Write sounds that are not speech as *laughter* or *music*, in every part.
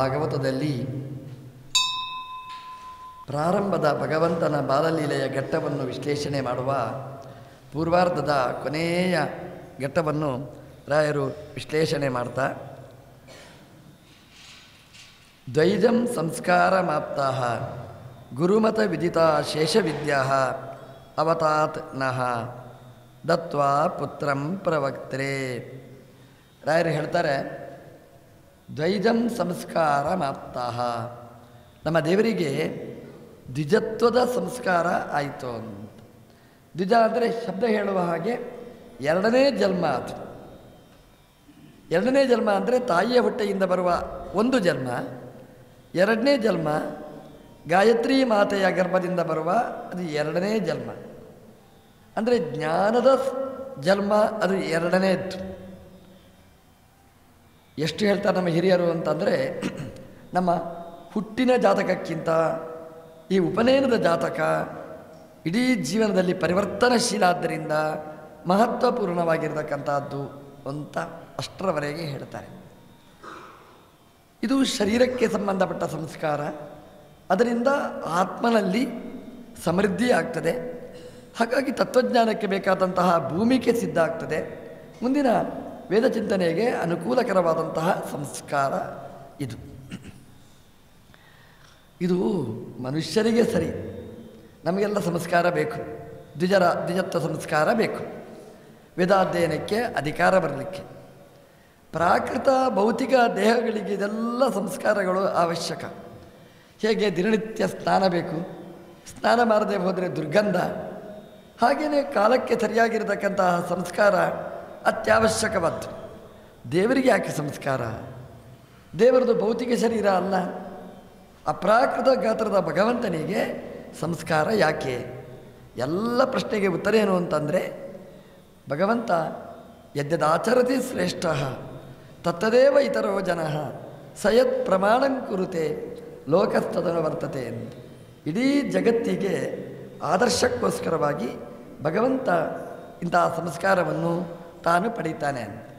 ಭಾಗವತದಲ್ಲಿ ಪ್ರಾರಂಭದ ಭಗವಂತನ ಬಾಲಲೀಲೆಯ ಘಟ್ಟವನ್ನು ವಿಶ್ಲೇಷಣೆ ಮಾಡುವ ಪೂರ್ವಾರ್ಧದ ಕೊನೆಯ ಘಟ್ಟವನ್ನು ರಾಯರು ವಿಶ್ಲೇಷಣೆ ಮಾಡ್ತಾ, ದ್ವೈಜಂ ಸಂಸ್ಕಾರ ಮಾಪ್ತಾ ಗುರುಮತ ವಿದಿತ ಶೇಷವಿದ್ಯಾ ಅವತಾತ್ ನಃ ದತ್ವಾ ಪುತ್ರಂ ಪ್ರವಕ್ತ್ರೆ. ರಾಯರು ಹೇಳ್ತಾರೆ ದ್ವೈಜಂ ಸಂಸ್ಕಾರ ಮಾಪ್ತಃ ನಮ್ಮ ದೇವರಿಗೆ ದ್ವಿಜತ್ವದ ಸಂಸ್ಕಾರ ಆಯಿತು ಅಂತ. ದ್ವಿಜ ಅಂದರೆ ಶಬ್ದ ಹೇಳುವ ಹಾಗೆ ಎರಡನೇ ಜನ್ಮ ಅದು. ಎರಡನೇ ಜನ್ಮ ಅಂದರೆ ತಾಯಿಯ ಹೊಟ್ಟೆಯಿಂದ ಬರುವ ಒಂದು ಜನ್ಮ. ಎರಡನೇ ಜನ್ಮ ಗಾಯತ್ರಿ ಮಾತೆಯ ಗರ್ಭದಿಂದ ಬರುವ ಅದು ಎರಡನೇ ಜನ್ಮ. ಅಂದರೆ ಜ್ಞಾನದ ಜನ್ಮ ಅದು ಎರಡನೇದ್ದು. ಎಷ್ಟು ಹೇಳ್ತಾರೆ ನಮ್ಮ ಹಿರಿಯರು ಅಂತಂದರೆ, ನಮ್ಮ ಹುಟ್ಟಿನ ಜಾತಕಕ್ಕಿಂತ ಈ ಉಪನಯನದ ಜಾತಕ ಇಡೀ ಜೀವನದಲ್ಲಿ ಪರಿವರ್ತನಶೀಲ ಆದ್ದರಿಂದ ಮಹತ್ವಪೂರ್ಣವಾಗಿರತಕ್ಕಂಥದ್ದು ಅಂತ ಅಷ್ಟರವರೆಗೆ ಹೇಳ್ತಾರೆ. ಇದು ಶರೀರಕ್ಕೆ ಸಂಬಂಧಪಟ್ಟ ಸಂಸ್ಕಾರ. ಅದರಿಂದ ಆತ್ಮನಲ್ಲಿ ಸಮೃದ್ಧಿ ಆಗ್ತದೆ. ಹಾಗಾಗಿ ತತ್ವಜ್ಞಾನಕ್ಕೆ ಬೇಕಾದಂತಹ ಭೂಮಿಕೆ ಸಿದ್ಧ ಆಗ್ತದೆ. ಮುಂದಿನ ವೇದ ಚಿಂತನೆಗೆ ಅನುಕೂಲಕರವಾದಂತಹ ಸಂಸ್ಕಾರ ಇದು. ಇದು ಮನುಷ್ಯರಿಗೆ ಸರಿ. ನಮಗೆಲ್ಲ ಸಂಸ್ಕಾರ ಬೇಕು. ದ್ವಿಜರ, ದ್ವಿಜತ್ವ ಸಂಸ್ಕಾರ ಬೇಕು. ವೇದಾಧ್ಯಯನಕ್ಕೆ ಅಧಿಕಾರ ಬರಲಿಕ್ಕೆ. ಪ್ರಾಕೃತ ಭೌತಿಕ ದೇಹಗಳಿಗೆ ಇದೆಲ್ಲ ಸಂಸ್ಕಾರಗಳು ಅವಶ್ಯಕ. ಹೇಗೆ ದಿನನಿತ್ಯ ಸ್ನಾನ ಬೇಕು? ಸ್ನಾನ ಮಾಡದೆ ಹೋದರೆ ದುರ್ಗಂಧ. ಹಾಗೆಯೇ ಕಾಲಕ್ಕೆ ಸರಿಯಾಗಿರತಕ್ಕಂತಹ ಸಂಸ್ಕಾರ ಅತ್ಯವಶ್ಯಕವಾದ್ದು ದೇವರಿಗೆ ಯಾಕೆ ಸಂಸ್ಕಾರ? ದೇವರದು ಭೌತಿಕ ಶರೀರ ಅಲ್ಲ. ಅಪ್ರಾಕೃತ ಗಾತ್ರದ ಭಗವಂತನಿಗೆ ಸಂಸ್ಕಾರ ಯಾಕೆ? ಎಲ್ಲ ಪ್ರಶ್ನೆಗೆ ಉತ್ತರ ಏನು ಅಂತಂದರೆ, ಭಗವಂತ ಯದ್ಯದಾಚರತಿ ಶ್ರೇಷ್ಠ, ತತ್ತದೇವ ಇತರೋ ಜನ, ಸಯತ್ ಪ್ರಮಾಣಂ ಕುರುತೆ, ಲೋಕಸ್ತದನು ವರ್ತತೆ ಎಂದು. ಇಡೀ ಜಗತ್ತಿಗೆ ಆದರ್ಶಕ್ಕೋಸ್ಕರವಾಗಿ ಭಗವಂತ ಇಂತಹ ಸಂಸ್ಕಾರವನ್ನು ತಾನು ಪಡಿತಾನೆ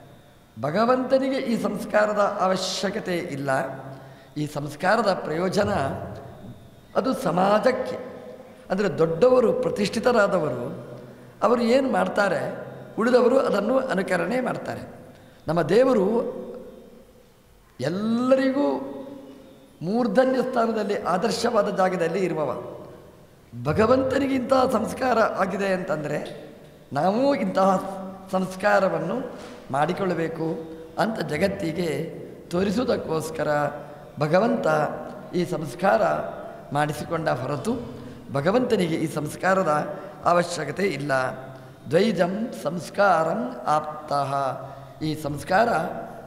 ಭಗವಂತನಿಗೆ ಈ ಸಂಸ್ಕಾರದ ಅವಶ್ಯಕತೆ ಇಲ್ಲ. ಈ ಸಂಸ್ಕಾರದ ಪ್ರಯೋಜನ ಅದು ಸಮಾಜಕ್ಕೆ. ಅಂದರೆ ದೊಡ್ಡವರು, ಪ್ರತಿಷ್ಠಿತರಾದವರು, ಅವರು ಏನು ಮಾಡ್ತಾರೆ? ಉಳಿದವರು ಅದನ್ನು ಅನುಕರಣೆ ಮಾಡ್ತಾರೆ. ನಮ್ಮ ದೇವರು ಎಲ್ಲರಿಗೂ ಮೂರ್ಧನ್ಯ ಸ್ಥಾನದಲ್ಲಿ, ಆದರ್ಶವಾದ ಜಾಗದಲ್ಲಿ ಇರುವವ. ಭಗವಂತನಿಗಿಂತಹ ಸಂಸ್ಕಾರ ಆಗಿದೆ ಅಂತಂದರೆ, ನಾವು ಇಂತಹ ಸಂಸ್ಕಾರವನ್ನು ಮಾಡಿಕೊಳ್ಳಬೇಕು ಅಂತ ಜಗತ್ತಿಗೆ ತೋರಿಸುವುದಕ್ಕೋಸ್ಕರ ಭಗವಂತ ಈ ಸಂಸ್ಕಾರ ಮಾಡಿಸಿಕೊಂಡ ಹೊರತು ಭಗವಂತನಿಗೆ ಈ ಸಂಸ್ಕಾರದ ಅವಶ್ಯಕತೆ ಇಲ್ಲ. ದ್ವೈಜಂ ಸಂಸ್ಕಾರಂ ಆಪ್ತಃ. ಈ ಸಂಸ್ಕಾರ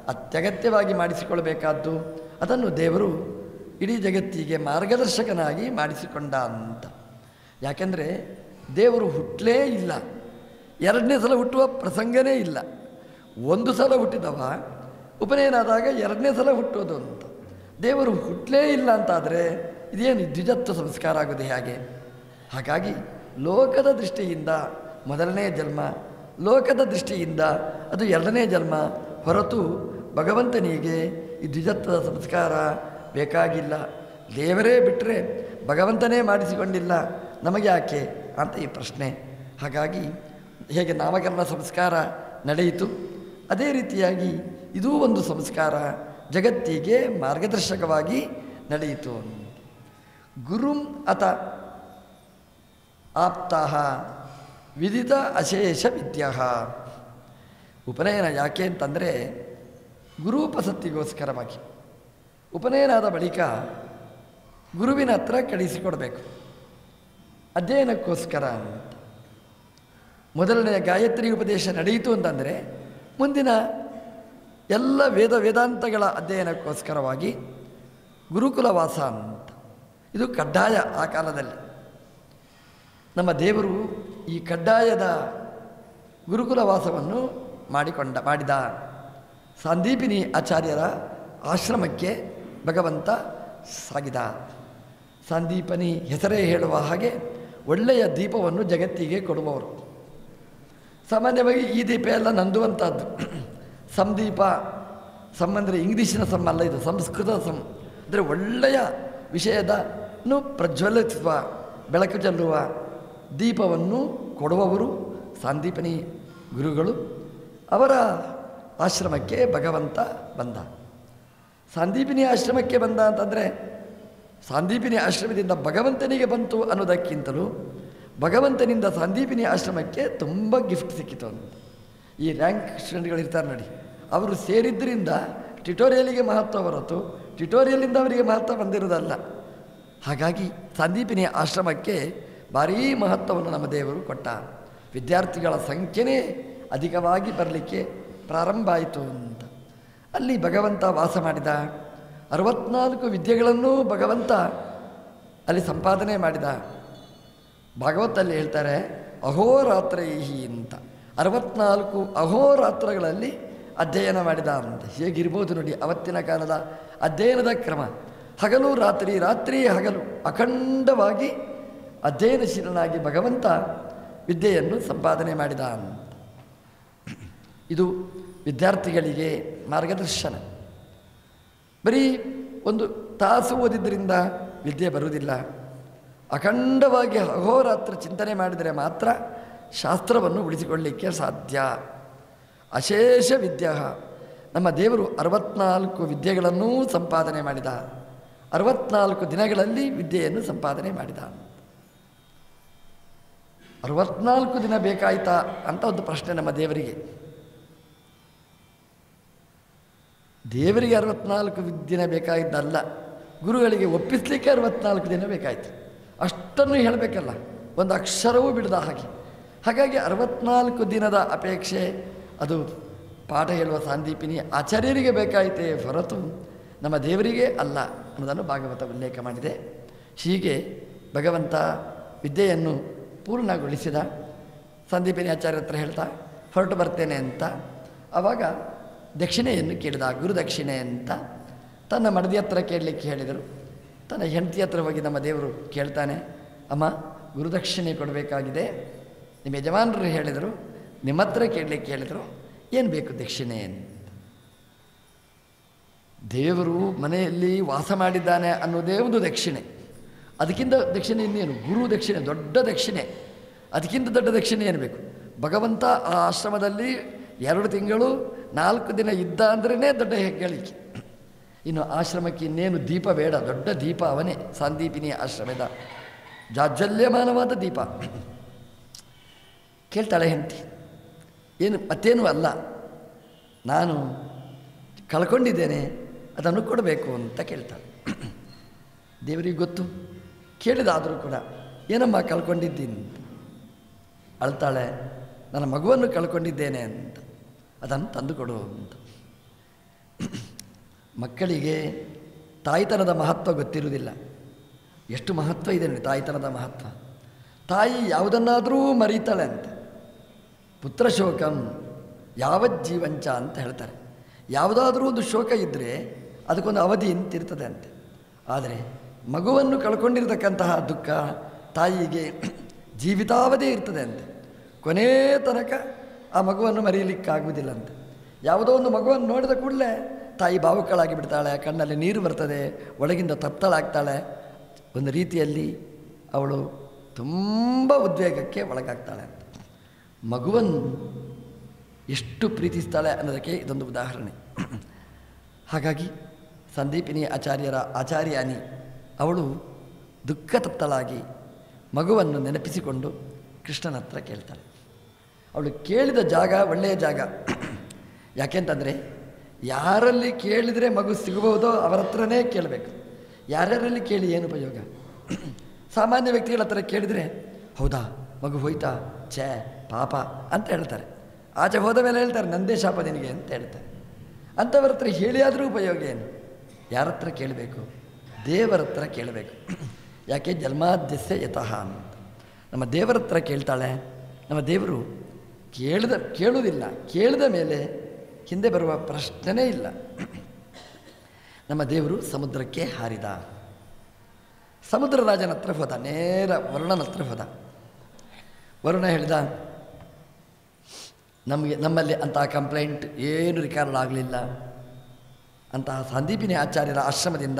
ಅತ್ಯಗತ್ಯವಾಗಿ ಮಾಡಿಸಿಕೊಳ್ಳಬೇಕಾದ್ದು ಅದನ್ನು ದೇವರು ಇಡೀ ಜಗತ್ತಿಗೆ ಮಾರ್ಗದರ್ಶಕನಾಗಿ ಮಾಡಿಸಿಕೊಂಡ ಅಂತ. ಯಾಕೆಂದರೆ ದೇವರು ಹುಟ್ಟಲೇ ಇಲ್ಲ. ಎರಡನೇ ಸಲ ಹುಟ್ಟುವ ಪ್ರಸಂಗನೇ ಇಲ್ಲ. ಒಂದು ಸಲ ಹುಟ್ಟಿದವ, ಉಪನಯನಾದಾಗ ಎರಡನೇ ಸಲ ಹುಟ್ಟೋದು ಅಂತ. ದೇವರು ಹುಟ್ಟಲೇ ಇಲ್ಲ ಅಂತಾದರೆ ಇದೇನು ದ್ವಿಜತ್ವ ಸಂಸ್ಕಾರ ಆಗೋದು ಹೇಗೆ? ಹಾಗಾಗಿ ಲೋಕದ ದೃಷ್ಟಿಯಿಂದ ಮೊದಲನೇ ಜನ್ಮ, ಲೋಕದ ದೃಷ್ಟಿಯಿಂದ ಅದು ಎರಡನೇ ಜನ್ಮ, ಹೊರತು ಭಗವಂತನಿಗೆ ಈ ದ್ವಿಜತ್ವದ ಸಂಸ್ಕಾರ ಬೇಕಾಗಿಲ್ಲ. ದೇವರೇ ಬಿಟ್ಟರೆ ಭಗವಂತನೇ ಮಾಡಿಸಿಕೊಂಡಿಲ್ಲ. ನಮಗೆ ಯಾಕೆ ಅಂತ ಈ ಪ್ರಶ್ನೆ. ಹಾಗಾಗಿ ಹೇಗೆ ನಾಮಕರಣ ಸಂಸ್ಕಾರ ನಡೆಯಿತು, ಅದೇ ರೀತಿಯಾಗಿ ಇದೂ ಒಂದು ಸಂಸ್ಕಾರ ಜಗತ್ತಿಗೆ ಮಾರ್ಗದರ್ಶಕವಾಗಿ ನಡೆಯಿತು. ಗುರುಂ ಅತ ಆಪ್ತ ವಿದಿತ ಅಶೇಷ ವಿದ್ಯಾಹಾ. ಉಪನಯನ ಯಾಕೆ ಅಂತಂದರೆ ಗುರೂಪಸತ್ತಿಗೋಸ್ಕರವಾಗಿ. ಉಪನಯನಾದ ಬಳಿಕ ಗುರುವಿನ ಹತ್ರ ಕಳಿಸಿಕೊಡಬೇಕು. ಅಧ್ಯಯನಕ್ಕೋಸ್ಕರ ಅಂತ ಮೊದಲನೆಯ ಗಾಯತ್ರಿ ಉಪದೇಶ ನಡೆಯಿತು ಅಂತಂದರೆ ಮುಂದಿನ ಎಲ್ಲ ವೇದ ವೇದಾಂತಗಳ ಅಧ್ಯಯನಕ್ಕೋಸ್ಕರವಾಗಿ ಗುರುಕುಲವಾಸ ಅಂತ. ಇದು ಕಡ್ಡಾಯ ಆ ಕಾಲದಲ್ಲಿ. ನಮ್ಮ ದೇವರು ಈ ಕಡ್ಡಾಯದ ಗುರುಕುಲವಾಸವನ್ನು ಮಾಡಿಕೊಂಡ, ಮಾಡಿದ ಸಂದೀಪಿನಿ ಆಚಾರ್ಯರ ಆಶ್ರಮಕ್ಕೆ ಭಗವಂತ ಸಾಗಿದ. ಸಂದೀಪನಿ ಹೆಸರೇ ಹೇಳುವ ಹಾಗೆ ಒಳ್ಳೆಯ ದೀಪವನ್ನು ಜಗತ್ತಿಗೆ ಕೊಡುವವರು. ಸಾಮಾನ್ಯವಾಗಿ ಈ ದೀಪ ಎಲ್ಲ ನಂದುವಂಥದ್ದು. ಸಂದೀಪ ಸಮ್ ಅಂದರೆ ಇಂಗ್ಲೀಷಿನ ಸಮ್ ಅಲ್ಲ ಇದು, ಸಂಸ್ಕೃತ ಸಮ್ ಅಂದರೆ ಒಳ್ಳೆಯ ವಿಷಯದನ್ನು ಪ್ರಜ್ವಲಿಸುವ, ಬೆಳಕು ಚೆಲ್ಲುವ ದೀಪವನ್ನು ಕೊಡುವವರು ಸಾಂದೀಪನಿ ಗುರುಗಳು. ಅವರ ಆಶ್ರಮಕ್ಕೆ ಭಗವಂತ ಬಂದ. ಸಾಂದೀಪಿನಿ ಆಶ್ರಮಕ್ಕೆ ಬಂದ ಅಂತಂದರೆ, ಸಾಂದೀಪಿನಿ ಆಶ್ರಮದಿಂದ ಭಗವಂತನಿಗೆ ಬಂತು ಅನ್ನೋದಕ್ಕಿಂತಲೂ ಭಗವಂತನಿಂದ ಸಂದೀಪಿನಿ ಆಶ್ರಮಕ್ಕೆ ತುಂಬ ಗಿಫ್ಟ್ ಸಿಕ್ಕಿತು ಅಂತ ಈ ರ್ಯಾಂಕ್ ಸ್ಟೂಡೆಂಟ್ಗಳು ಇರ್ತಾರೆ ನೋಡಿ. ಅವರು ಸೇರಿದ್ದರಿಂದ ಟ್ಯುಟೋರಿಯಲಿಗೆ ಮಹತ್ವ ಹೊರತು ಟ್ಯುಟೋರಿಯಲಿಂದ ಅವರಿಗೆ ಮಹತ್ವ ಬಂದಿರೋದಲ್ಲ ಹಾಗಾಗಿ ಸಂದೀಪಿನಿ ಆಶ್ರಮಕ್ಕೆ ಭಾರೀ ಮಹತ್ವವನ್ನು ನಮ್ಮ ದೇವರು ಕೊಟ್ಟ. ವಿದ್ಯಾರ್ಥಿಗಳ ಸಂಖ್ಯೆನೇ ಅಧಿಕವಾಗಿ ಬರಲಿಕ್ಕೆ ಪ್ರಾರಂಭ ಆಯಿತು ಅಂತ. ಅಲ್ಲಿ ಭಗವಂತ ವಾಸ ಮಾಡಿದ. ಅರವತ್ನಾಲ್ಕು ವಿದ್ಯೆಗಳನ್ನು ಭಗವಂತ ಅಲ್ಲಿ ಸಂಪಾದನೆ ಮಾಡಿದ. ಭಾಗವತಲ್ಲಿ ಹೇಳ್ತಾರೆ, ಅಹೋರಾತ್ರೈಹಿ ಅಂತ. ಅರವತ್ನಾಲ್ಕು ಅಹೋರಾತ್ರಗಳಲ್ಲಿ ಅಧ್ಯಯನ ಮಾಡಿದ ಅಂತ. ಹೇಗಿರ್ಬೋದು ನೋಡಿ, ಅವತ್ತಿನ ಕಾಲದ ಅಧ್ಯಯನದ ಕ್ರಮ. ಹಗಲು, ರಾತ್ರಿ ರಾತ್ರಿ ಹಗಲು ಅಖಂಡವಾಗಿ ಅಧ್ಯಯನಶೀಲನಾಗಿ ಭಗವಂತ ವಿದ್ಯೆಯನ್ನು ಸಂಪಾದನೆ ಮಾಡಿದ ಅಂತ. ಇದು ವಿದ್ಯಾರ್ಥಿಗಳಿಗೆ ಮಾರ್ಗದರ್ಶನ. ಬರೀ ಒಂದು ತಾಸು ಓದಿದ್ದರಿಂದ ವಿದ್ಯೆ ಬರುವುದಿಲ್ಲ. ಅಖಂಡವಾಗಿ ಅಹೋರಾತ್ರ ಚಿಂತನೆ ಮಾಡಿದರೆ ಮಾತ್ರ ಶಾಸ್ತ್ರವನ್ನು ಉಳಿಸಿಕೊಳ್ಳಲಿಕ್ಕೆ ಸಾಧ್ಯ. ಅಶೇಷ ವಿದ್ಯಾ ನಮ್ಮ ದೇವರು ಅರವತ್ನಾಲ್ಕು ವಿದ್ಯೆಗಳನ್ನೂ ಸಂಪಾದನೆ ಮಾಡಿದ. ಅರವತ್ನಾಲ್ಕು ದಿನಗಳಲ್ಲಿ ವಿದ್ಯೆಯನ್ನು ಸಂಪಾದನೆ ಮಾಡಿದ. ಅರವತ್ನಾಲ್ಕು ದಿನ ಬೇಕಾಯಿತಾ ಅಂತ ಒಂದು ಪ್ರಶ್ನೆ ನಮ್ಮ ದೇವರಿಗೆ. ದೇವರಿಗೆ ಅರವತ್ನಾಲ್ಕು ದಿನ ಬೇಕಾಗಿದ್ದಲ್ಲ ಗುರುಗಳಿಗೆ ಒಪ್ಪಿಸಲಿಕ್ಕೆ ಅರವತ್ನಾಲ್ಕು ದಿನ ಬೇಕಾಯಿತು. ಅಷ್ಟನ್ನು ಹೇಳಬೇಕಲ್ಲ, ಒಂದು ಅಕ್ಷರವೂ ಬಿಡದ ಹಾಗೆ. ಹಾಗಾಗಿ ಅರವತ್ನಾಲ್ಕು ದಿನದ ಅಪೇಕ್ಷೆ, ಅದು ಪಾಠ ಹೇಳುವ ಸಾಂದೀಪಿನಿ ಆಚಾರ್ಯರಿಗೆ ಬೇಕಾಯಿತೇ ಹೊರತು ನಮ್ಮ ದೇವರಿಗೆ ಅಲ್ಲ ಅನ್ನೋದನ್ನು ಭಾಗವತ ಉಲ್ಲೇಖ ಮಾಡಿದೆ. ಹೀಗೆ ಭಗವಂತ ವಿದ್ಯೆಯನ್ನು ಪೂರ್ಣಗೊಳಿಸಿದ. ಸಂದೀಪಿನಿ ಆಚಾರ್ಯ ಹತ್ರ ಹೇಳ್ತಾ, ಹೊರಟು ಬರ್ತೇನೆ ಅಂತ. ಆವಾಗ ದಕ್ಷಿಣೆಯನ್ನು ಕೇಳಿದ ಗುರುದಕ್ಷಿಣೆ ಅಂತ. ತನ್ನ ಮಡದಿ ಹತ್ರ ಕೇಳಲಿಕ್ಕೆ ಹೇಳಿದರು. ತನ್ನ ಹೆಂಡತಿ ಹತ್ರ ಹೋಗಿ ನಮ್ಮ ದೇವರು ಕೇಳ್ತಾನೆ ಅಮ್ಮ, ಗುರುದಕ್ಷಿಣೆ ಕೊಡಬೇಕಾಗಿದೆ. ನಿಮ್ಮ ಯಜಮಾನರು ಹೇಳಿದರು, ನಿಮ್ಮ ಹತ್ರ ಕೇಳಲಿಕ್ಕೆ ಹೇಳಿದರು, ಏನು ಬೇಕು ದಕ್ಷಿಣೆ ದೇವರು ಮನೆಯಲ್ಲಿ ವಾಸ ಮಾಡಿದ್ದಾನೆ ಅನ್ನೋದೇ ಒಂದು ದಕ್ಷಿಣೆ. ಅದಕ್ಕಿಂತ ದಕ್ಷಿಣೆ ಇನ್ನೇನು? ಗುರು ದಕ್ಷಿಣೆ, ದೊಡ್ಡ ದಕ್ಷಿಣೆ. ಅದಕ್ಕಿಂತ ದೊಡ್ಡ ದಕ್ಷಿಣೆ ಏನು ಬೇಕು? ಭಗವಂತ ಆ ಆಶ್ರಮದಲ್ಲಿ ಎರಡು ತಿಂಗಳು, ನಾಲ್ಕು ದಿನ ಇದ್ದ ಅಂದ್ರೇ ದೊಡ್ಡ ಹೆಗ್ಗಳಿಕೆ. ಇನ್ನು ಆಶ್ರಮಕ್ಕೆ ಇನ್ನೇನು ದೀಪ ಬೇಡ, ದೊಡ್ಡ ದೀಪ ಅವನೇ ಸಾಂದೀಪಿನಿ ಆಶ್ರಮದ. ಜಾಜ್ವಲ್ಯಮಾನವಾದ ದೀಪ. ಕೇಳ್ತಾಳೆ ಹೆಂಡತಿ, ಏನು ಮತ್ತೇನೂ ಅಲ್ಲ, ನಾನು ಕಳ್ಕೊಂಡಿದ್ದೇನೆ, ಅದನ್ನು ಕೊಡಬೇಕು ಅಂತ ಕೇಳ್ತಾಳೆ. ದೇವರಿಗೆ ಗೊತ್ತು, ಕೇಳಿದಾದರೂ ಕೂಡ, ಏನಮ್ಮ ಕಳ್ಕೊಂಡಿದ್ದೀನಿ ಅಳ್ತಾಳೆ, ನನ್ನ ಮಗುವನ್ನು ಕಳ್ಕೊಂಡಿದ್ದೇನೆ ಅಂತ, ಅದನ್ನು ತಂದು ಕೊಡು ಅಂತ. ಮಕ್ಕಳಿಗೆ ತಾಯ್ತನದ ಮಹತ್ವ ಗೊತ್ತಿರುವುದಿಲ್ಲ. ಎಷ್ಟು ಮಹತ್ವ ಇದೆ ನೋಡಿ ತಾಯಿತನದ ಮಹತ್ವ. ತಾಯಿ ಯಾವುದನ್ನಾದರೂ ಮರೀತಾಳೆ ಅಂತೆ. ಪುತ್ರ ಶೋಕಂ ಯಾವಜ್ಜೀವಂಚ ಅಂತ ಹೇಳ್ತಾರೆ. ಯಾವುದಾದ್ರೂ ಒಂದು ಶೋಕ ಇದ್ದರೆ ಅದಕ್ಕೊಂದು ಅವಧಿ ಅಂತಿರ್ತದೆ ಅಂತೆ. ಆದರೆ ಮಗುವನ್ನು ಕಳ್ಕೊಂಡಿರತಕ್ಕಂತಹ ದುಃಖ ತಾಯಿಗೆ *clears throat* ಜೀವಿತಾವಧಿ ಇರ್ತದೆ ಅಂತೆ. ಕೊನೇ ತನಕ ಆ ಮಗುವನ್ನು ಮರೆಯಲಿಕ್ಕಾಗುವುದಿಲ್ಲ ಅಂತ. ಯಾವುದೋ ಒಂದು ಮಗುವನ್ನು ನೋಡಿದ ಕೂಡಲೇ ತಾಯಿ ಭಾವುಕಳಾಗಿ ಬಿಡ್ತಾಳೆ ಕಣ್ಣಲ್ಲಿ ನೀರು ಬರ್ತದೆ, ಒಳಗಿಂದ ತಪ್ತಳಾಗ್ತಾಳೆ. ಒಂದು ರೀತಿಯಲ್ಲಿ ಅವಳು ತುಂಬ ಉದ್ವೇಗಕ್ಕೆ ಒಳಗಾಗ್ತಾಳೆ. ಅಂತ ಮಗುವನ್ನು ಎಷ್ಟು ಪ್ರೀತಿಸ್ತಾಳೆ ಅನ್ನೋದಕ್ಕೆ ಇದೊಂದು ಉದಾಹರಣೆ. ಹಾಗಾಗಿ ಸಂದೀಪಿನಿ ಆಚಾರ್ಯರ ಆಚಾರ್ಯಾನಿ ಅವಳು ದುಃಖ ತಪ್ತಳಾಗಿ ಮಗುವನ್ನು ನೆನಪಿಸಿಕೊಂಡು ಕೃಷ್ಣನ ಹತ್ರ ಕೇಳ್ತಾಳೆ. ಅವಳು ಕೇಳಿದ ಜಾಗ ಒಳ್ಳೆಯ ಜಾಗ. ಯಾಕೆಂತಂದರೆ ಯಾರಲ್ಲಿ ಕೇಳಿದರೆ ಮಗು ಸಿಗಬಹುದೋ ಅವರ ಹತ್ರನೇ ಕೇಳಬೇಕು. ಯಾರ್ಯಾರಲ್ಲಿ ಕೇಳಿ ಏನು ಉಪಯೋಗ? ಸಾಮಾನ್ಯ ವ್ಯಕ್ತಿಗಳ ಹತ್ರ ಕೇಳಿದರೆ, ಹೌದಾ, ಮಗು ಹೋಯ್ತಾ? ಛೇ, ಪಾಪ ಅಂತ ಹೇಳ್ತಾರೆ. ಆಚೆ ಹೋದ ಮೇಲೆ ಹೇಳ್ತಾರೆ, ನಂದೇ ಶಾಪ ನಿನಗೆ ಅಂತ ಹೇಳ್ತಾರೆ. ಅಂಥವ್ರ ಹತ್ರ ಆದರೂ ಉಪಯೋಗ ಏನು? ಯಾರ ಹತ್ರ ಕೇಳಬೇಕು? ದೇವರ ಹತ್ರ ಕೇಳಬೇಕು. ಯಾಕೆ? ಜನ್ಮಾದ್ಯಸ್ಯ ಯತಃ ಅಂತ. ನಮ್ಮ ದೇವರ ಹತ್ರ ಕೇಳ್ತಾಳೆ. ನಮ್ಮ ದೇವರು ಕೇಳಿದ, ಕೇಳುವುದಿಲ್ಲ. ಕೇಳಿದ ಮೇಲೆ ಹಿಂದೆ ಬರುವ ಪ್ರಶ್ನೆನೇ ಇಲ್ಲ. ನಮ್ಮ ದೇವರು ಸಮುದ್ರಕ್ಕೆ ಹಾರಿದ. ಸಮುದ್ರ ರಾಜನ ಹತ್ರ ಹೋದ, ನೇರ ವರುಣನ ಹತ್ರ ಹೋದ. ವರುಣ ಹೇಳಿದ, ನಮಗೆ, ನಮ್ಮಲ್ಲಿ ಅಂತಹ ಕಂಪ್ಲೇಂಟ್ ಏನು ರಿಕಾರ್ಡ್ ಆಗಲಿಲ್ಲ. ಅಂತಹ ಸಂದೀಪಿನಿ ಆಚಾರ್ಯರ ಆಶ್ರಮದಿಂದ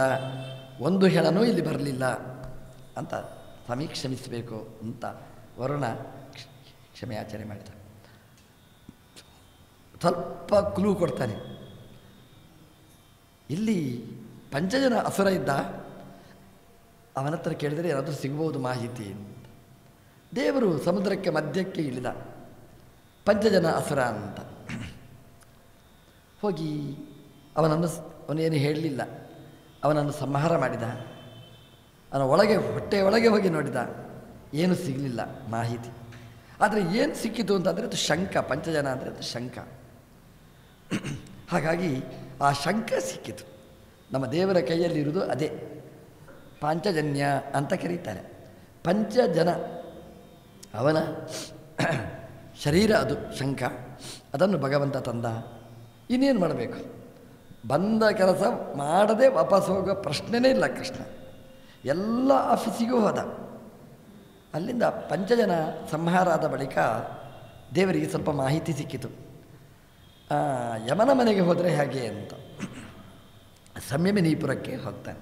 ಒಂದು ಹೆಣನೂ ಇಲ್ಲಿ ಬರಲಿಲ್ಲ ಅಂತ ಸ್ವಾಮಿ ಕ್ಷಮಿಸಬೇಕು ಅಂತ ವರುಣ ಕ್ಷಮೆ ಆಚರಣೆ ಮಾಡಿದ. ಸ್ವಲ್ಪ ಕ್ಲೂ ಕೊಡ್ತಾನೆ. ಇಲ್ಲಿ ಪಂಚಜನ ಅಸುರ ಇದ್ದ, ಅವನ ಹತ್ರ ಕೇಳಿದರೆ ಏನಾದರೂ ಸಿಗ್ಬೋದು ಮಾಹಿತಿ ದೇವರು ಸಮುದ್ರಕ್ಕೆ ಮಧ್ಯಕ್ಕೆ ಇಳಿದ, ಪಂಚಜನ ಅಸುರ ಅಂತ. ಹೋಗಿ ಅವನನ್ನು ಅವನೇನು ಹೇಳಲಿಲ್ಲ. ಅವನನ್ನು ಸಂಹಾರ ಮಾಡಿದ. ಅವನ ಒಳಗೆ, ಹೊಟ್ಟೆ ಒಳಗೆ ಹೋಗಿ ನೋಡಿದ, ಏನು ಸಿಗಲಿಲ್ಲ ಮಾಹಿತಿ. ಆದರೆ ಏನು ಸಿಕ್ಕಿತು ಅಂತಂದರೆ ಅದು ಶಂಕ ಪಂಚಜನ ಅಂದರೆ ಅದು ಶಂಕ ಹಾಗಾಗಿ ಆ ಶಂಕ ಸಿಕ್ಕಿತು. ನಮ್ಮ ದೇವರ ಕೈಯಲ್ಲಿರುವುದು ಅದೇ. ಪಾಂಚಜನ್ಯ ಅಂತ ಕರೀತಾರೆ. ಪಂಚಜನ, ಅವನ ಶರೀರ ಅದು ಶಂಕ ಅದನ್ನು ಭಗವಂತ ತಂದ. ಇನ್ನೇನು ಮಾಡಬೇಕು? ಬಂದ ಕೆಲಸ ಮಾಡದೆ ವಾಪಸ್ ಹೋಗೋ ಪ್ರಶ್ನೆನೇ ಇಲ್ಲ ಕೃಷ್ಣ. ಎಲ್ಲ ಆಫೀಸಿಗೂ ಹೋದ. ಅಲ್ಲಿಂದ ಪಂಚಜನ ಸಂಹಾರ ಆದ ಬಳಿಕ ದೇವರಿಗೆ ಸ್ವಲ್ಪ ಮಾಹಿತಿ ಸಿಕ್ಕಿತು. ಯಮನ ಮನೆಗೆ ಹೋದರೆ ಹೇಗೆ ಅಂತ. ಸಂಯಮಿನೀಪುರಕ್ಕೆ ಹೋಗ್ತಾನೆ.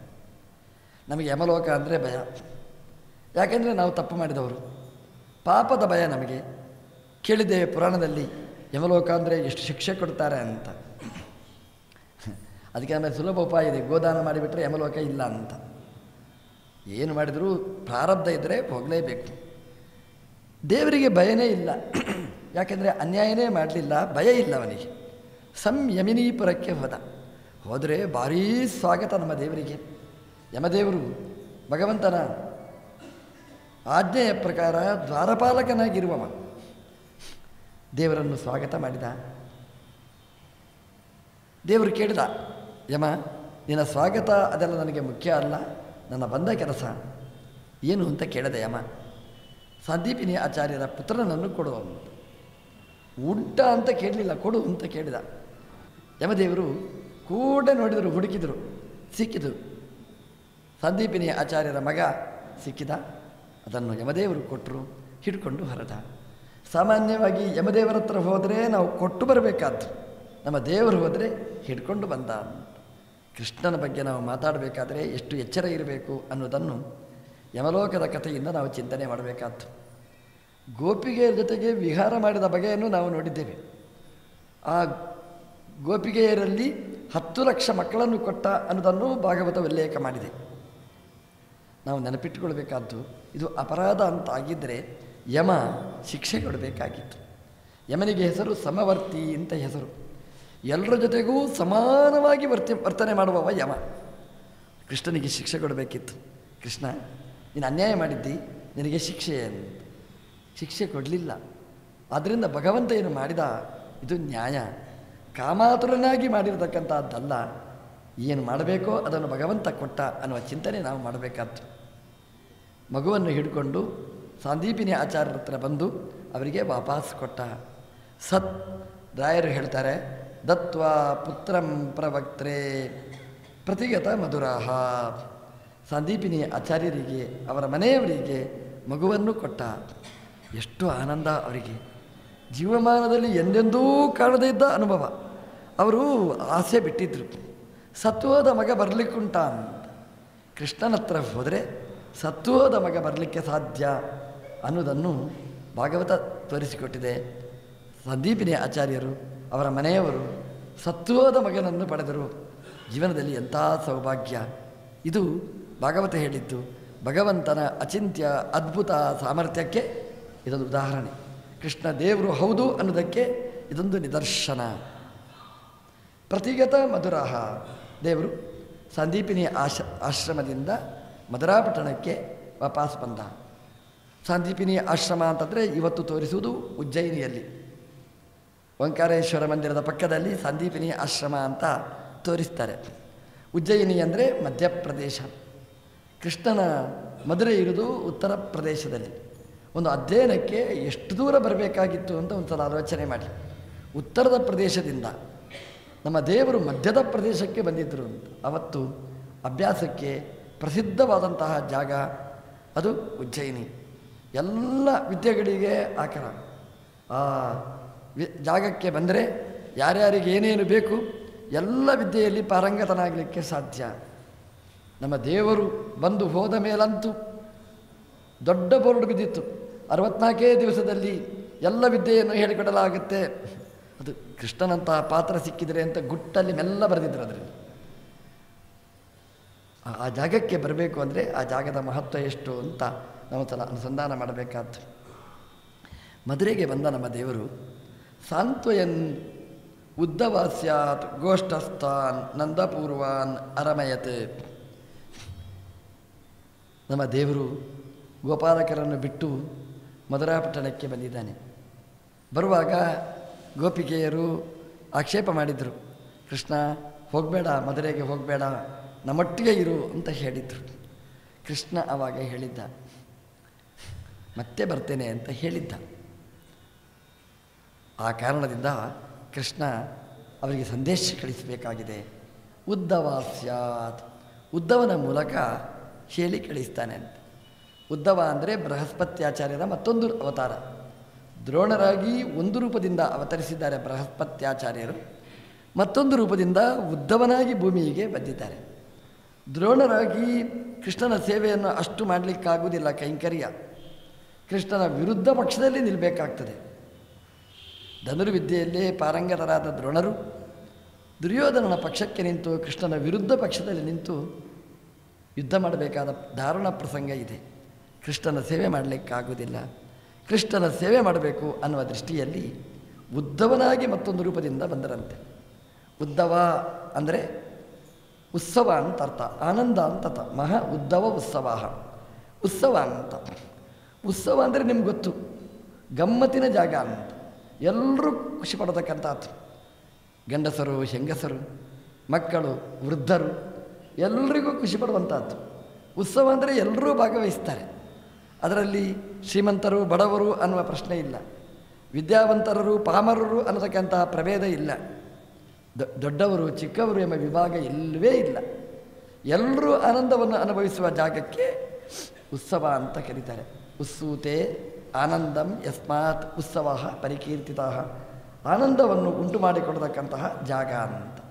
ನಮಗೆ ಯಮಲೋಕ ಅಂದರೆ ಭಯ. ಯಾಕೆಂದರೆ ನಾವು ತಪ್ಪು ಮಾಡಿದವರು. ಪಾಪದ ಭಯ ನಮಗೆ. ಕೇಳಿದೆ ಪುರಾಣದಲ್ಲಿ ಯಮಲೋಕ ಅಂದರೆ ಎಷ್ಟು ಶಿಕ್ಷೆ ಕೊಡ್ತಾರೆ ಅಂತ. ಅದಕ್ಕೆ ಆಮೇಲೆ ಸುಲಭ ಉಪಾಯ ಇದೆ. ಗೋದಾನ ಮಾಡಿಬಿಟ್ರೆ ಯಮಲೋಕ ಇಲ್ಲ ಅಂತ. ಏನು ಮಾಡಿದರೂ ಪ್ರಾರಬ್ಧ ಇದ್ದರೆ ಹೋಗಲೇಬೇಕು. ದೇವರಿಗೆ ಭಯನೇ ಇಲ್ಲ. ಯಾಕೆಂದರೆ ಅನ್ಯಾಯನೇ ಮಾಡಲಿಲ್ಲ, ಭಯ ಇಲ್ಲ ಅವನಿಗೆ. ಸಂಯಮಿನೀಪುರಕ್ಕೆ ಹೋದ. ಹೋದರೆ ಭಾರೀ ಸ್ವಾಗತ ನಮ್ಮ ದೇವರಿಗೆ. ಯಮದೇವರು ಭಗವಂತನ ಆಜ್ಞೆಯ ಪ್ರಕಾರ ದ್ವಾರಪಾಲಕನಾಗಿರುವವ. ದೇವರನ್ನು ಸ್ವಾಗತ ಮಾಡಿದ. ದೇವರು ಕೇಳಿದ, ಯಮ, ನಿನ್ನ ಸ್ವಾಗತ ಅದೆಲ್ಲ ನನಗೆ ಮುಖ್ಯ ಅಲ್ಲ, ನನ್ನ ಬಂದ ಕೆಲಸ. ಏನು ಅಂತ ಕೇಳಿದೆ ಯಮ, ಸಂದೀಪಿನಿ ಆಚಾರ್ಯರ ಪುತ್ರನನ್ನು ಕೊಡು ಅಂತ ಉಂಟ ಅಂತ ಕೇಳಲಿಲ್ಲ, ಕೊಡು ಅಂತ ಕೇಳಿದ. ಯಮದೇವರು ಕೂಡ ನೋಡಿದರು, ಹುಡುಕಿದರು, ಸಿಕ್ಕಿದರು. ಸಂದೀಪಿನಿ ಆಚಾರ್ಯರ ಮಗ ಸಿಕ್ಕಿದ. ಅದನ್ನು ಯಮದೇವರು ಕೊಟ್ಟರು, ಹಿಡ್ಕೊಂಡು ಹೊರಟ. ಸಾಮಾನ್ಯವಾಗಿ ಯಮದೇವರ ಹತ್ರ ಹೋದರೆ ನಾವು ಕೊಟ್ಟು ಬರಬೇಕಾದ್ರು ನಮ್ಮ ದೇವರು ಹೋದರೆ ಹಿಡ್ಕೊಂಡು ಬಂದ. ಕೃಷ್ಣನ ಬಗ್ಗೆ ನಾವು ಮಾತಾಡಬೇಕಾದರೆ ಎಷ್ಟು ಎಚ್ಚರ ಇರಬೇಕು ಅನ್ನೋದನ್ನು ಯಮಲೋಕದ ಕಥೆಯಿಂದ ನಾವು ಚಿಂತನೆ ಮಾಡಬೇಕಾದ್ದು. ಗೋಪಿಗೆಯರ ಜೊತೆಗೆ ವಿಹಾರ ಮಾಡಿದ ಬಗೆಯನ್ನು ನಾವು ನೋಡಿದ್ದೇವೆ. ಆ ಗೋಪಿಗೆಯರಲ್ಲಿ ಹತ್ತು ಲಕ್ಷ ಮಕ್ಕಳನ್ನು ಕೊಟ್ಟ ಅನ್ನೋದನ್ನು ಭಾಗವತ ಉಲ್ಲೇಖ ಮಾಡಿದೆ. ನಾವು ನೆನಪಿಟ್ಟುಕೊಳ್ಬೇಕಾದ್ದು, ಇದು ಅಪರಾಧ ಅಂತ ಆಗಿದ್ದರೆ ಯಮ ಶಿಕ್ಷೆ ಕೊಡಬೇಕಾಗಿತ್ತು ಯಮನಿಗೆ ಹೆಸರು ಸಮವರ್ತಿ ಅಂತ ಹೆಸರು. ಎಲ್ಲರ ಜೊತೆಗೂ ಸಮಾನವಾಗಿ ವರ್ತಿ, ವರ್ತನೆ ಮಾಡುವವ ಯಮ. ಕೃಷ್ಣನಿಗೆ ಶಿಕ್ಷೆ ಕೊಡಬೇಕಿತ್ತು. ಕೃಷ್ಣ, ನೀನು ಅನ್ಯಾಯ ಮಾಡಿದ್ದಿ, ನಿನಗೆ ಶಿಕ್ಷೆ ಅಂತ. ಶಿಕ್ಷೆ ಕೊಡಲಿಲ್ಲ. ಆದ್ದರಿಂದ ಭಗವಂತ ಏನು ಮಾಡಿದ? ಇದು ನ್ಯಾಯ. ಕಾಮಾತುರನಾಗಿ ಮಾಡಿರತಕ್ಕಂಥದ್ದಲ್ಲ ಏನು ಮಾಡಬೇಕೋ ಅದನ್ನು ಭಗವಂತ ಕೊಟ್ಟ ಅನ್ನುವ ಚಿಂತನೆ ನಾವು ಮಾಡಬೇಕಾದ್ದು. ಮಗುವನ್ನು ಹಿಡ್ಕೊಂಡು ಸಾಂದೀಪಿನಿ ಆಚಾರ್ಯರ ಹತ್ರ ಬಂದು ಅವರಿಗೆ ವಾಪಸ್ ಕೊಟ್ಟ. ಸತ್ ರಾಯರು ಹೇಳ್ತಾರೆ ದತ್ವಾ ಪುತ್ರಂ ಪ್ರವಕ್ತ್ರೆ ಪ್ರತಿಗತ ಮಧುರಾಹ. ಸಂದೀಪಿನಿ ಆಚಾರ್ಯರಿಗೆ, ಅವರ ಮನೆಯವರಿಗೆ ಮಗುವನ್ನು ಕೊಟ್ಟ. ಎಷ್ಟು ಆನಂದ ಅವರಿಗೆ. ಜೀವಮಾನದಲ್ಲಿ ಎಂದೆಂದೂ ಕಾಣದೇ ಇದ್ದ ಅನುಭವ. ಅವರು ಆಸೆ ಬಿಟ್ಟಿದ್ರು. ಸತ್ವದ ಮಗ ಬರಲಿಕ್ಕುಂಟ ಅಂತ ಕೃಷ್ಣನ ಹತ್ರ ಹೋದರೆ ಸತ್ವದ ಮಗ ಬರಲಿಕ್ಕೆ ಸಾಧ್ಯ ಅನ್ನೋದನ್ನು ಭಾಗವತ ತೋರಿಸಿಕೊಟ್ಟಿದೆ. ಸಂದೀಪಿನಿ ಆಚಾರ್ಯರು, ಅವರ ಮನೆಯವರು ಸತ್ವದ ಮಗನನ್ನು ಪಡೆದರು. ಜೀವನದಲ್ಲಿ ಎಂಥ ಸೌಭಾಗ್ಯ. ಇದು ಭಾಗವತ ಹೇಳಿದ್ದು ಭಗವಂತನ ಅಚಿಂತ್ಯ ಅದ್ಭುತ ಸಾಮರ್ಥ್ಯಕ್ಕೆ ಇದೊಂದು ಉದಾಹರಣೆ. ಕೃಷ್ಣ ದೇವರು ಹೌದು ಅನ್ನೋದಕ್ಕೆ ಇದೊಂದು ನಿದರ್ಶನ. ಪ್ರತಿಗತ ಮಧುರಾಹ ದೇವರು ಸಂದೀಪಿನಿ ಆಶ, ಆಶ್ರಮದಿಂದ ಮಧುರಾಪಟ್ಟಣಕ್ಕೆ ವಾಪಸ್ ಬಂದ. ಸಂದೀಪಿನಿ ಆಶ್ರಮ ಅಂತಂದರೆ ಇವತ್ತು ತೋರಿಸುವುದು ಉಜ್ಜಯಿನಿಯಲ್ಲಿ. ಓಂಕಾರೇಶ್ವರ ಮಂದಿರದ ಪಕ್ಕದಲ್ಲಿ ಸಂದೀಪಿನಿ ಆಶ್ರಮ ಅಂತ ತೋರಿಸ್ತಾರೆ. ಉಜ್ಜಯಿನಿ ಅಂದರೆ ಮಧ್ಯಪ್ರದೇಶ. ಕೃಷ್ಣನ ಮಧುರೆ ಇರುವುದು ಉತ್ತರ ಪ್ರದೇಶದಲ್ಲಿ. ಒಂದು ಅಧ್ಯಯನಕ್ಕೆ ಎಷ್ಟು ದೂರ ಬರಬೇಕಾಗಿತ್ತು ಅಂತ ಒಂದು ಸಲ ಆಲೋಚನೆ ಮಾಡಿ. ಉತ್ತರದ ಪ್ರದೇಶದಿಂದ ನಮ್ಮ ದೇವರು ಮಧ್ಯದ ಪ್ರದೇಶಕ್ಕೆ ಬಂದಿದ್ದರು ಅಂತ. ಅವತ್ತು ಅಭ್ಯಾಸಕ್ಕೆ ಪ್ರಸಿದ್ಧವಾದಂತಹ ಜಾಗ ಅದು ಉಜ್ಜಯಿನಿ. ಎಲ್ಲ ವಿದ್ಯೆಗಳಿಗೆ ಆಕರ. ಆ ಜಾಗಕ್ಕೆ ಬಂದರೆ ಯಾರ್ಯಾರಿಗೆ ಏನೇನು ಬೇಕು ಎಲ್ಲ ವಿದ್ಯೆಯಲ್ಲಿ ಪಾರಂಗತನಾಗಲಿಕ್ಕೆ ಸಾಧ್ಯ. ನಮ್ಮ ದೇವರು ಬಂದು ಹೋದ ಮೇಲಂತೂ ದೊಡ್ಡ ಬೋರ್ಡ್ ಬಿದ್ದಿತ್ತು. ಅರವತ್ನಾಲ್ಕೇ ದಿವಸದಲ್ಲಿ ಎಲ್ಲ ವಿದ್ಯೆಯನ್ನು ಹೇಳಿಕೊಡಲಾಗುತ್ತೆ. ಅದು ಕೃಷ್ಣನಂತಹ ಪಾತ್ರ ಸಿಕ್ಕಿದರೆ ಅಂತ ಗುಟ್ಟಲ್ಲಿ ಮೆಲ್ಲ ಬರೆದಿದ್ರು ಅದರಲ್ಲಿ. ಆ- ಜಾಗಕ್ಕೆ ಬರಬೇಕು ಅಂದರೆ ಆ ಜಾಗದ ಮಹತ್ವ ಎಷ್ಟು ಅಂತ ನಾವು ಸಲ ಅನುಸಂಧಾನ ಮಾಡಬೇಕಾದ್ದು. ಮದುರೆಗೆ ಬಂದ ನಮ್ಮ ದೇವರು, ಸಾಂತ್ವಯನ್ ಉದ್ದವಾಸ್ಯಾತ್ ಗೋಷ್ಠಸ್ಥಾನ್ ನಂದಪೂರ್ವಾನ್ ಅರಮಯತೆ. ನಮ್ಮ ದೇವರು ಗೋಪಾಲಕರನ್ನು ಬಿಟ್ಟು ಮಧುರಾಪಟ್ಟಣಕ್ಕೆ ಬಂದಿದ್ದಾನೆ. ಬರುವಾಗ ಗೋಪಿಕೆಯರು ಆಕ್ಷೇಪ ಮಾಡಿದರು, ಕೃಷ್ಣ, ಹೋಗಬೇಡ, ಮಧುರೆಗೆ ಹೋಗಬೇಡ, ನಮ್ಮೊಟ್ಟಿಗೆ ಇರು ಅಂತ ಹೇಳಿದರು. ಕೃಷ್ಣ ಆವಾಗ ಹೇಳಿದ್ದ, ಮತ್ತೆ ಬರ್ತೇನೆ ಅಂತ ಹೇಳಿದ್ದ. ಆ ಕಾರಣದಿಂದ ಕೃಷ್ಣ ಅವರಿಗೆ ಸಂದೇಶ ಕಳಿಸಬೇಕಾಗಿದೆ. ಉದ್ದವಾಸ್ಯಾತ್ ಉದ್ದವನ ಮೂಲಕ ಹೇಳಿ ಕಳಿಸ್ತಾನೆ ಅಂತ. ಉದ್ದವ ಅಂದರೆ ಬೃಹಸ್ಪತ್ಯಾಚಾರ್ಯರ ಮತ್ತೊಂದು ಅವತಾರ. ದ್ರೋಣರಾಗಿ ಒಂದು ರೂಪದಿಂದ ಅವತರಿಸಿದ್ದಾರೆ ಬೃಹಸ್ಪತ್ಯಾಚಾರ್ಯರು. ಮತ್ತೊಂದು ರೂಪದಿಂದ ಉದ್ಧವನಾಗಿ ಭೂಮಿಗೆ ಬಂದಿದ್ದಾರೆ. ದ್ರೋಣರಾಗಿ ಕೃಷ್ಣನ ಸೇವೆಯನ್ನು ಅಷ್ಟು ಮಾಡಲಿಕ್ಕಾಗುವುದಿಲ್ಲ ಕೈಂಕರ್ಯ. ಕೃಷ್ಣನ ವಿರುದ್ಧ ಪಕ್ಷದಲ್ಲಿ ನಿಲ್ಲಬೇಕಾಗ್ತದೆ ಧನುರ್ವಿದ್ಯೆಯಲ್ಲೇ ಪಾರಂಗತರಾದ ದ್ರೋಣರು ದುರ್ಯೋಧನನ ಪಕ್ಷಕ್ಕೆ ನಿಂತು ಕೃಷ್ಣನ ವಿರುದ್ಧ ಪಕ್ಷದಲ್ಲಿ ನಿಂತು ಯುದ್ಧ ಮಾಡಬೇಕಾದ ದಾರುಣ ಪ್ರಸಂಗ ಇದೆ. ಕೃಷ್ಣನ ಸೇವೆ ಮಾಡಲಿಕ್ಕಾಗುವುದಿಲ್ಲ. ಕೃಷ್ಣನ ಸೇವೆ ಮಾಡಬೇಕು ಅನ್ನುವ ದೃಷ್ಟಿಯಲ್ಲಿ ಉದ್ದವನಾಗಿ ಮತ್ತೊಂದು ರೂಪದಿಂದ ಬಂದರಂತೆ. ಉದ್ದವ ಅಂದರೆ ಉತ್ಸವ ಅಂತ ಅರ್ಥ. ಆನಂದ ಅಂತ ಮಹಾ ಉದ್ದವ ಉತ್ಸವ ಉತ್ಸವ ಅಂತ. ಉತ್ಸವ ಅಂದರೆ ನಿಮ್ಗೆ ಗೊತ್ತು. ಗಮ್ಮತ್ತಿನ ಜಾಗ ಅಂತ. ಎಲ್ಲರೂ ಖುಷಿ ಪಡತಕ್ಕಂಥದ್ದು. ಗಂಡಸರು, ಹೆಂಗಸರು, ಮಕ್ಕಳು, ವೃದ್ಧರು ಎಲ್ರಿಗೂ ಖುಷಿ ಪಡುವಂಥದ್ದು. ಉತ್ಸವ ಅಂದರೆ ಎಲ್ಲರೂ ಭಾಗವಹಿಸ್ತಾರೆ. ಅದರಲ್ಲಿ ಶ್ರೀಮಂತರು ಬಡವರು ಅನ್ನುವ ಪ್ರಶ್ನೆ ಇಲ್ಲ. ವಿದ್ಯಾವಂತರರು ಪಾಮರರು ಅನ್ನತಕ್ಕಂತಹ ಪ್ರಭೇದ ಇಲ್ಲ. ದೊಡ್ಡವರು, ಚಿಕ್ಕವರು ಎಂಬ ವಿಭಾಗ ಇಲ್ಲವೇ ಇಲ್ಲ. ಎಲ್ಲರೂ ಆನಂದವನ್ನು ಅನುಭವಿಸುವ ಜಾಗಕ್ಕೆ ಉತ್ಸವ ಅಂತ ಕರೀತಾರೆ. ಉತ್ಸೂತೆ ಆನಂದಂ ಯಸ್ಮಾತ್ ಉತ್ಸವ ಪರಿಕೀರ್ತಿತ. ಆನಂದವನ್ನು ಉಂಟು ಮಾಡಿಕೊಡತಕ್ಕಂತಹ ಜಾಗ ಅಂತ.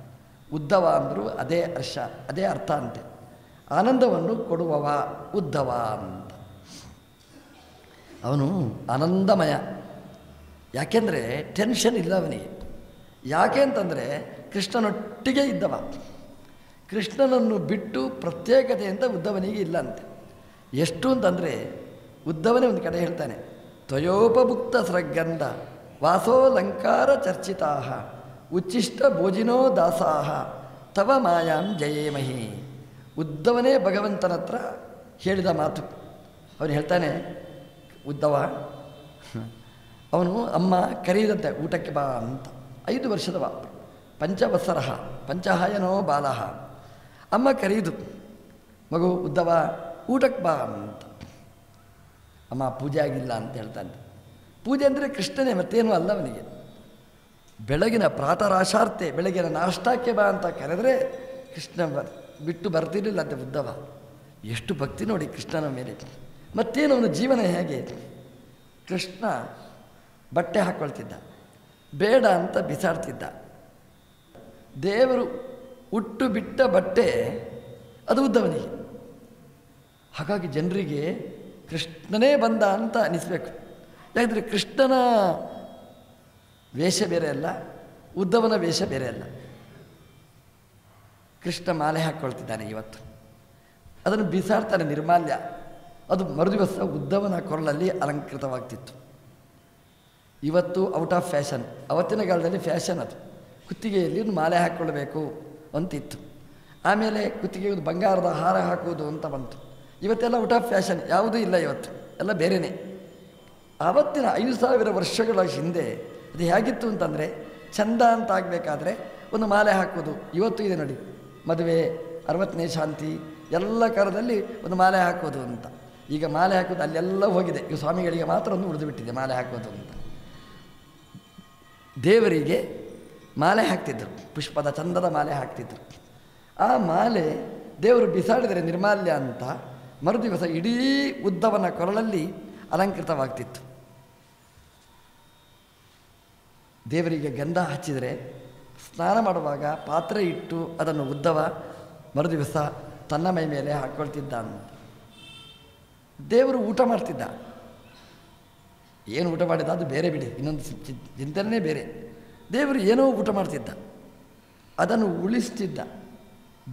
ಉದ್ದವ ಅಂದರೂ ಅದೇ ಅರ್ಷ, ಅದೇ ಅರ್ಥ ಅಂತೆ. ಆನಂದವನ್ನು ಕೊಡುವವ ಉದ್ದವ ಅಂತ. ಅವನು ಆನಂದಮಯ. ಯಾಕೆಂದರೆ ಟೆನ್ಷನ್ ಇಲ್ಲ ಅವನಿಗೆ ಯಾಕೆ ಅಂತಂದರೆ ಕೃಷ್ಣನೊಟ್ಟಿಗೆ ಇದ್ದವ. ಕೃಷ್ಣನನ್ನು ಬಿಟ್ಟು ಪ್ರತ್ಯೇಕತೆ ಅಂತ ಉದ್ದವನಿಗೆ ಇಲ್ಲ ಅಂತೆ ಎಷ್ಟು ಅಂತಂದರೆ ಉದ್ದವನೇ ಒಂದು ಕಡೆ ಹೇಳ್ತಾನೆ. ತ್ವಯೋಪಭುಕ್ತ ಸ್ರಗ್ಗಂಧ ವಾಸೋಲಂಕಾರ ಚರ್ಚಿತಾ ಉಚ್ಚಿಷ್ಟ ಭೋಜಿನೋ ದಾಸಾಹ. ತವ ಮಾಯಾಂ ಜಯೇಮಹಿ. ಉದ್ದವನೇ ಭಗವಂತನತ್ರ ಹೇಳಿದ ಮಾತು. ಅವನು ಹೇಳ್ತಾನೆ ಉದ್ದವ? ಅವನು, ಅಮ್ಮ, ಕರೆಯದಂತೆ ಊಟಕ್ಕೆ ಬಾ ಅಂತ. ಐದು ವರ್ಷದವ. ಪಂಚವತ್ಸರ ಪಂಚಹಾಯನೋ ಬಾಲಹ. ಅಮ್ಮ, ಕರೆಯುದು. ಮಗು, ಉದ್ದವ, ಊಟಕ್ಕೆ ಬಾ ಅಂತ. ಅಮ್ಮ, ಪೂಜೆ ಆಗಿಲ್ಲ ಅಂತ ಹೇಳ್ತಾನೆ. ಪೂಜೆ ಅಂದರೆ ಕೃಷ್ಣನೇ, ಮತ್ತೇನು ಅಲ್ಲ ಅವನಿಗೆ. ಬೆಳಗಿನ ಪ್ರಾತರಾಶಾರ್ಥೆ ಬೆಳಗಿನ ನಾಷ್ಟಕ್ಕೆ ಬಾ ಅಂತ ಕರೆದರೆ ಕೃಷ್ಣ ಬಿಟ್ಟು ಬರ್ತಿರಲಿಲ್ಲ ಅಂತ ಉದ್ದವ. ಎಷ್ಟು ಭಕ್ತಿ ನೋಡಿ ಕೃಷ್ಣನ ಮೇಲೆ. ಮತ್ತೇನು ಅವನ ಜೀವನ ಹೇಗೆ? ಕೃಷ್ಣ ಬಟ್ಟೆ ಹಾಕ್ಕೊಳ್ತಿದ್ದ ಬೇಡ ಅಂತ ಬಿಸಾಡ್ತಿದ್ದ. ದೇವರು ಉಟ್ಟು ಬಿಟ್ಟ ಬಟ್ಟೆ ಅದು ಉದ್ದವನಿಗೆ. ಹಾಗಾಗಿ ಜನರಿಗೆ ಕೃಷ್ಣನೇ ಬಂದ ಅಂತ ಅನಿಸ್ಬೇಕು. ಯಾಕಂದರೆ ಕೃಷ್ಣನ ವೇಷ ಬೇರೆ ಅಲ್ಲ, ಉದ್ದವನ ವೇಷ ಬೇರೆ ಅಲ್ಲ. ಕೃಷ್ಣ ಮಾಲೆ ಹಾಕ್ಕೊಳ್ತಿದ್ದಾನೆ ಇವತ್ತು. ಅದನ್ನು ಬಿಸಾಡ್ತಾನೆ ನಿರ್ಮಾಲ್ಯ. ಅದು ಮರುದಿವಸ ಉದ್ದವನ ಕೊರಳಲ್ಲಿ ಅಲಂಕೃತವಾಗ್ತಿತ್ತು. ಇವತ್ತು ಔಟ್ ಆಫ್ ಫ್ಯಾಷನ್. ಅವತ್ತಿನ ಕಾಲದಲ್ಲಿ ಫ್ಯಾಷನ್ ಅದು. ಕುತ್ತಿಗೆಯಲ್ಲಿ ಒಂದು ಮಾಲೆ ಹಾಕ್ಕೊಳ್ಬೇಕು ಅಂತಿತ್ತು. ಆಮೇಲೆ ಕುತ್ತಿಗೆ ಒಂದು ಬಂಗಾರದ ಹಾರ ಹಾಕುವುದು ಅಂತ ಬಂತು. ಇವತ್ತೆಲ್ಲ ಔಟ್ ಆಫ್ ಫ್ಯಾಷನ್. ಯಾವುದೂ ಇಲ್ಲ ಇವತ್ತು. ಎಲ್ಲ ಬೇರೆಯೇ ಆವತ್ತಿನ ಐದು ಸಾವಿರ ವರ್ಷಗಳ ಹಿಂದೆ ಅದು ಹೇಗಿತ್ತು ಅಂತಂದರೆ ಚಂದ ಅಂತ ಆಗಬೇಕಾದ್ರೆ ಒಂದು ಮಾಲೆ ಹಾಕೋದು ಇವತ್ತು ಇದೆ ನೋಡಿ. ಮದುವೆ, ಅರವತ್ತನೇ ಶಾಂತಿ, ಎಲ್ಲ ಕಾಲದಲ್ಲಿ ಒಂದು ಮಾಲೆ ಹಾಕೋದು ಅಂತ. ಈಗ ಮಾಲೆ ಹಾಕೋದು ಅಲ್ಲೆಲ್ಲ ಹೋಗಿದೆ. ಈ ಸ್ವಾಮಿಗಳಿಗೆ ಮಾತ್ರ ಒಂದು ಉಳಿದು ಬಿಟ್ಟಿದೆ ಮಾಲೆ ಹಾಕೋದು ಅಂತ. ದೇವರಿಗೆ ಮಾಲೆ ಹಾಕ್ತಿದ್ರು. ಪುಷ್ಪದ ಚಂದದ ಮಾಲೆ ಹಾಕ್ತಿದ್ರು. ಆ ಮಾಲೆ ದೇವರು ಬಿಸಾಡಿದರೆ ನಿರ್ಮಾಲ್ಯ ಅಂತ ಮರುದಿವಸ ಇಡೀ ಉದ್ದವನ ಕೊರಳಲ್ಲಿ ಅಲಂಕೃತವಾಗ್ತಿತ್ತು. ದೇವರಿಗೆ ಗಂಧ ಹಚ್ಚಿದರೆ ಸ್ನಾನ ಮಾಡುವಾಗ ಪಾತ್ರೆ ಇಟ್ಟು ಅದನ್ನು ಉದ್ದವ ಮರುದಿವಸ ತನ್ನ ಮೈ ಮೇಲೆ ಹಾಕ್ಕೊಳ್ತಿದ್ದ ಅಂತ ದೇವರು ಊಟ ಮಾಡ್ತಿದ್ದ. ಏನು ಊಟ ಮಾಡಿದ ಅದು ಬೇರೆ ಬಿಡಿ, ಇನ್ನೊಂದು ಚಿಂತನೆ ಬೇರೆ. ದೇವರು ಏನೋ ಊಟ ಮಾಡ್ತಿದ್ದ. ಅದನ್ನು ಉಳಿಸ್ತಿದ್ದ.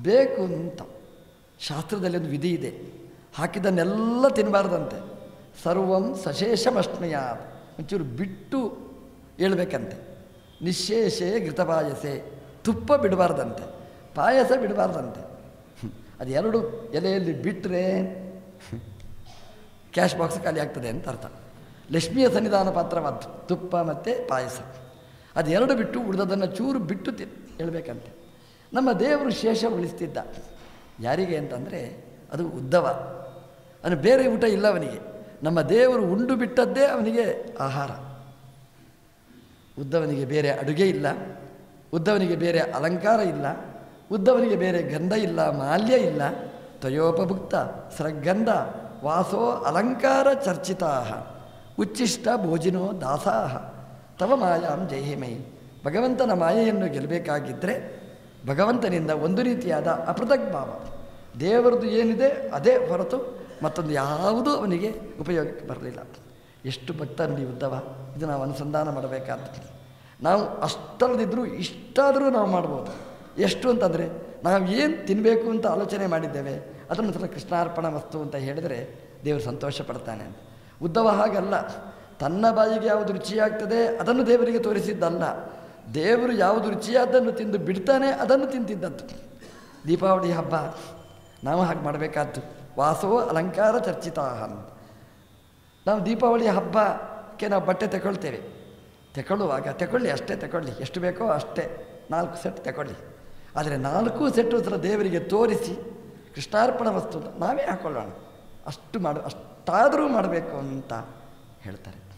ಬೇಕು ಅಂತ. ಶಾಸ್ತ್ರದಲ್ಲಿ ಒಂದು ವಿಧಿ ಇದೆ. ಹಾಕಿದ್ದನ್ನೆಲ್ಲ ತಿನ್ನಬಾರ್ದಂತೆ ಸರ್ವಂ ಸಶೇಷಮಶ್ಮಯ ಒಂಚೂರು ಬಿಟ್ಟು ಹೇಳ್ಬೇಕಂತೆ. ನಿಶೇಷೆ ಘೃತಪಾಯಸೆ ತುಪ್ಪ ಬಿಡಬಾರ್ದಂತೆ. ಪಾಯಸ ಬಿಡಬಾರ್ದಂತೆ. ಅದೆರಡು ಎಲೆಯಲ್ಲಿ ಬಿಟ್ಟರೆ ಕ್ಯಾಶ್ ಬಾಕ್ಸ್ ಖಾಲಿ ಆಗ್ತದೆ ಅಂತ ಅರ್ಥ. ಲಕ್ಷ್ಮಿಯ ಸನ್ನಿಧಾನ ಪಾತ್ರವಾದ್ದು. ತುಪ್ಪ ಮತ್ತು ಪಾಯಸ. ಅದೆರಡು ಬಿಟ್ಟು ಉಳಿದದನ್ನು ಚೂರು ಬಿಟ್ಟು ತಿ ಹೇಳಬೇಕಂತೆ. ನಮ್ಮ ದೇವರು ಶೇಷ ಉಳಿಸ್ತಿದ್ದ. ಯಾರಿಗೆ ಅಂತಂದರೆ ಅದು ಉದ್ದವ. ಅದು ಬೇರೆ ಊಟ ಇಲ್ಲ ಅವನಿಗೆ ನಮ್ಮ ದೇವರು ಉಂಡು ಬಿಟ್ಟದ್ದೇ ಅವನಿಗೆ ಆಹಾರ. ಉದ್ದವನಿಗೆ ಬೇರೆ ಅಡುಗೆ ಇಲ್ಲ. ಉದ್ದವನಿಗೆ ಬೇರೆ ಅಲಂಕಾರ ಇಲ್ಲ. ಉದ್ದವನಿಗೆ ಬೇರೆ ಗಂಧ ಇಲ್ಲ, ಮಾಲ್ಯ ಇಲ್ಲ. ತಯೋಪಭುಕ್ತ ಸ್ರಗಂಧ ವಾಸೋ ಅಲಂಕಾರ ಚರ್ಚಿತಾ, ಉಚ್ಚಿಷ್ಟ ಭೋಜಿನೋ ದಾಸಾಹ ತವ ಮಾಯಾಂ ಜೈಹಿಮೈ ಭಗವಂತನ ಮಾಯೆಯನ್ನು ಗೆಲ್ಲಬೇಕಾಗಿದ್ದರೆ ಭಗವಂತನಿಂದ ಒಂದು ರೀತಿಯಾದ ಅಪೃಥಕ್ ಭಾವ ದೇವರದು ಏನಿದೆ ಅದೇ ಹೊರತು ಮತ್ತೊಂದು ಯಾವುದೂ ಅವನಿಗೆ ಉಪಯೋಗಕ್ಕೆ ಬರಲಿಲ್ಲ. ಎಷ್ಟು ಭಕ್ತ ನೋಡಿ ಉದ್ದವ, ಇದು ನಾವು ಅನುಸಂಧಾನ ಮಾಡಬೇಕಾದ ನಾವು ಅಷ್ಟಲ್ಲದಿದ್ದರೂ ಇಷ್ಟಾದರೂ ನಾವು ಮಾಡ್ಬೋದು. ಎಷ್ಟು ಅಂತಂದರೆ ನಾವು ಏನು ತಿನ್ನಬೇಕು ಅಂತ ಆಲೋಚನೆ ಮಾಡಿದ್ದೇವೆ ಅದನ್ನು ಸ್ವಲ್ಪ ಕೃಷ್ಣಾರ್ಪಣ ವಸ್ತು ಅಂತ ಹೇಳಿದರೆ ದೇವರು ಸಂತೋಷ ಪಡ್ತಾನೆ ಅಂತ. ಉದ್ದವ ಹಾಗಲ್ಲ. ತನ್ನ ಬಾಯಿಗೆ ಯಾವುದು ರುಚಿಯಾಗ್ತದೆ, ಅದನ್ನು ದೇವರಿಗೆ ತೋರಿಸಿದ್ದಲ್ಲ. ದೇವರು ಯಾವುದು ರುಚಿಯಾದ್ದನ್ನು ತಿಂದು ಬಿಡ್ತಾನೆ, ಅದನ್ನು ತಿಂತಿದ್ದದ್ದು. ದೀಪಾವಳಿ ಹಬ್ಬ. ನಾವು ಹಾಗೆ ಮಾಡಬೇಕಾದ್ದು. ವಾಸೋ ಅಲಂಕಾರ ಚರ್ಚಿತ ನಾವು ದೀಪಾವಳಿ ಹಬ್ಬಕ್ಕೆ ನಾವು ಬಟ್ಟೆ ತಗೊಳ್ತೇವೆ. ತಗೊಳ್ಳುವಾಗ ತಗೊಳ್ಳಿ, ಅಷ್ಟೇ ತಗೊಳ್ಳಿ. ಎಷ್ಟು ಬೇಕೋ ಅಷ್ಟೇ. ನಾಲ್ಕು ಸೆಟ್ ತಗೊಳ್ಳಿ. ಆದರೆ ನಾಲ್ಕು ಸೆಟ್ಟು ಸಲ ದೇವರಿಗೆ ತೋರಿಸಿ ಕೃಷ್ಣಾರ್ಪಣ ವಸ್ತು ನಾವೇ ಹಾಕೊಳ್ಳೋಣ. ಅಷ್ಟು ಮಾಡ, ಅಷ್ಟಾದರೂ ಮಾಡಬೇಕು ಅಂತ ಹೇಳ್ತಾರೆ.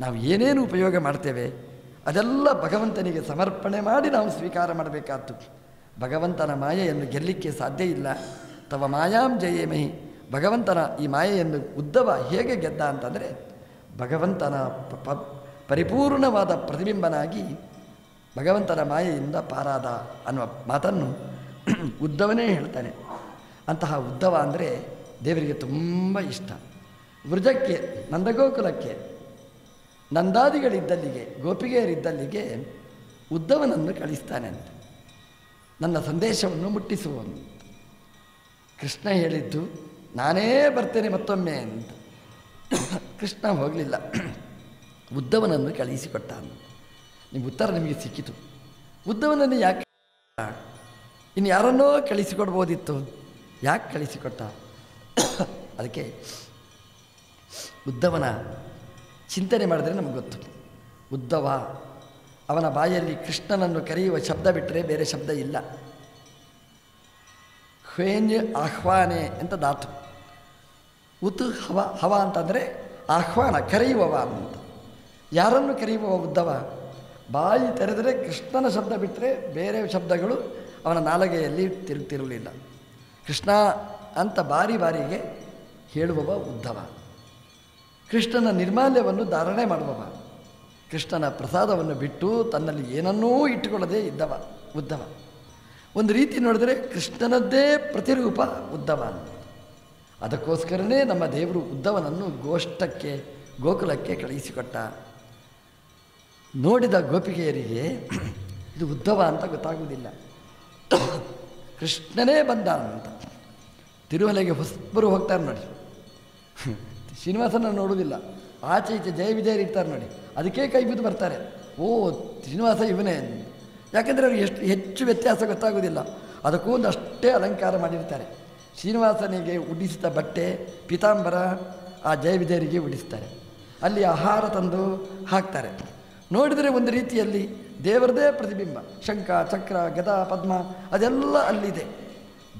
ನಾವು ಏನೇನು ಉಪಯೋಗ ಮಾಡ್ತೇವೆ, ಅದೆಲ್ಲ ಭಗವಂತನಿಗೆ ಸಮರ್ಪಣೆ ಮಾಡಿ ನಾವು ಸ್ವೀಕಾರ ಮಾಡಬೇಕಾದ್ದು. ಭಗವಂತನ ಮಾಯೆಯನ್ನು ಗೆಲ್ಲಲಿಕ್ಕೆ ಸಾಧ್ಯ ಇಲ್ಲ. ತವ ಮಾಯಾಂ ಜಯೇಮಹಿ. ಭಗವಂತನ ಈ ಮಾಯೆಯನ್ನು ಉದ್ದವ ಹೇಗೆ ಗೆದ್ದ ಅಂತಂದರೆ, ಭಗವಂತನ ಪ- ಪರಿಪೂರ್ಣವಾದ ಪ್ರತಿಬಿಂಬನಾಗಿ ಭಗವಂತನ ಮಾಯೆಯಿಂದ ಪಾರಾದ ಅನ್ನುವ ಮಾತನ್ನು ಉದ್ದವನೇ ಹೇಳ್ತಾನೆ. ಅಂತಹ ಉದ್ದವ ಅಂದರೆ ದೇವರಿಗೆ ತುಂಬ ಇಷ್ಟ. ವೃಜಕ್ಕೆ, ನಂದಗೋಕುಲಕ್ಕೆ, ನಂದಾದಿಗಳಿದ್ದಲ್ಲಿಗೆ, ಗೋಪಿಗೆಯರಿದ್ದಲ್ಲಿಗೆ ಉದ್ದವನನ್ನು ಕಳಿಸ್ತಾನೆ ಅಂತ. ನನ್ನ ಸಂದೇಶವನ್ನು ಮುಟ್ಟಿಸುವನು ಕೃಷ್ಣ ಹೇಳಿದ್ದು, ನಾನೇ ಬರ್ತೇನೆ ಮತ್ತೊಮ್ಮೆ ಅಂತ. ಕೃಷ್ಣ ಹೋಗಲಿಲ್ಲ. ಉದ್ದವನನ್ನು ಕಳುಹಿಸಿಕೊಟ್ಟ ನಿಮ್ಮ ಉತ್ತರ ನಿಮಗೆ ಸಿಕ್ಕಿತು. ಉದ್ದವನನ್ನು ಯಾಕೆ ಇನ್ನು ಯಾರನ್ನೋ ಕಳಿಸಿಕೊಡ್ಬೋದಿತ್ತು. ಯಾಕೆ ಕಳಿಸಿಕೊಟ್ಟ ಅದಕ್ಕೆ ಉದ್ದವನ ಚಿಂತನೆ ಮಾಡಿದ್ರೆ ನಮ್ಗೆ ಗೊತ್ತು. ಉದ್ದವ ಅವನ ಬಾಯಲ್ಲಿ ಕೃಷ್ಣನನ್ನು ಕರೆಯುವ ಶಬ್ದ ಬಿಟ್ಟರೆ ಬೇರೆ ಶಬ್ದ ಇಲ್ಲ. ಹ್ವೇನ್ ಆಹ್ವಾನೆ ಅಂತ ಧಾತು. ಉತ್ ಹವ ಹವ ಅಂತಂದರೆ ಆಹ್ವಾನ, ಕರೆಯುವವ ಅಂತ. ಯಾರನ್ನು ಕರೆಯುವವ ಉದ್ದವ? ಬಾಯಿ ತೆರೆದರೆ ಕೃಷ್ಣನ ಶಬ್ದ ಬಿಟ್ಟರೆ ಬೇರೆ ಶಬ್ದಗಳು ಅವನ ನಾಲಗೆಯಲ್ಲಿ ತಿರುಗ್ತಿರಲಿಲ್ಲ ಕೃಷ್ಣ ಅಂತ ಬಾರಿ ಬಾರಿಗೆ ಹೇಳುವವ ಉದ್ಧವ. ಕೃಷ್ಣನ ನಿರ್ಮಾಲ್ಯವನ್ನು ಧಾರಣೆ ಮಾಡುವವ. ಕೃಷ್ಣನ ಪ್ರಸಾದವನ್ನು ಬಿಟ್ಟು ತನ್ನಲ್ಲಿ ಏನನ್ನೂ ಇಟ್ಟುಕೊಳ್ಳದೆ ಇದ್ದವ, ಉದ್ಧವ. ಒಂದು ರೀತಿ ನೋಡಿದರೆ ಕೃಷ್ಣನದ್ದೇ ಪ್ರತಿರೂಪ ಉದ್ಧವ ಅದಕ್ಕೋಸ್ಕರನೇ ನಮ್ಮ ದೇವರು ಉದ್ದವನನ್ನು ಗೋಷ್ಠಕ್ಕೆ, ಗೋಕುಲಕ್ಕೆ ಕಳುಹಿಸಿಕೊಟ್ಟ. ನೋಡಿದ ಗೋಪಿಗೆಯರಿಗೆ ಇದು ಉದ್ಧವ ಅಂತ ಗೊತ್ತಾಗುವುದಿಲ್ಲ. ಕೃಷ್ಣನೇ ಬಂದ ಅಂತ. ತಿರುಮಲೆಗೆ ಹೊಸಬರು ಹೋಗ್ತಾರೆ ನೋಡಿ. ಶ್ರೀನಿವಾಸನ ನೋಡುವುದಿಲ್ಲ. ಆಚೆ ಈಚೆ ಜಯ ವಿಜಯರು ಇರ್ತಾರೆ ನೋಡಿ. ಅದಕ್ಕೆ ಕೈ ಬಿದ್ದು ಬರ್ತಾರೆ. ಓ, ಶ್ರೀನಿವಾಸ ಇವನೇ. ಯಾಕೆಂದರೆ ಅವ್ರಿಗೆ ಎಷ್ಟು ಹೆಚ್ಚು ವ್ಯತ್ಯಾಸ ಗೊತ್ತಾಗೋದಿಲ್ಲ ಅದಕ್ಕೂ ಒಂದು ಅಷ್ಟೇ ಅಲಂಕಾರ ಮಾಡಿರ್ತಾರೆ. ಶ್ರೀನಿವಾಸನಿಗೆ ಉಡಿಸಿದ ಬಟ್ಟೆ ಪೀತಾಂಬರ ಆ ಜಯ ವಿಜಯರಿಗೆ ಉಡಿಸ್ತಾರೆ. ಅಲ್ಲಿ ಆಹಾರ ತಂದು ಹಾಕ್ತಾರೆ. ನೋಡಿದರೆ ಒಂದು ರೀತಿಯಲ್ಲಿ ದೇವರದೇ ಪ್ರತಿಬಿಂಬ, ಶಂಖ, ಚಕ್ರ, ಗದ, ಪದ್ಮ, ಅದೆಲ್ಲ ಅಲ್ಲಿದೆ.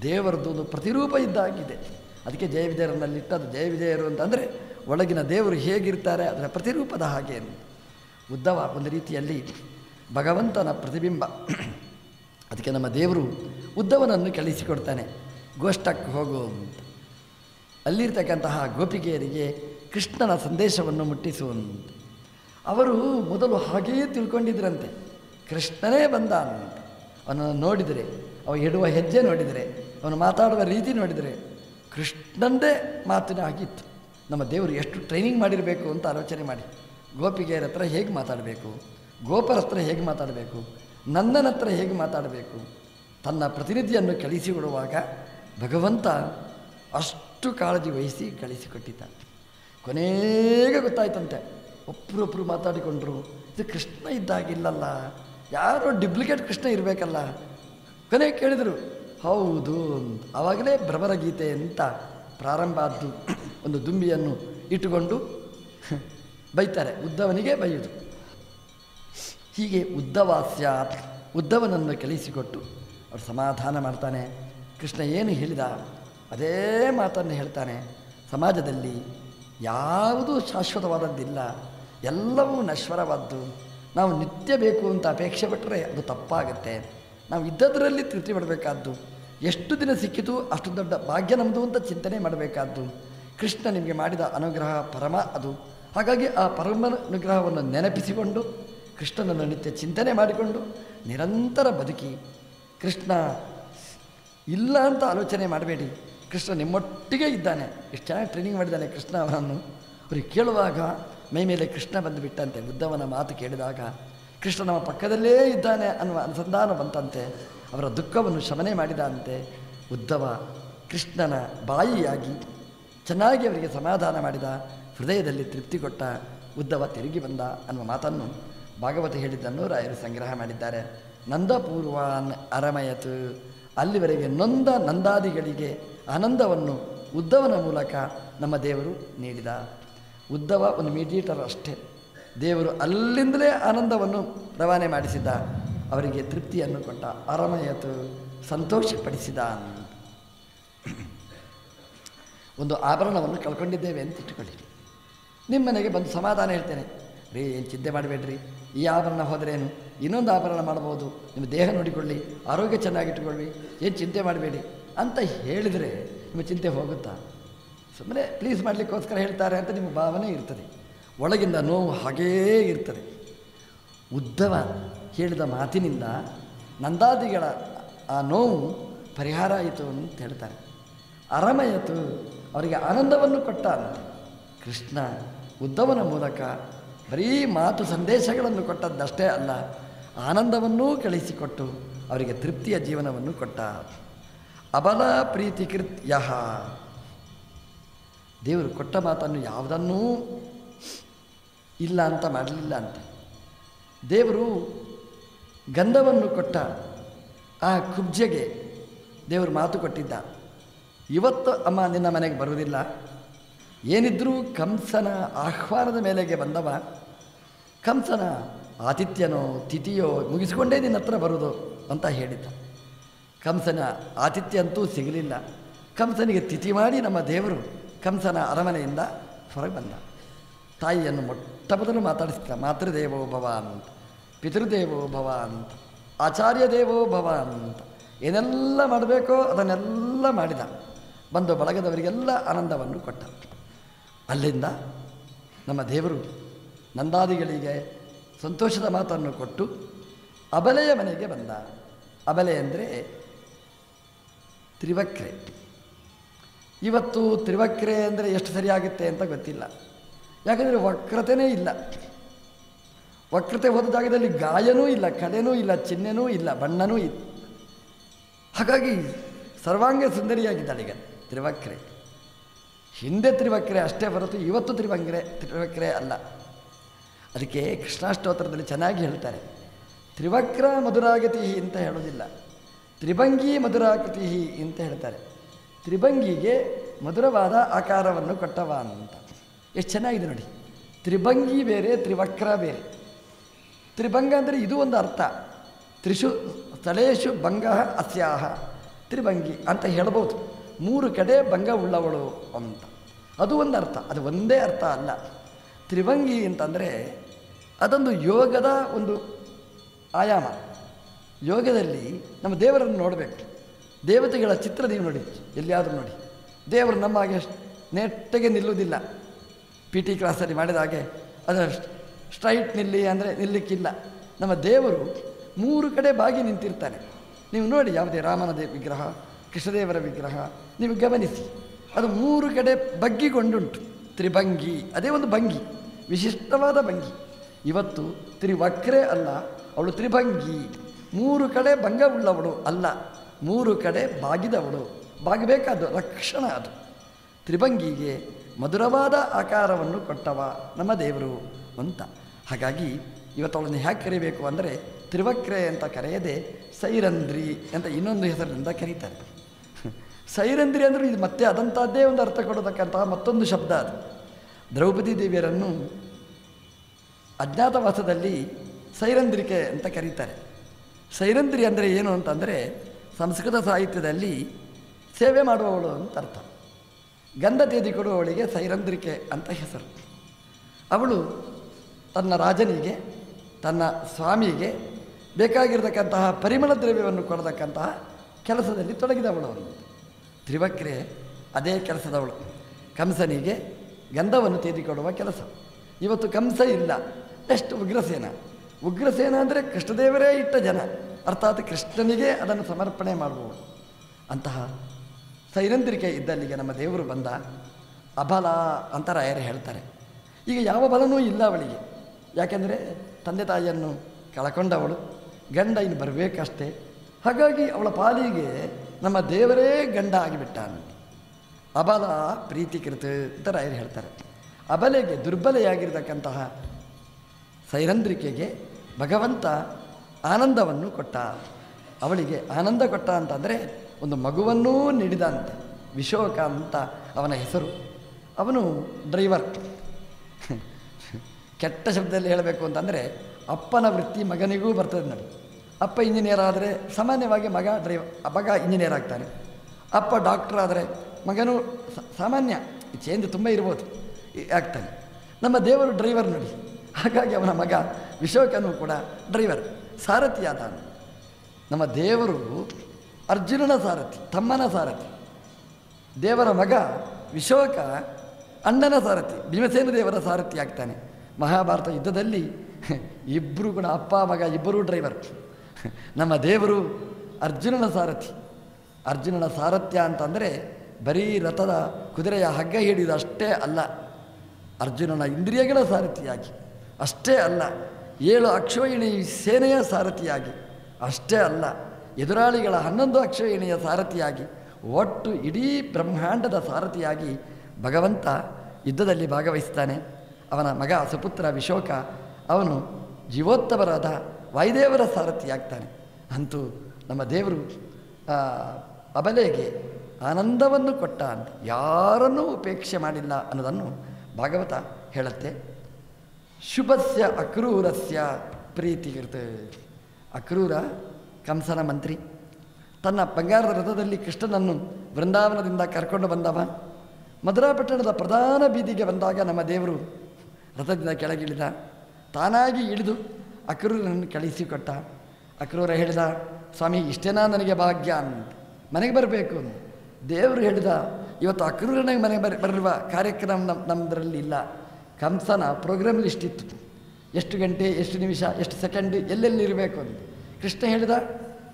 ದೇವರದ್ದು ಒಂದು ಪ್ರತಿರೂಪ ಇದ್ದಾಗಿದೆ. ಅದಕ್ಕೆ ಜಯ ಜಯವಿಜಯರು ಜಯ ವಿಜಯರು ಅಂತಂದರೆ ಒಳಗಿನ ದೇವರು ಹೇಗಿರ್ತಾರೆ, ಅದರ ಪ್ರತಿರೂಪದ ಹಾಗೆ. ಉದ್ದವ ಒಂದು ರೀತಿಯಲ್ಲಿ ಭಗವಂತನ ಪ್ರತಿಬಿಂಬ. ಅದಕ್ಕೆ ನಮ್ಮ ದೇವರು ಉದ್ದವನನ್ನು ಕಳಿಸಿಕೊಡ್ತಾನೆ. ಗೋಷ್ಠಕ್ಕೆ ಹೋಗು ಅಂತ. ಅಲ್ಲಿರ್ತಕ್ಕಂತಹ ಗೋಪಿಕೆಯರಿಗೆ ಕೃಷ್ಣನ ಸಂದೇಶವನ್ನು ಮುಟ್ಟಿಸುವಂತ ಅವರು ಮೊದಲು ಹಾಗೆಯೇ ತಿಳ್ಕೊಂಡಿದ್ರಂತೆ. ಕೃಷ್ಣನೇ ಬಂದ ಅವನನ್ನು ನೋಡಿದರೆ, ಅವ ಇಡುವ ಹೆಜ್ಜೆ ನೋಡಿದರೆ, ಅವನು ಮಾತಾಡುವ ರೀತಿ ನೋಡಿದರೆ, ಕೃಷ್ಣಂದೇ ಮಾತಿನ ಆಗಿತ್ತು ನಮ್ಮ ದೇವರು ಎಷ್ಟು ಟ್ರೈನಿಂಗ್ ಮಾಡಿರಬೇಕು ಅಂತ ಆಲೋಚನೆ ಮಾಡಿ. ಗೋಪಿಗೆಯರ ಹತ್ರ ಹೇಗೆ ಮಾತಾಡಬೇಕು? ಗೋಪರ ಹತ್ರ ಹೇಗೆ ಮಾತಾಡಬೇಕು? ನನ್ನನ ಹತ್ರ ಹೇಗೆ ಮಾತಾಡಬೇಕು? ತನ್ನ ಪ್ರತಿನಿಧಿಯನ್ನು ಕಳಿಸಿಕೊಡುವಾಗ ಭಗವಂತ ಅಷ್ಟು ಕಾಳಜಿ ವಹಿಸಿ ಕಳಿಸಿಕೊಟ್ಟಿದ್ದ ಕೊನೆಗೆ ಗೊತ್ತಾಯ್ತಂತೆ. ಒಬ್ಬರೊಬ್ಬರು ಮಾತಾಡಿಕೊಂಡ್ರು, ಇದು ಕೃಷ್ಣ ಇದ್ದಾಗಿಲ್ಲಲ್ಲ, ಯಾರೋ ಡಿಪ್ಲಿಕೇಟ್ ಕೃಷ್ಣ ಇರಬೇಕಲ್ಲ. ಕೊನೆಗೆ ಕೇಳಿದರು, ಹೌದು ಆವಾಗಲೇ ಭ್ರಮರ ಗೀತೆ ಅಂತ ಪ್ರಾರಂಭ ಆದ್ದು. ಒಂದು ದುಂಬಿಯನ್ನು ಇಟ್ಟುಕೊಂಡು ಬೈತಾರೆ, ಉದ್ದವನಿಗೆ ಬೈಯುವುದು ಹೀಗೆ ಉದ್ದವಾಸ್ಯ ಉದ್ದವನನ್ನು ಕಲಿಸಿಕೊಟ್ಟು ಅವರು ಸಮಾಧಾನ ಮಾಡ್ತಾನೆ. ಕೃಷ್ಣ ಏನು ಹೇಳಿದ, ಅದೇ ಮಾತನ್ನು ಹೇಳ್ತಾನೆ. ಸಮಾಜದಲ್ಲಿ ಯಾವುದೂ ಶಾಶ್ವತವಾದದ್ದಿಲ್ಲ. ಎಲ್ಲವೂ ನಶ್ವರವಾದ್ದು. ನಾವು ನಿತ್ಯ ಬೇಕು ಅಂತ ಅಪೇಕ್ಷೆ ಪಟ್ಟರೆ ಅದು ತಪ್ಪಾಗುತ್ತೆ. ನಾವು ಇದ್ದದರಲ್ಲಿ ತೃಪ್ತಿ ಮಾಡಬೇಕಾದ್ದು ಎಷ್ಟು ದಿನ ಸಿಕ್ಕಿತು ಅಷ್ಟು ದೊಡ್ಡ ಭಾಗ್ಯ ನಮ್ಮದು ಅಂತ ಚಿಂತನೆ ಮಾಡಬೇಕಾದ್ದು. ಕೃಷ್ಣ ನಿಮಗೆ ಮಾಡಿದ ಅನುಗ್ರಹ ಪರಮ ಅದು. ಹಾಗಾಗಿ ಆ ಪರಮ ಅನುಗ್ರಹವನ್ನು ನೆನಪಿಸಿಕೊಂಡು, ಕೃಷ್ಣನನ್ನು ನಿತ್ಯ ಚಿಂತನೆ ಮಾಡಿಕೊಂಡು, ನಿರಂತರ ಬದುಕಿ. ಕೃಷ್ಣ, ಇಲ್ಲ ಅಂತ ಆಲೋಚನೆ ಮಾಡಬೇಡಿ. ಕೃಷ್ಣ ನಿಮ್ಮೊಟ್ಟಿಗೆ ಇದ್ದಾನೆ. ಎಷ್ಟು ಚೆನ್ನಾಗಿ ಟ್ರೈನಿಂಗ್ ಮಾಡಿದ್ದಾನೆ ಕೃಷ್ಣ ಅವರನ್ನು. ಅವ್ರಿಗೆ ಕೇಳುವಾಗ ಮೈ ಮೇಲೆ ಕೃಷ್ಣ ಬಂದುಬಿಟ್ಟಂತೆ, ಬುದ್ಧವನ ಮಾತು ಕೇಳಿದಾಗ, ಕೃಷ್ಣ ನಮ್ಮ ಪಕ್ಕದಲ್ಲೇ ಇದ್ದಾನೆ ಅನ್ನುವ ಅನುಸಂಧಾನ ಬಂತಂತೆ, ಅವರ ದುಃಖವನ್ನು ಶಮನೆ ಮಾಡಿದಂತೆ, ಉದ್ದವ ಕೃಷ್ಣನ ಬಾಯಿಯಾಗಿ ಚೆನ್ನಾಗಿ ಅವರಿಗೆ ಸಮಾಧಾನ ಮಾಡಿದ, ಹೃದಯದಲ್ಲಿ ತೃಪ್ತಿ ಕೊಟ್ಟ ಉದ್ದವ ತಿರುಗಿ ಬಂದ ಅನ್ನುವ ಮಾತನ್ನು ಭಾಗವತ ಹೇಳಿದ್ದನ್ನು ರಾಯರು ಸಂಗ್ರಹ ಮಾಡಿದ್ದಾರೆ. ನಂದಪೂರ್ವಾನ್ ಅರಮಯತು, ಅಲ್ಲಿವರೆಗೆ ನೊಂದ ನಂದಾದಿಗಳಿಗೆ ಆನಂದವನ್ನು ಉದ್ದವನ ಮೂಲಕ ನಮ್ಮ ದೇವರು ನೀಡಿದ. ಉದ್ದವ ಒಂದು ಮೀಟೀಟರ್ ಅಷ್ಟೇ. ದೇವರು ಅಲ್ಲಿಂದಲೇ ಆನಂದವನ್ನು ರವಾನೆ ಮಾಡಿಸಿದ, ಅವರಿಗೆ ತೃಪ್ತಿಯನ್ನು ಕೊಟ್ಟ ಅರಮಯತು ಸಂತೋಷಪಡಿಸಿದ ಅಂತ ಒಂದು ಆಭರಣವನ್ನು ಕಳ್ಕೊಂಡಿದ್ದೇವೆ ಅಂತ ಇಟ್ಟುಕೊಳ್ಳಿ ನಿಮ್ಮ ಮನೆಗೆ ಬಂದು ಸಮಾಧಾನ ಹೇಳ್ತೇನೆ. ರೀ, ಏನು ಚಿಂತೆ ಮಾಡಬೇಡ್ರಿ. ಈ ಆಭರಣ ಹೋದ್ರೇನು? ಇನ್ನೊಂದು ಆಭರಣ ಮಾಡ್ಬೋದು ನಿಮ್ಮ ದೇಹ ನೋಡಿಕೊಳ್ಳಿ, ಆರೋಗ್ಯ ಚೆನ್ನಾಗಿಟ್ಟುಕೊಳ್ಳಿ. ಏನು ಚಿಂತೆ ಮಾಡಬೇಡಿ ಅಂತ ಹೇಳಿದರೆ ನಿಮ್ಮ ಚಿಂತೆ ಹೋಗುತ್ತಾ? ಸುಮ್ಮನೆ ಪ್ಲೀಸ್ ಮಾಡಲಿಕ್ಕೋಸ್ಕರ ಹೇಳ್ತಾರೆ ಅಂತ ನಿಮ್ಮ ಭಾವನೆ ಇರ್ತದೆ. ಒಳಗಿಂದ ನೋವು ಹಾಗೇ ಇರ್ತದೆ. ಉದ್ದವ ಹೇಳಿದ ಮಾತಿನಿಂದ ನಂದಾದಿಗಳ ಆ ನೋವು ಪರಿಹಾರ ಆಯಿತು ಅಂತ ಹೇಳ್ತಾರೆ. ಅರಮಯತು ಅವರಿಗೆ ಆನಂದವನ್ನು ಕೊಟ್ಟ ಕೃಷ್ಣ ಉದ್ದವನ ಮೂಲಕ ಬರೀ ಮಾತು ಸಂದೇಶಗಳನ್ನು ಕೊಟ್ಟದ್ದಷ್ಟೇ ಅಲ್ಲ, ಆನಂದವನ್ನೂ ಕಳಿಸಿಕೊಟ್ಟು ಅವರಿಗೆ ತೃಪ್ತಿಯ ಜೀವನವನ್ನು ಕೊಟ್ಟ. ಅಬಲ ಪ್ರೀತಿಕೃತ್ಯ ದೇವರು ಕೊಟ್ಟ ಮಾತನ್ನು ಯಾವುದನ್ನೂ ಇಲ್ಲ ಅಂತ ಮಾಡಲಿಲ್ಲ ಅಂತ. ದೇವರು ಗಂಧವನ್ನು ಕೊಟ್ಟ ಆ ಕುಬ್ಜೆಗೆ ದೇವರು ಮಾತು ಕೊಟ್ಟಿದ್ದ. ಇವತ್ತು ಅಮ್ಮ ನಿನ್ನ ಮನೆಗೆ ಬರುವುದಿಲ್ಲ. ಏನಿದ್ರೂ ಕಂಸನ ಆಹ್ವಾನದ ಮೇಲೆಗೆ ಬಂದವ. ಕಂಸನ ಆತಿಥ್ಯನೋ ತಿಥಿಯೋ ಮುಗಿಸಿಕೊಂಡೇ ನಿನ್ನ ಹತ್ರ ಬರುವುದು ಅಂತ ಹೇಳಿದ್ದ. ಕಂಸನ ಆತಿಥ್ಯ ಅಂತೂ ಸಿಗಲಿಲ್ಲ. ಕಂಸನಿಗೆ ತಿಥಿ ಮಾಡಿ ನಮ್ಮ ದೇವರು ಕಂಸನ ಅರಮನೆಯಿಂದ ಹೊರಗೆ ಬಂದ. ತಾಯಿಯನ್ನು ಮೊಟ್ಟ ಮೊದಲು ಮಾತಾಡಿಸಿದ, ಮಾತೃದೇವೋ ಭವ ಅಂತ ಪಿತೃದೇವೋ ಭವ ಅಂತ ಆಚಾರ್ಯ ದೇವೋ ಭವ ಅಂತ ಏನೆಲ್ಲ ಮಾಡಬೇಕೋ ಅದನ್ನೆಲ್ಲ ಮಾಡಿದ. ಬಂದು ಬಳಗದವರಿಗೆಲ್ಲ ಆನಂದವನ್ನು ಕೊಟ್ಟ. ಅಲ್ಲಿಂದ ನಮ್ಮ ದೇವರು ನಂದಾದಿಗಳಿಗೆ ಸಂತೋಷದ ಮಾತನ್ನು ಕೊಟ್ಟು ಅಬಲೆಯ ಮನೆಗೆ ಬಂದ. ಅಬಲೆ ಅಂದರೆ ತ್ರಿವಕ್ರೆ. ಇವತ್ತು ತ್ರಿವಕ್ರೆ ಅಂದರೆ ಎಷ್ಟು ಸರಿಯಾಗುತ್ತೆ ಅಂತ ಗೊತ್ತಿಲ್ಲ. ಯಾಕಂದರೆ ವಕ್ರತೆಯೇ ಇಲ್ಲ. ವಕ್ರತೆ ಹೋದ ಜಾಗದಲ್ಲಿ ಗಾಯನೂ ಇಲ್ಲ, ಕಲೆನೂ ಇಲ್ಲ, ಚಿಹ್ನೆನೂ ಇಲ್ಲ, ಬಣ್ಣನೂ ಇಲ್ಲ. ಹಾಗಾಗಿ ಸರ್ವಾಂಗ ಸುಂದರಿಯಾಗಿದ್ದಾಳೆ ಈಗ ತ್ರಿವಕ್ರೆ. ಹಿಂದೆ ತ್ರಿವಕ್ರೆ ಅಷ್ಟೇ ಹೊರತು ಇವತ್ತು ತ್ರಿವಂಗ್ರೆ, ತ್ರಿವಕ್ರೆ ಅಲ್ಲ. ಅದಕ್ಕೆ ಕೃಷ್ಣಾಷ್ಟೋತ್ರದಲ್ಲಿ ಚೆನ್ನಾಗಿ ಹೇಳ್ತಾರೆ, ತ್ರಿವಕ್ರ ಮಧುರಾಗತಿ ಅಂತ ಹೇಳೋದಿಲ್ಲ. ತ್ರಿಭಂಗಿ ಮಧುರಾಗತಿ ಅಂತ ಹೇಳ್ತಾರೆ. ತ್ರಿಭಂಗಿಗೆ ಮಧುರವಾದ ಆಕಾರವನ್ನು ಕೊಟ್ಟವ ಅಂತ. ಎಷ್ಟು ಚೆನ್ನಾಗಿದೆ ನೋಡಿ. ತ್ರಿಭಂಗಿ ಬೇರೆ, ತ್ರಿವಕ್ರ ಬೇರೆ. ತ್ರಿಭಂಗ ಅಂದರೆ ಇದು ಒಂದು ಅರ್ಥ. ತ್ರಿಷು ಸ್ಥಳೇಶು ಭಂಗ ಅಸ್ಯಾಹ. ತ್ರಿಭಂಗಿ ಅಂತ ಹೇಳ್ಬೋದು. ಮೂರು ಕಡೆ ಭಂಗ ಉಳ್ಳವಳು ಅಂತ. ಅದು ಒಂದು ಅರ್ಥ. ಅದು ಒಂದೇ ಅರ್ಥ ಅಲ್ಲ. ತ್ರಿಭಂಗಿ ಅಂತಂದರೆ ಅದೊಂದು ಯೋಗದ ಒಂದು ಆಯಾಮ. ಯೋಗದಲ್ಲಿ ನಮ್ಮ ದೇವರನ್ನು ನೋಡಬೇಕು. ದೇವತೆಗಳ ಚಿತ್ರ ನೀವು ನೋಡಿ, ಎಲ್ಲಿಯಾದರೂ ನೋಡಿ. ದೇವರು ನಮ್ಮ ಹಾಗೆ ನೆಟ್ಟಗೆ ನಿಲ್ಲುವುದಿಲ್ಲ. ಪಿ ಟಿ ಕ್ಲಾಸಲ್ಲಿ ಮಾಡಿದ ಹಾಗೆ ಅದು ಸ್ಟ್ರೈಟ್ ನಿಲ್ಲಿ ಅಂದರೆ ನಿಲ್ಲಕ್ಕಿಲ್ಲ. ನಮ್ಮ ದೇವರು ಮೂರು ಕಡೆ ಬಾಗಿ ನಿಂತಿರ್ತಾನೆ. ನೀವು ನೋಡಿ ಯಾವುದೇ ರಾಮನ ದೇವ ವಿಗ್ರಹ, ಕೃಷ್ಣದೇವರ ವಿಗ್ರಹ, ನೀವು ಗಮನಿಸಿ, ಅದು ಮೂರು ಕಡೆ ಬಗ್ಗಿಗೊಂಡುಂಟು. ತ್ರಿಭಂಗಿ, ಅದೇ ಒಂದು ಭಂಗಿ, ವಿಶಿಷ್ಟವಾದ ಭಂಗಿ. ಇವತ್ತು ತ್ರಿವಕ್ರೆ ಅಲ್ಲ, ಅವಳು ತ್ರಿಭಂಗಿ. ಮೂರು ಕಡೆ ಭಂಗವುಳ್ಳವಳು ಅಲ್ಲ. ಮೂರು ಕಡೆ ಬಾಗಿದವಳು. ಬಾಗಬೇಕಾದ್ದು ಲಕ್ಷಣ ಅದು. ತ್ರಿಭಂಗಿಗೆ ಮಧುರವಾದ ಆಕಾರವನ್ನು ಕೊಟ್ಟವ ನಮ್ಮ ದೇವರು ಅಂತ. ಹಾಗಾಗಿ ಇವತ್ತು ಅವಳನ್ನು ಹ್ಯಾಕೆ ಕರಿಬೇಕು ಅಂದರೆ ತ್ರಿವಕ್ರೆ ಅಂತ ಕರೆಯದೆ ಸೈರಂದ್ರಿ ಅಂತ ಇನ್ನೊಂದು ಹೆಸರಿನಿಂದ ಕರೀತಾರೆ. ಸೈರಂದ್ರಿ ಅಂದರೆ ಇದು ಮತ್ತೆ ಅದಂಥದ್ದೇ ಒಂದು ಅರ್ಥ ಕೊಡತಕ್ಕಂತಹ ಮತ್ತೊಂದು ಶಬ್ದ ಅದು. ದ್ರೌಪದಿ ದೇವಿಯರನ್ನು ಅಜ್ಞಾತವಾಸದಲ್ಲಿ ಸೈರಂದ್ರಿಕೆ ಅಂತ ಕರೀತಾರೆ. ಸೈರಂದ್ರಿ ಅಂದರೆ ಏನು ಅಂತಂದರೆ ಸಂಸ್ಕೃತ ಸಾಹಿತ್ಯದಲ್ಲಿ ಸೇವೆ ಮಾಡುವವಳು ಅಂತ ಅರ್ಥ. ಗಂಧ ತೇದಿ ಕೊಡುವವಳಿಗೆ ಸೈರಂದ್ರಿಕೆ ಅಂತ ಹೆಸರು. ಅವಳು ತನ್ನ ರಾಜನಿಗೆ, ತನ್ನ ಸ್ವಾಮಿಗೆ ಬೇಕಾಗಿರತಕ್ಕಂತಹ ಪರಿಮಳ ದ್ರವ್ಯವನ್ನು ಕೊಡತಕ್ಕಂತಹ ಕೆಲಸದಲ್ಲಿ ತೊಡಗಿದವಳು ಅವನು. ತ್ರಿವಕ್ರೆ ಅದೇ ಕೆಲಸದವಳು. ಕಂಸನಿಗೆ ಗಂಧವನ್ನು ತೆಗೆದುಕೊಡುವ ಕೆಲಸ. ಇವತ್ತು ಕಂಸ ಇಲ್ಲ, ಎಷ್ಟು ಉಗ್ರಸೇನ. ಉಗ್ರಸೇನ ಅಂದರೆ ಕೃಷ್ಣದೇವರೇ ಇಟ್ಟ ಜನ. ಅರ್ಥಾತ್ ಕೃಷ್ಣನಿಗೆ ಅದನ್ನು ಸಮರ್ಪಣೆ ಮಾಡಬಹುದು ಅಂತಹ ಸೈರಂದ್ರಿಕೆ ಇದ್ದಲ್ಲಿಗೆ ನಮ್ಮ ದೇವರು ಬಂದ ಅಬಲ ಅಂತ ರಾಯರು ಹೇಳ್ತಾರೆ. ಈಗ ಯಾವ ಬಲನೂ ಇಲ್ಲ ಅವಳಿಗೆ. ಯಾಕೆಂದರೆ ತಂದೆ ತಾಯಿಯನ್ನು ಕಳ್ಕೊಂಡವಳು, ಗಂಡ ಇನ್ನು ಬರಬೇಕಷ್ಟೇ. ಹಾಗಾಗಿ ಅವಳ ಪಾಲಿಗೆ ನಮ್ಮ ದೇವರೇ ಗಂಡ ಆಗಿಬಿಟ್ಟ ಅಬಲ ಪ್ರೀತಿಕೃತ ಅಂತ ರಾಯರು ಹೇಳ್ತಾರೆ. ಅಬಲೆಗೆ ದುರ್ಬಲೆಯಾಗಿರತಕ್ಕಂತಹ ಸೈರಂಧ್ರಿಕೆಗೆ ಭಗವಂತ ಆನಂದವನ್ನು ಕೊಟ್ಟ. ಅವಳಿಗೆ ಆನಂದ ಕೊಟ್ಟ ಅಂತಂದರೆ ಒಂದು ಮಗುವನ್ನೂ ನೀಡಿದಂತೆ, ವಿಶೋಕ ಅಂತ ಅವನ ಹೆಸರು. ಅವನು ಡ್ರೈವರ್. ಕೆಟ್ಟ ಶಬ್ದದಲ್ಲಿ ಹೇಳಬೇಕು ಅಂತಂದರೆ ಅಪ್ಪನ ವೃತ್ತಿ ಮಗನಿಗೂ ಬರ್ತದೆ ನೋಡಿ. ಅಪ್ಪ ಇಂಜಿನಿಯರ್ ಆದರೆ ಸಾಮಾನ್ಯವಾಗಿ ಮಗ ಡ್ರೈವರ್ ಮಗ ಇಂಜಿನಿಯರ್ ಆಗ್ತಾನೆ. ಅಪ್ಪ ಡಾಕ್ಟರ್ ಆದರೆ ಮಗನೂ ಸಾಮಾನ್ಯ ಚೇಂಜ್ ತುಂಬ ಇರ್ಬೋದು ಆಗ್ತಾನೆ. ನಮ್ಮ ದೇವರು ಡ್ರೈವರ್ ನೋಡಿ. ಹಾಗಾಗಿ ಅವನ ಮಗ ವಿಶೋಕನು ಕೂಡ ಡ್ರೈವರ್ ಸಾರಥಿಯಾದ ನಮ್ಮ ದೇವರು ಅರ್ಜುನನ ಸಾರಥಿ, ತಮ್ಮನ ಸಾರಥಿ. ದೇವರ ಮಗ ವಿಶೋಕ ಅಣ್ಣನ ಸಾರಥಿ, ಭೀಮಸೇನ ದೇವರ ಸಾರಥಿ ಆಗ್ತಾನೆ. ಮಹಾಭಾರತ ಯುದ್ಧದಲ್ಲಿ ಇಬ್ಬರು ಕೂಡ ಅಪ್ಪ, ಮಗ ಇಬ್ಬರೂ ಡ್ರೈವರ್. ನಮ್ಮ ದೇವರು ಅರ್ಜುನನ ಸಾರಥಿ. ಅರ್ಜುನನ ಸಾರಥ್ಯ ಅಂತಂದರೆ ಬರೀ ರಥದ ಕುದುರೆಯ ಹಗ್ಗ ಹಿಡಿದಷ್ಟೇ ಅಲ್ಲ, ಅರ್ಜುನನ ಇಂದ್ರಿಯಗಳ ಸಾರಥಿಯಾಗಿ. ಅಷ್ಟೇ ಅಲ್ಲ, ಏಳು ಅಕ್ಷೋಹಿಣಿ ಸೇನೆಯ ಸಾರಥಿಯಾಗಿ, ಅಷ್ಟೇ ಅಲ್ಲ, ಎದುರಾಳಿಗಳ ಹನ್ನೊಂದು ಅಕ್ಷೋಹಿಣಿಯ ಸಾರಥಿಯಾಗಿ, ಒಟ್ಟು ಇಡೀ ಬ್ರಹ್ಮಾಂಡದ ಸಾರಥಿಯಾಗಿ ಭಗವಂತ ಯುದ್ಧದಲ್ಲಿ ಭಾಗವಹಿಸ್ತಾನೆ. ಅವನ ಮಗ ಸುಪುತ್ರ ವಿಶೋಕ, ಅವನು ಜೀವೋತ್ತಮರಾದ ವಾಯುದೇವರ ಸಾರಥಿಯಾಗ್ತಾನೆ. ಅಂತೂ ನಮ್ಮ ದೇವರು ಅಬಲೆಗೆ ಆನಂದವನ್ನು ಕೊಟ್ಟ ಅಂತ ಯಾರನ್ನೂ ಉಪೇಕ್ಷೆ ಮಾಡಿಲ್ಲ ಅನ್ನೋದನ್ನು ಭಾಗವತ ಹೇಳುತ್ತೆ. ಶುಭಸ್ಯ ಅಕ್ರೂರಸ್ಯ ಪ್ರೀತಿಕೃತ ಅಕ್ರೂರ ಕಂಸನ ಮಂತ್ರಿ. ತನ್ನ ಬಂಗಾರದ ರಥದಲ್ಲಿ ಕೃಷ್ಣನನ್ನು ವೃಂದಾವನದಿಂದ ಕರ್ಕೊಂಡು ಬಂದವ. ಮಧುರಾಪಟ್ಟಣದ ಪ್ರಧಾನ ಬೀದಿಗೆ ಬಂದಾಗ ನಮ್ಮ ದೇವರು ರಥದಿಂದ ಕೆಳಗಿಳಿದ. ತಾನಾಗಿ ಇಳಿದು ಅಕ್ರೂರನನ್ನು ಕಳಿಸಿಕೊಟ್ಟ. ಅಕ್ರೂರ ಹೇಳಿದ, ಸ್ವಾಮಿ, ಇಷ್ಟೇನಾ ನನಗೆ ಭಾಗ್ಯ ಅಂತ. ಮನೆಗೆ ಬರಬೇಕು ದೇವರು ಹೇಳಿದ, ಇವತ್ತು ಅಕ್ರೂರನಿಗೆ ಮನೆಗೆ ಬರ, ಬರುವ ಕಾರ್ಯಕ್ರಮ ನಮ್ಮ ನಮ್ಮದರಲ್ಲಿ ಇಲ್ಲ. ಕಂಸನ ಪ್ರೋಗ್ರಾಮ್ ಲಿಸ್ಟ್ ಇತ್ತು. ಎಷ್ಟು ಗಂಟೆ, ಎಷ್ಟು ನಿಮಿಷ, ಎಷ್ಟು ಸೆಕೆಂಡ್ ಎಲ್ಲೆಲ್ಲಿ ಇರಬೇಕು ಅಂತ. ಕೃಷ್ಣ ಹೇಳಿದ,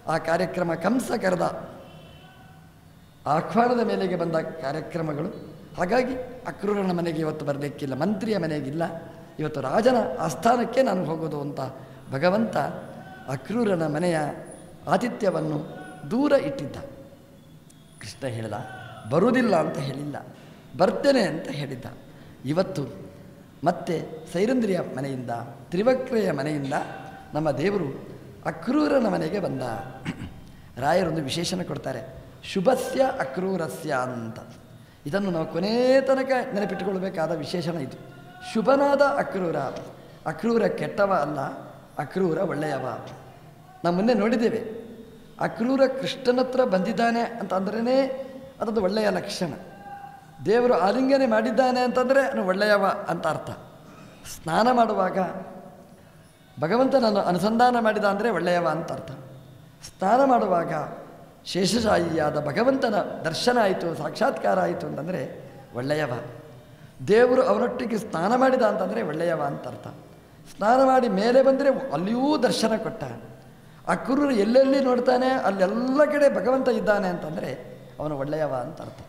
ಆ ಕಾರ್ಯಕ್ರಮ ಕಂಸ ಕರೆದ. ಆಹ್ವಾನದ ಮೇಲೆಗೆ ಬಂದ ಕಾರ್ಯಕ್ರಮಗಳು. ಹಾಗಾಗಿ ಅಕ್ರೂರನ ಮನೆಗೆ ಇವತ್ತು ಬರಲಿಕ್ಕಿಲ್ಲ, ಮಂತ್ರಿಯ ಮನೆಗಿಲ್ಲ. ಇವತ್ತು ರಾಜನ ಆಸ್ಥಾನಕ್ಕೆ ನಾನು ಹೋಗೋದು ಅಂತ ಭಗವಂತ ಅಕ್ರೂರನ ಮನೆಯ ಆತಿಥ್ಯವನ್ನು ದೂರ ಇಟ್ಟಿದ್ದ. ಕೃಷ್ಣ ಹೇಳಿದ ಬರುವುದಿಲ್ಲ ಅಂತ ಹೇಳಿಲ್ಲ, ಬರ್ತೇನೆ ಅಂತ ಹೇಳಿದ್ದ. ಇವತ್ತು ಮತ್ತೆ ಸೈರಂದ್ರಿಯ ಮನೆಯಿಂದ, ತ್ರಿವಕ್ರೆಯ ಮನೆಯಿಂದ ನಮ್ಮ ದೇವರು ಅಕ್ರೂರನ ಮನೆಗೆ ಬಂದ. ರಾಯರೊಂದು ವಿಶೇಷಣ ಕೊಡ್ತಾರೆ. ಶುಭಸ್ಯ ಅಕ್ರೂರಸ್ಯ ಅಂತ. ಇದನ್ನು ನಾವು ಕೊನೇ ತನಕ ನೆನಪಿಟ್ಟುಕೊಳ್ಬೇಕಾದ ವಿಶೇಷಣ ಇದು. ಶುಭನಾದ ಅಕ್ರೂರ. ಅಕ್ರೂರ ಕೆಟ್ಟವ ಅಲ್ಲ, ಅಕ್ರೂರ ಒಳ್ಳೆಯವ. ನಾವು ಮೊನ್ನೆ ನೋಡಿದ್ದೇವೆ. ಅಕ್ರೂರ ಕೃಷ್ಣನತ್ರ ಬಂದಿದ್ದಾನೆ ಅಂತ ಅಂದ್ರೇ ಅದೊಂದು ಒಳ್ಳೆಯ ಲಕ್ಷಣ. ದೇವರು ಆಲಿಂಗನೆ ಮಾಡಿದ್ದಾನೆ ಅಂತಂದರೆ ಒಳ್ಳೆಯವ ಅಂತ ಅರ್ಥ. ಸ್ನಾನ ಮಾಡುವಾಗ ಭಗವಂತನನ್ನು ಅನುಸಂಧಾನ ಮಾಡಿದ ಅಂದರೆ ಒಳ್ಳೆಯವ ಅಂತ ಅರ್ಥ. ಸ್ನಾನ ಮಾಡುವಾಗ ಶೇಷಶಾಹಿಯಾದ ಭಗವಂತನ ದರ್ಶನ ಆಯಿತು, ಸಾಕ್ಷಾತ್ಕಾರ ಆಯಿತು ಅಂತಂದರೆ ಒಳ್ಳೆಯವ. ದೇವರು ಅವನೊಟ್ಟಿಗೆ ಸ್ನಾನ ಮಾಡಿದ ಅಂತಂದರೆ ಒಳ್ಳೆಯವ ಅಂತ ಅರ್ಥ. ಸ್ನಾನ ಮಾಡಿ ಮೇಲೆ ಬಂದರೆ ಅಲ್ಲಿಯೂ ದರ್ಶನ ಕೊಟ್ಟ. ಅಕ್ರೂರು ಎಲ್ಲೆಲ್ಲಿ ನೋಡ್ತಾನೆ, ಅಲ್ಲೆಲ್ಲ ಕಡೆ ಭಗವಂತ ಇದ್ದಾನೆ ಅಂತಂದರೆ ಅವನು ಒಳ್ಳೆಯವ ಅಂತ ಅರ್ಥ.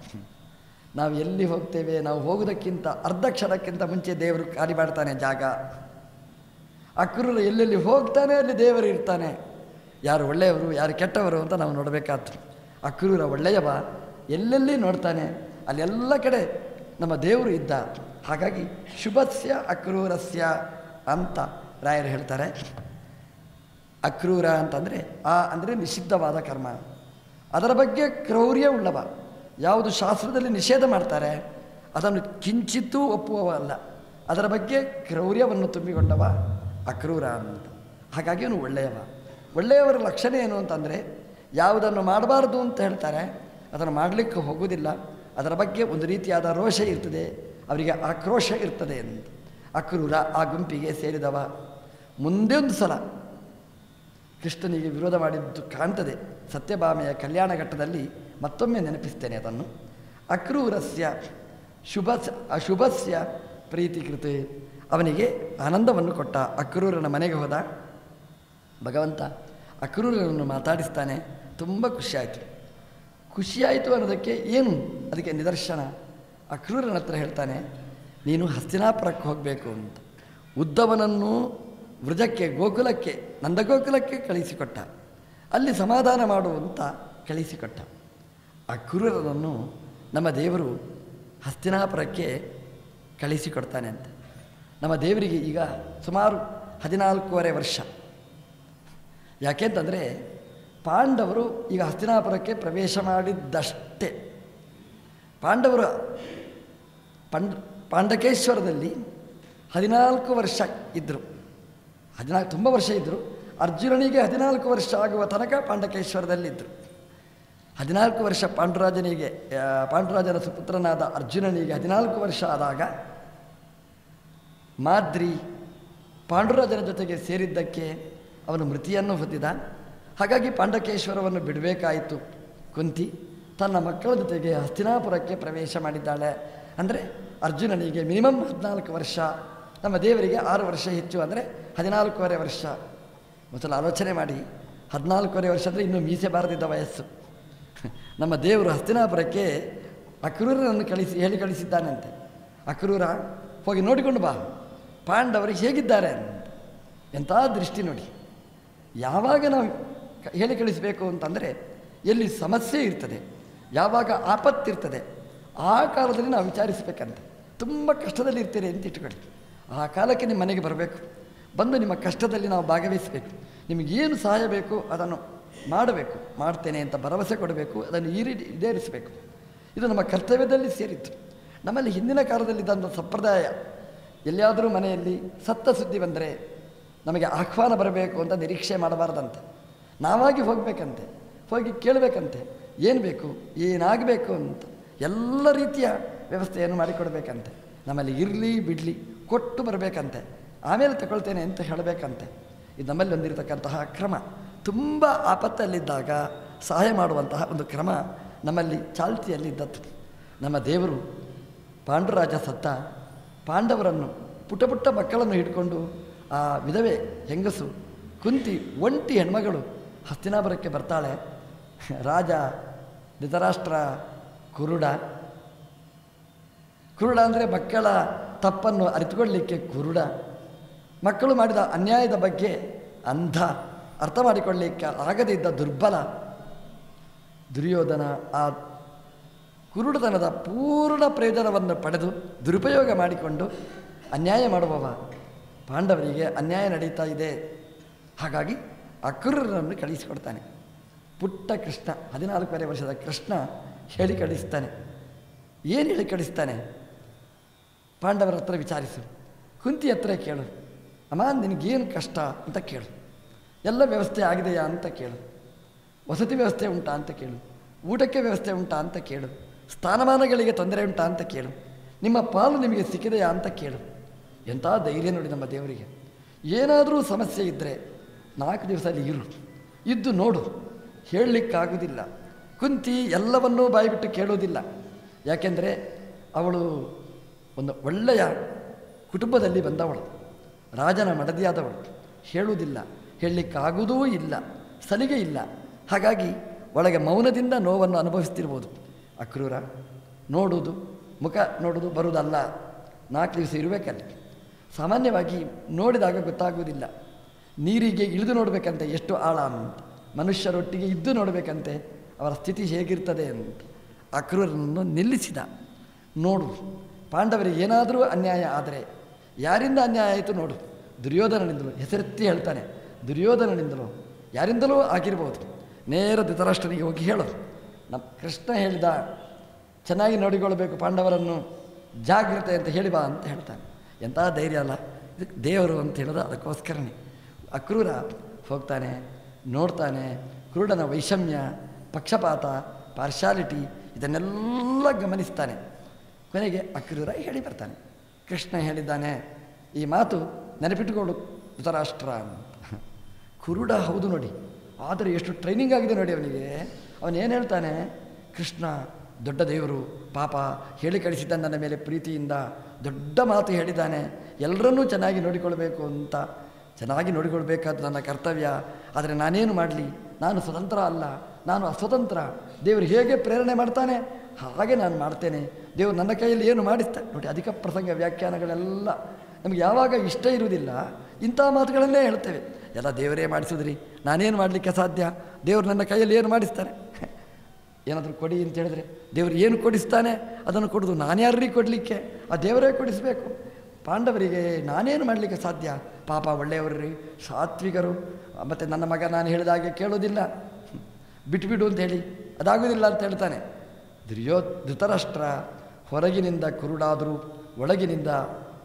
ನಾವು ಎಲ್ಲಿ ಹೋಗ್ತೇವೆ? ನಾವು ಹೋಗೋದಕ್ಕಿಂತ ಅರ್ಧ ಕ್ಷಣಕ್ಕಿಂತ ಮುಂಚೆ ದೇವರು ಖಾಲಿ ಮಾಡ್ತಾನೆ ಜಾಗ. ಅಕ್ರೂರ ಎಲ್ಲೆಲ್ಲಿ ಹೋಗ್ತಾನೆ ಅಲ್ಲಿ ದೇವರು ಇರ್ತಾನೆ. ಯಾರು ಒಳ್ಳೆಯವರು, ಯಾರು ಕೆಟ್ಟವರು ಅಂತ ನಾವು ನೋಡಬೇಕಾದ್ರು ಅಕ್ರೂರ ಒಳ್ಳೆಯವ, ಎಲ್ಲೆಲ್ಲಿ ನೋಡ್ತಾನೆ? ಅಲ್ಲೆಲ್ಲ ಕಡೆ ನಮ್ಮ ದೇವರು ಇದ್ದ. ಹಾಗಾಗಿ ಶುಭಸ್ಯ ಅಕ್ರೂರಸ್ಯ ಅಂತ ರಾಯರು ಹೇಳ್ತಾರೆ. ಅಕ್ರೂರ ಅಂತಂದರೆ ಆ ಅಂದರೆ ನಿಷಿದ್ಧವಾದ ಕರ್ಮ. ಅದರ ಬಗ್ಗೆ ಕ್ರೌರ್ಯ ಉಳ್ಳವ. ಯಾವುದು ಶಾಸ್ತ್ರದಲ್ಲಿ ನಿಷೇಧ ಮಾಡ್ತಾರೆ, ಅದನ್ನು ಕಿಂಚಿತ್ತೂ ಒಪ್ಪುವವ ಅಲ್ಲ. ಅದರ ಬಗ್ಗೆ ಕ್ರೌರ್ಯವನ್ನು ತುಂಬಿಕೊಂಡವ ಅಕ್ರೂರ ಅಂತ. ಹಾಗಾಗಿ ಅವನು ಒಳ್ಳೆಯವ. ಒಳ್ಳೆಯವರ ಲಕ್ಷಣ ಏನು ಅಂತಂದರೆ, ಯಾವುದನ್ನು ಮಾಡಬಾರ್ದು ಅಂತ ಹೇಳ್ತಾರೆ, ಅದನ್ನು ಮಾಡಲಿಕ್ಕೆ ಹೋಗುವುದಿಲ್ಲ. ಅದರ ಬಗ್ಗೆ ಒಂದು ರೀತಿಯಾದ ರೋಷ ಇರ್ತದೆ, ಅವರಿಗೆ ಆಕ್ರೋಶ ಇರ್ತದೆ ಅಂತ. ಅಕ್ರೂರ ಆ ಗುಂಪಿಗೆ ಸೇರಿದವ. ಮುಂದೆ ಒಂದು ಸಲ ಕೃಷ್ಣನಿಗೆ ವಿರೋಧ ಮಾಡಿದ್ದು ಕಾಣ್ತದೆ. ಸತ್ಯಭಾಮೆಯ ಕಲ್ಯಾಣ ಘಟ್ಟದಲ್ಲಿ ಮತ್ತೊಮ್ಮೆ ನೆನಪಿಸ್ತೇನೆ ಅದನ್ನು. ಅಕ್ರೂರಸ್ಯ ಶುಭ ಅಶುಭಸ್ಯ ಪ್ರೀತಿ ಕೃತೆ ಅವನಿಗೆ ಆನಂದವನ್ನು ಕೊಟ್ಟ. ಅಕ್ರೂರನ ಮನೆಗೆ ಹೋದ. ಭಗವಂತ ಅಕ್ರೂರನನ್ನು ಮಾತಾಡಿಸ್ತಾನೆ. ತುಂಬ ಖುಷಿಯಾಯಿತು. ಖುಷಿಯಾಯಿತು ಅನ್ನೋದಕ್ಕೆ ಏನು? ಅದಕ್ಕೆ ನಿದರ್ಶನ. ಅಕ್ರೂರನ ಹತ್ರ ಹೇಳ್ತಾನೆ, ನೀನು ಹಸ್ತಿನಾಪುರಕ್ಕೆ ಹೋಗಬೇಕು ಅಂತ. ಉದ್ದವನನ್ನು ವೃಜಕ್ಕೆ, ಗೋಕುಲಕ್ಕೆ, ನಂದಗೋಕುಲಕ್ಕೆ ಕಳಿಸಿಕೊಟ್ಟ. ಅಲ್ಲಿ ಸಮಾಧಾನ ಮಾಡುವಂತ ಕಳಿಸಿಕೊಟ್ಟ. ಅಕ್ರೂರನನ್ನು ನಮ್ಮ ದೇವರು ಹಸ್ತಿನಾಪುರಕ್ಕೆ ಕಳಿಸಿಕೊಡ್ತಾನೆ ಅಂತ. ನಮ್ಮ ದೇವರಿಗೆ ಈಗ ಸುಮಾರು ಹದಿನಾಲ್ಕೂವರೆ ವರ್ಷ. ಯಾಕೆಂತಂದರೆ ಪಾಂಡವರು ಈಗ ಹಸ್ತಿನಾಪುರಕ್ಕೆ ಪ್ರವೇಶ ಮಾಡಿದ್ದಷ್ಟೇ. ಪಾಂಡವರು ಪಂಡ್, ಪಾಂಡಕೇಶ್ವರದಲ್ಲಿ ಹದಿನಾಲ್ಕು ವರ್ಷ ಇದ್ದರು ಹದಿನಾಲ್ಕು ತುಂಬ ವರ್ಷ ಇದ್ದರು ಅರ್ಜುನನಿಗೆ ಹದಿನಾಲ್ಕು ವರ್ಷ ಆಗುವ ತನಕ ಪಾಂಡಕೇಶ್ವರದಲ್ಲಿದ್ದರು ಹದಿನಾಲ್ಕು ವರ್ಷ ಪಾಂಡುರಾಜನಿಗೆ ಪಾಂಡುರಾಜನ ಸುಪುತ್ರನಾದ ಅರ್ಜುನನಿಗೆ ಹದಿನಾಲ್ಕು ವರ್ಷ ಆದಾಗ ಮಾದ್ರಿ ಪಾಂಡುರಾಜನ ಜೊತೆಗೆ ಸೇರಿದ್ದಕ್ಕೆ ಅವನು ಮೃತಿಯನ್ನು ಹೊತ್ತಿದ. ಹಾಗಾಗಿ ಪಾಂಡಕೇಶ್ವರವನ್ನು ಬಿಡಬೇಕಾಯಿತು. ಕುಂತಿ ತನ್ನ ಮಕ್ಕಳ ಜೊತೆಗೆ ಹಸ್ತಿನಾಪುರಕ್ಕೆ ಪ್ರವೇಶ ಮಾಡಿದ್ದಾಳೆ. ಅಂದರೆ ಅರ್ಜುನನಿಗೆ ಮಿನಿಮಮ್ ಹದಿನಾಲ್ಕು ವರ್ಷ, ನಮ್ಮ ದೇವರಿಗೆ ಆರು ವರ್ಷ ಹೆಚ್ಚು ಅಂದರೆ ಹದಿನಾಲ್ಕೂವರೆ ವರ್ಷ. ಮೊದಲು ಆಲೋಚನೆ ಮಾಡಿ, ಹದಿನಾಲ್ಕೂವರೆ ವರ್ಷ ಅಂದರೆ ಇನ್ನೂ ಮೀಸೆ ಬಾರದಿದ್ದ ವಯಸ್ಸು. ನಮ್ಮ ದೇವರು ಹಸ್ತಿನಾಪುರಕ್ಕೆ ಅಕ್ರೂರನನ್ನು ಕಳಿಸಿ, ಹೇಳಿ ಕಳಿಸಿದ್ದಾನಂತೆ. ಅಕ್ರೂರ, ಹೋಗಿ ನೋಡಿಕೊಂಡು ಬಾ. ಪಾಂಡವರಿಗೆ ಹೇಗಿದ್ದಾರೆ ಎಂಥ ದೃಷ್ಟಿ ನೋಡಿ. ಯಾವಾಗ ನಾವು ಹೇಳಿ ಕಳಿಸಬೇಕು ಅಂತಂದರೆ, ಎಲ್ಲಿ ಸಮಸ್ಯೆ ಇರ್ತದೆ, ಯಾವಾಗ ಆಪತ್ತಿರ್ತದೆ, ಆ ಕಾಲದಲ್ಲಿ ನಾವು ವಿಚಾರಿಸಬೇಕಂತೆ. ತುಂಬ ಕಷ್ಟದಲ್ಲಿ ಇರ್ತೀರಿ ಅಂತ ಇಟ್ಕೊಳ್ಳಿ. ಆ ಕಾಲಕ್ಕೆ ನಿಮ್ಮ ಮನೆಗೆ ಬರಬೇಕು. ಬಂದು ನಿಮ್ಮ ಕಷ್ಟದಲ್ಲಿ ನಾವು ಭಾಗವಹಿಸಬೇಕು. ನಿಮಗೇನು ಸಹಾಯ ಬೇಕು ಅದನ್ನು ಮಾಡಬೇಕು, ಮಾಡ್ತೇನೆ ಅಂತ ಭರವಸೆ ಕೊಡಬೇಕು, ಅದನ್ನು ಈ ರೀತಿ ಈಡೇರಿಸಬೇಕು. ಇದು ನಮ್ಮ ಕರ್ತವ್ಯದಲ್ಲಿ ಸೇರಿತ್ತು ನಮ್ಮಲ್ಲಿ ಹಿಂದಿನ ಕಾಲದಲ್ಲಿದ್ದಂಥ ಸಂಪ್ರದಾಯ, ಎಲ್ಲಿಯಾದರೂ ಮನೆಯಲ್ಲಿ ಸತ್ತ ಸುದ್ದಿ ಬಂದರೆ ನಮಗೆ ಆಹ್ವಾನ ಬರಬೇಕು ಅಂತ ನಿರೀಕ್ಷೆ ಮಾಡಬಾರ್ದಂತೆ. ನಾವಾಗಿ ಹೋಗಬೇಕಂತೆ, ಹೋಗಿ ಕೇಳಬೇಕಂತೆ, ಏನು ಬೇಕು, ಏನಾಗಬೇಕು ಅಂತ ಎಲ್ಲ ರೀತಿಯ ವ್ಯವಸ್ಥೆಯನ್ನು ಮಾಡಿಕೊಡ್ಬೇಕಂತೆ. ನಮ್ಮಲ್ಲಿ ಇರಲಿ ಬಿಡಲಿ ಕೊಟ್ಟು ಬರಬೇಕಂತೆ. ಆಮೇಲೆ ತಗೊಳ್ತೇನೆ ಅಂತ ಹೇಳಬೇಕಂತೆ. ಇದು ನಮ್ಮಲ್ಲಿ ಹೊಂದಿರತಕ್ಕಂತಹ ಕ್ರಮ. ತುಂಬ ಆಪತ್ತಲ್ಲಿದ್ದಾಗ ಸಹಾಯ ಮಾಡುವಂತಹ ಒಂದು ಕ್ರಮ ನಮ್ಮಲ್ಲಿ ಚಾಲ್ತಿಯಲ್ಲಿದ್ದದ್ದು ನಮ್ಮ ದೇವರು ಪಾಂಡುರಾಜ ಸತ್ತ ಪಾಂಡವರನ್ನು ಪುಟ್ಟ ಪುಟ್ಟ ಮಕ್ಕಳನ್ನು ಹಿಡ್ಕೊಂಡು ಆ ವಿಧವೆ ಹೆಂಗಸು ಕುಂತಿ ಒಂಟಿ ಹೆಣ್ಮಗಳು ಹಸ್ತಿನಾಪುರಕ್ಕೆ ಬರ್ತಾಳೆ. ರಾಜ, ಧೃತರಾಷ್ಟ್ರ, ಕುರುಡ. ಕುರುಡ ಅಂದರೆ ಮಕ್ಕಳ ತಪ್ಪನ್ನು ಅರಿತುಕೊಳ್ಳಲಿಕ್ಕೆ ಕುರುಡ. ಮಕ್ಕಳು ಮಾಡಿದ ಅನ್ಯಾಯದ ಬಗ್ಗೆ ಅಂಧ. ಅರ್ಥ ಮಾಡಿಕೊಳ್ಳಲಿಕ್ಕೆ ಆಗದಿದ್ದ ದುರ್ಬಲ ದುರ್ಯೋಧನ ಆ ಕುರುಡತನದ ಪೂರ್ಣ ಪ್ರಯೋಜನವನ್ನು ಪಡೆದು ದುರುಪಯೋಗ ಮಾಡಿಕೊಂಡು ಅನ್ಯಾಯ ಮಾಡುವವ ಪಾಂಡವರಿಗೆ ಅನ್ಯಾಯ ನಡೀತಾ ಇದೆ. ಹಾಗಾಗಿ ಅಕ್ರೂರನನ್ನು ಕಳಿಸಿಕೊಡ್ತಾನೆ ಪುಟ್ಟ ಕೃಷ್ಣ, ಹದಿನಾಲ್ಕೂವರೆ ವರ್ಷದ ಕೃಷ್ಣ ಹೇಳಿ ಕಳಿಸ್ತಾನೆ. ಏನು ಹೇಳಿ ಕಳಿಸ್ತಾನೆ? ಪಾಂಡವರ ಹತ್ರ ವಿಚಾರಿಸು. ಕುಂತಿ ಹತ್ರ ಕೇಳು. ಅಮ್ಮ, ನಿನಗೇನು ಕಷ್ಟ ಅಂತ ಕೇಳು. ಎಲ್ಲ ವ್ಯವಸ್ಥೆ ಆಗಿದೆಯಾ ಅಂತ ಕೇಳು. ವಸತಿ ವ್ಯವಸ್ಥೆ ಉಂಟಾ ಅಂತ ಕೇಳು. ಊಟಕ್ಕೆ ವ್ಯವಸ್ಥೆ ಉಂಟಾ ಅಂತ ಕೇಳು. ಸ್ಥಾನಮಾನಗಳಿಗೆ ತೊಂದರೆ ಉಂಟಾ ಅಂತ ಕೇಳು. ನಿಮ್ಮ ಪಾಲು ನಿಮಗೆ ಸಿಕ್ಕಿದೆಯಾ ಅಂತ ಕೇಳು. ಎಂಥ ಧೈರ್ಯ ನೋಡಿ ನಮ್ಮ ದೇವರಿಗೆ. ಏನಾದರೂ ಸಮಸ್ಯೆ ಇದ್ದರೆ ನಾಲ್ಕು ದಿವಸ ಅಲ್ಲಿ ಇರು. ಇದ್ದು ನೋಡು. ಹೇಳಲಿಕ್ಕಾಗುವುದಿಲ್ಲ. ಕುಂತಿ ಎಲ್ಲವನ್ನೂ ಬಾಯಿಬಿಟ್ಟು ಕೇಳೋದಿಲ್ಲ ಯಾಕೆಂದರೆ ಅವಳು ಒಂದು ಒಳ್ಳೆಯ ಕುಟುಂಬದಲ್ಲಿ ಬಂದವಳು. ರಾಜನ ಮಡದಿಯಾದವಳು. ಹೇಳುವುದಿಲ್ಲ. ಹೇಳಲಿಕ್ಕಾಗುವುದೂ ಇಲ್ಲ, ಸಲಿಗೆ ಇಲ್ಲ. ಹಾಗಾಗಿ ಒಳಗೆ ಮೌನದಿಂದ ನೋವನ್ನು ಅನುಭವಿಸ್ತಿರ್ಬೋದು. ಅಕ್ರೂರ ನೋಡುವುದು, ಮುಖ ನೋಡುವುದು ಬರುವುದಲ್ಲ. ನಾಲ್ಕು ದಿವಸ ಇರಬೇಕಲ್ಲಿ. ಸಾಮಾನ್ಯವಾಗಿ ನೋಡಿದಾಗ ಗೊತ್ತಾಗುವುದಿಲ್ಲ. ನೀರಿಗೆ ಇಳಿದು ನೋಡಬೇಕಂತೆ ಎಷ್ಟು ಆಳ ಅಂತ ಮನುಷ್ಯರೊಟ್ಟಿಗೆ ಇದ್ದು ನೋಡಬೇಕಂತೆ, ಅವರ ಸ್ಥಿತಿ ಹೇಗಿರ್ತದೆ ಅಂತ. ಅಕ್ರೂರನನ್ನು ನಿಲ್ಲಿಸಿದ. ನೋಡು, ಪಾಂಡವರಿಗೆ ಏನಾದರೂ ಅನ್ಯಾಯ ಆದರೆ, ಯಾರಿಂದ ಅನ್ಯಾಯ ಆಯಿತು ನೋಡು. ದುರ್ಯೋಧನನಿಂದಲೂ ಹೆಸರೆತ್ತಿ ಹೇಳ್ತಾನೆ. ದುರ್ಯೋಧನನಿಂದಲೂ, ಯಾರಿಂದಲೂ ಆಗಿರ್ಬೋದು. ನೇರ ಧೃತರಾಷ್ಟ್ರನಿಗೆ ಹೋಗಿ ಹೇಳೋದು ನಮ್ಮ ಕೃಷ್ಣ ಹೇಳಿದ, ಚೆನ್ನಾಗಿ ನೋಡಿಕೊಳ್ಬೇಕು ಪಾಂಡವರನ್ನು, ಜಾಗ್ರತೆ ಅಂತ ಹೇಳಿ ಬಾ ಅಂತ ಹೇಳ್ತಾನೆ. ಎಂಥ ಧೈರ್ಯ ಅಲ್ಲ. ಇದಕ್ಕೆ ದೇವರು ಅಂತ ಹೇಳೋದು ಅದಕ್ಕೋಸ್ಕರನೇ. ಅಕ್ರೂರ ಹೋಗ್ತಾನೆ, ನೋಡ್ತಾನೆ, ಕ್ರೂಡನ ವೈಷಮ್ಯ, ಪಕ್ಷಪಾತ, ಪಾರ್ಶಾಲಿಟಿ, ಇದನ್ನೆಲ್ಲ ಗಮನಿಸ್ತಾನೆ. ಕೊನೆಗೆ ಅಕ್ರೂರ ಹೇಳಿ ಬರ್ತಾನೆ ಕೃಷ್ಣ ಹೇಳಿದ್ದಾನೆ, ಈ ಮಾತು ನೆನಪಿಟ್ಟುಕೊಳ್ಳು ಧೃತರಾಷ್ಟ್ರ ಕುರುಡ ಹೌದು ನೋಡಿ. ಆದರೆ ಎಷ್ಟು ಟ್ರೈನಿಂಗ್ ಆಗಿದೆ ನೋಡಿ ಅವನಿಗೆ. ಅವನೇನು ಹೇಳ್ತಾನೆ? ಕೃಷ್ಣ, ದೊಡ್ಡ ದೇವರು, ಪಾಪ, ಹೇಳಿ ಕಳಿಸಿದ್ದ ನನ್ನ ಮೇಲೆ ಪ್ರೀತಿಯಿಂದ. ದೊಡ್ಡ ಮಾತು ಹೇಳಿದ್ದಾನೆ. ಎಲ್ಲರನ್ನೂ ಚೆನ್ನಾಗಿ ನೋಡಿಕೊಳ್ಬೇಕು ಅಂತ. ಚೆನ್ನಾಗಿ ನೋಡಿಕೊಳ್ಬೇಕಾದ ನನ್ನ ಕರ್ತವ್ಯ. ಆದರೆ ನಾನೇನು ಮಾಡಲಿ? ನಾನು ಸ್ವತಂತ್ರ ಅಲ್ಲ. ನಾನು ಅಸ್ವತಂತ್ರ. ದೇವರು ಹೇಗೆ ಪ್ರೇರಣೆ ಮಾಡ್ತಾನೆ? ಹಾಗೆ ನಾನು ಮಾಡ್ತೇನೆ. ದೇವರು ನನ್ನ ಕೈಯಲ್ಲಿ ಏನು ಮಾಡಿಸ್ತಾ ನೋಡಿ, ಅಧಿಕ ಪ್ರಸಂಗ ವ್ಯಾಖ್ಯಾನಗಳೆಲ್ಲ ನಮಗೆ ಯಾವಾಗ ಇಷ್ಟ ಇರುವುದಿಲ್ಲ, ಇಂಥ ಮಾತುಗಳನ್ನೇ ಹೇಳ್ತೇವೆ. ಎಲ್ಲ ದೇವರೇ ಮಾಡಿಸಿದ್ರಿ. ನಾನೇನು ಮಾಡಲಿಕ್ಕೆ ಸಾಧ್ಯ ದೇವರು ನನ್ನ ಕೈಯಲ್ಲಿ ಏನು ಮಾಡಿಸ್ತಾರೆ? *laughs* ಏನಾದರೂ ಕೊಡಿ ಅಂತ ಹೇಳಿದ್ರೆ, ದೇವರು ಏನು ಕೊಡಿಸ್ತಾನೆ? ಅದನ್ನು ಕೊಡೋದು ನಾನ್ಯಾರಿಗೆ ಕೊಡಲಿಕ್ಕೆ? ಆ ದೇವರೇ ಕೊಡಿಸಬೇಕು. ಪಾಂಡವರಿಗೆ ನಾನೇನು ಮಾಡಲಿಕ್ಕೆ ಸಾಧ್ಯ? ಪಾಪ ಒಳ್ಳೆಯವರು ಸಾತ್ವಿಕರು. ಮತ್ತು ನನ್ನ ಮಗ ನಾನು ಹೇಳಿದ ಹಾಗೆ ಕೇಳೋದಿಲ್ಲ. *laughs* ಬಿಟ್ಬಿಡು ಅಂತ ಹೇಳಿ, ಅದಾಗೋದಿಲ್ಲ ಅಂತ ಹೇಳ್ತಾನೆ. ದುರ್ಯೋ ಧೃತರಾಷ್ಟ್ರ, ಹೊರಗಿನಿಂದ ಕುರುಡಾದರೂ, ಒಳಗಿನಿಂದ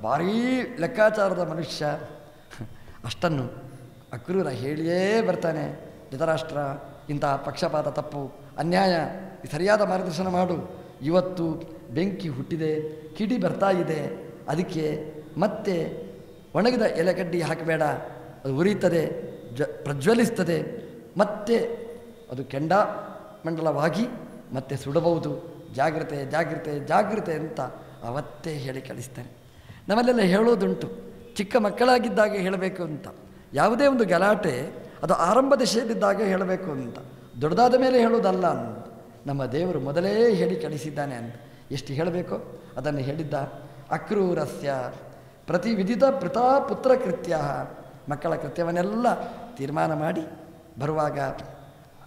ಭಾರೀ ಲೆಕ್ಕಾಚಾರದ ಮನುಷ್ಯ. *laughs* ಅಷ್ಟನ್ನು ಅಕ್ರೂರ ಹೇಳಿಯೇ ಬರ್ತಾನೆ. ಧೃತರಾಷ್ಟ್ರ, ಇಂತಹ ಪಕ್ಷಪಾತ ತಪ್ಪು, ಅನ್ಯಾಯ ಸರಿಯಾದ ಮಾರ್ಗದರ್ಶನ ಮಾಡು. ಇವತ್ತು ಬೆಂಕಿ ಹುಟ್ಟಿದೆ, ಕಿಡಿ ಬರ್ತಾ ಇದೆ. ಅದಕ್ಕೆ ಮತ್ತೆ ಒಣಗಿದ ಎಲೆಗಡ್ಡಿ ಹಾಕಬೇಡ. ಅದು ಉರಿಯುತ್ತದೆ ಜ ಪ್ರಜ್ವಲಿಸ್ತದೆ ಮತ್ತೆ ಅದು ಕೆಂಡ ಮಂಡಲವಾಗಿ ಮತ್ತೆ ಸುಡಬಹುದು. ಜಾಗ್ರತೆ ಜಾಗ್ರತೆ ಜಾಗ್ರತೆ ಅಂತ ಅವತ್ತೇ ಹೇಳಿ ಕಳಿಸ್ತಾನೆ. ನಮ್ಮಲ್ಲೆಲ್ಲ ಹೇಳೋದುಂಟು. ಚಿಕ್ಕ ಮಕ್ಕಳಾಗಿದ್ದಾಗ ಹೇಳಬೇಕು ಅಂತ. ಯಾವುದೇ ಒಂದು ಗಲಾಟೆ ಅದು ಆರಂಭ ದಶೆಯಲ್ಲಿದ್ದಾಗ ಹೇಳಬೇಕು ಅಂತ. ದೊಡ್ಡದಾದ ಮೇಲೆ ಹೇಳೋದಲ್ಲ ಅಂತ. ನಮ್ಮ ದೇವರು ಮೊದಲೇ ಹೇಳಿ ಕಳಿಸಿದ್ದಾನೆ ಅಂತ. ಎಷ್ಟು ಹೇಳಬೇಕು? ಅದನ್ನು ಹೇಳಿದ್ದ ಅಕ್ರೂರಸ್ಯ ಪ್ರತಿ ವಿಧಿತ ಪ್ರತಾ ಪುತ್ರ ಕೃತ್ಯ. ಮಕ್ಕಳ ಕೃತ್ಯವನ್ನೆಲ್ಲ ತೀರ್ಮಾನ ಮಾಡಿ ಬರುವಾಗ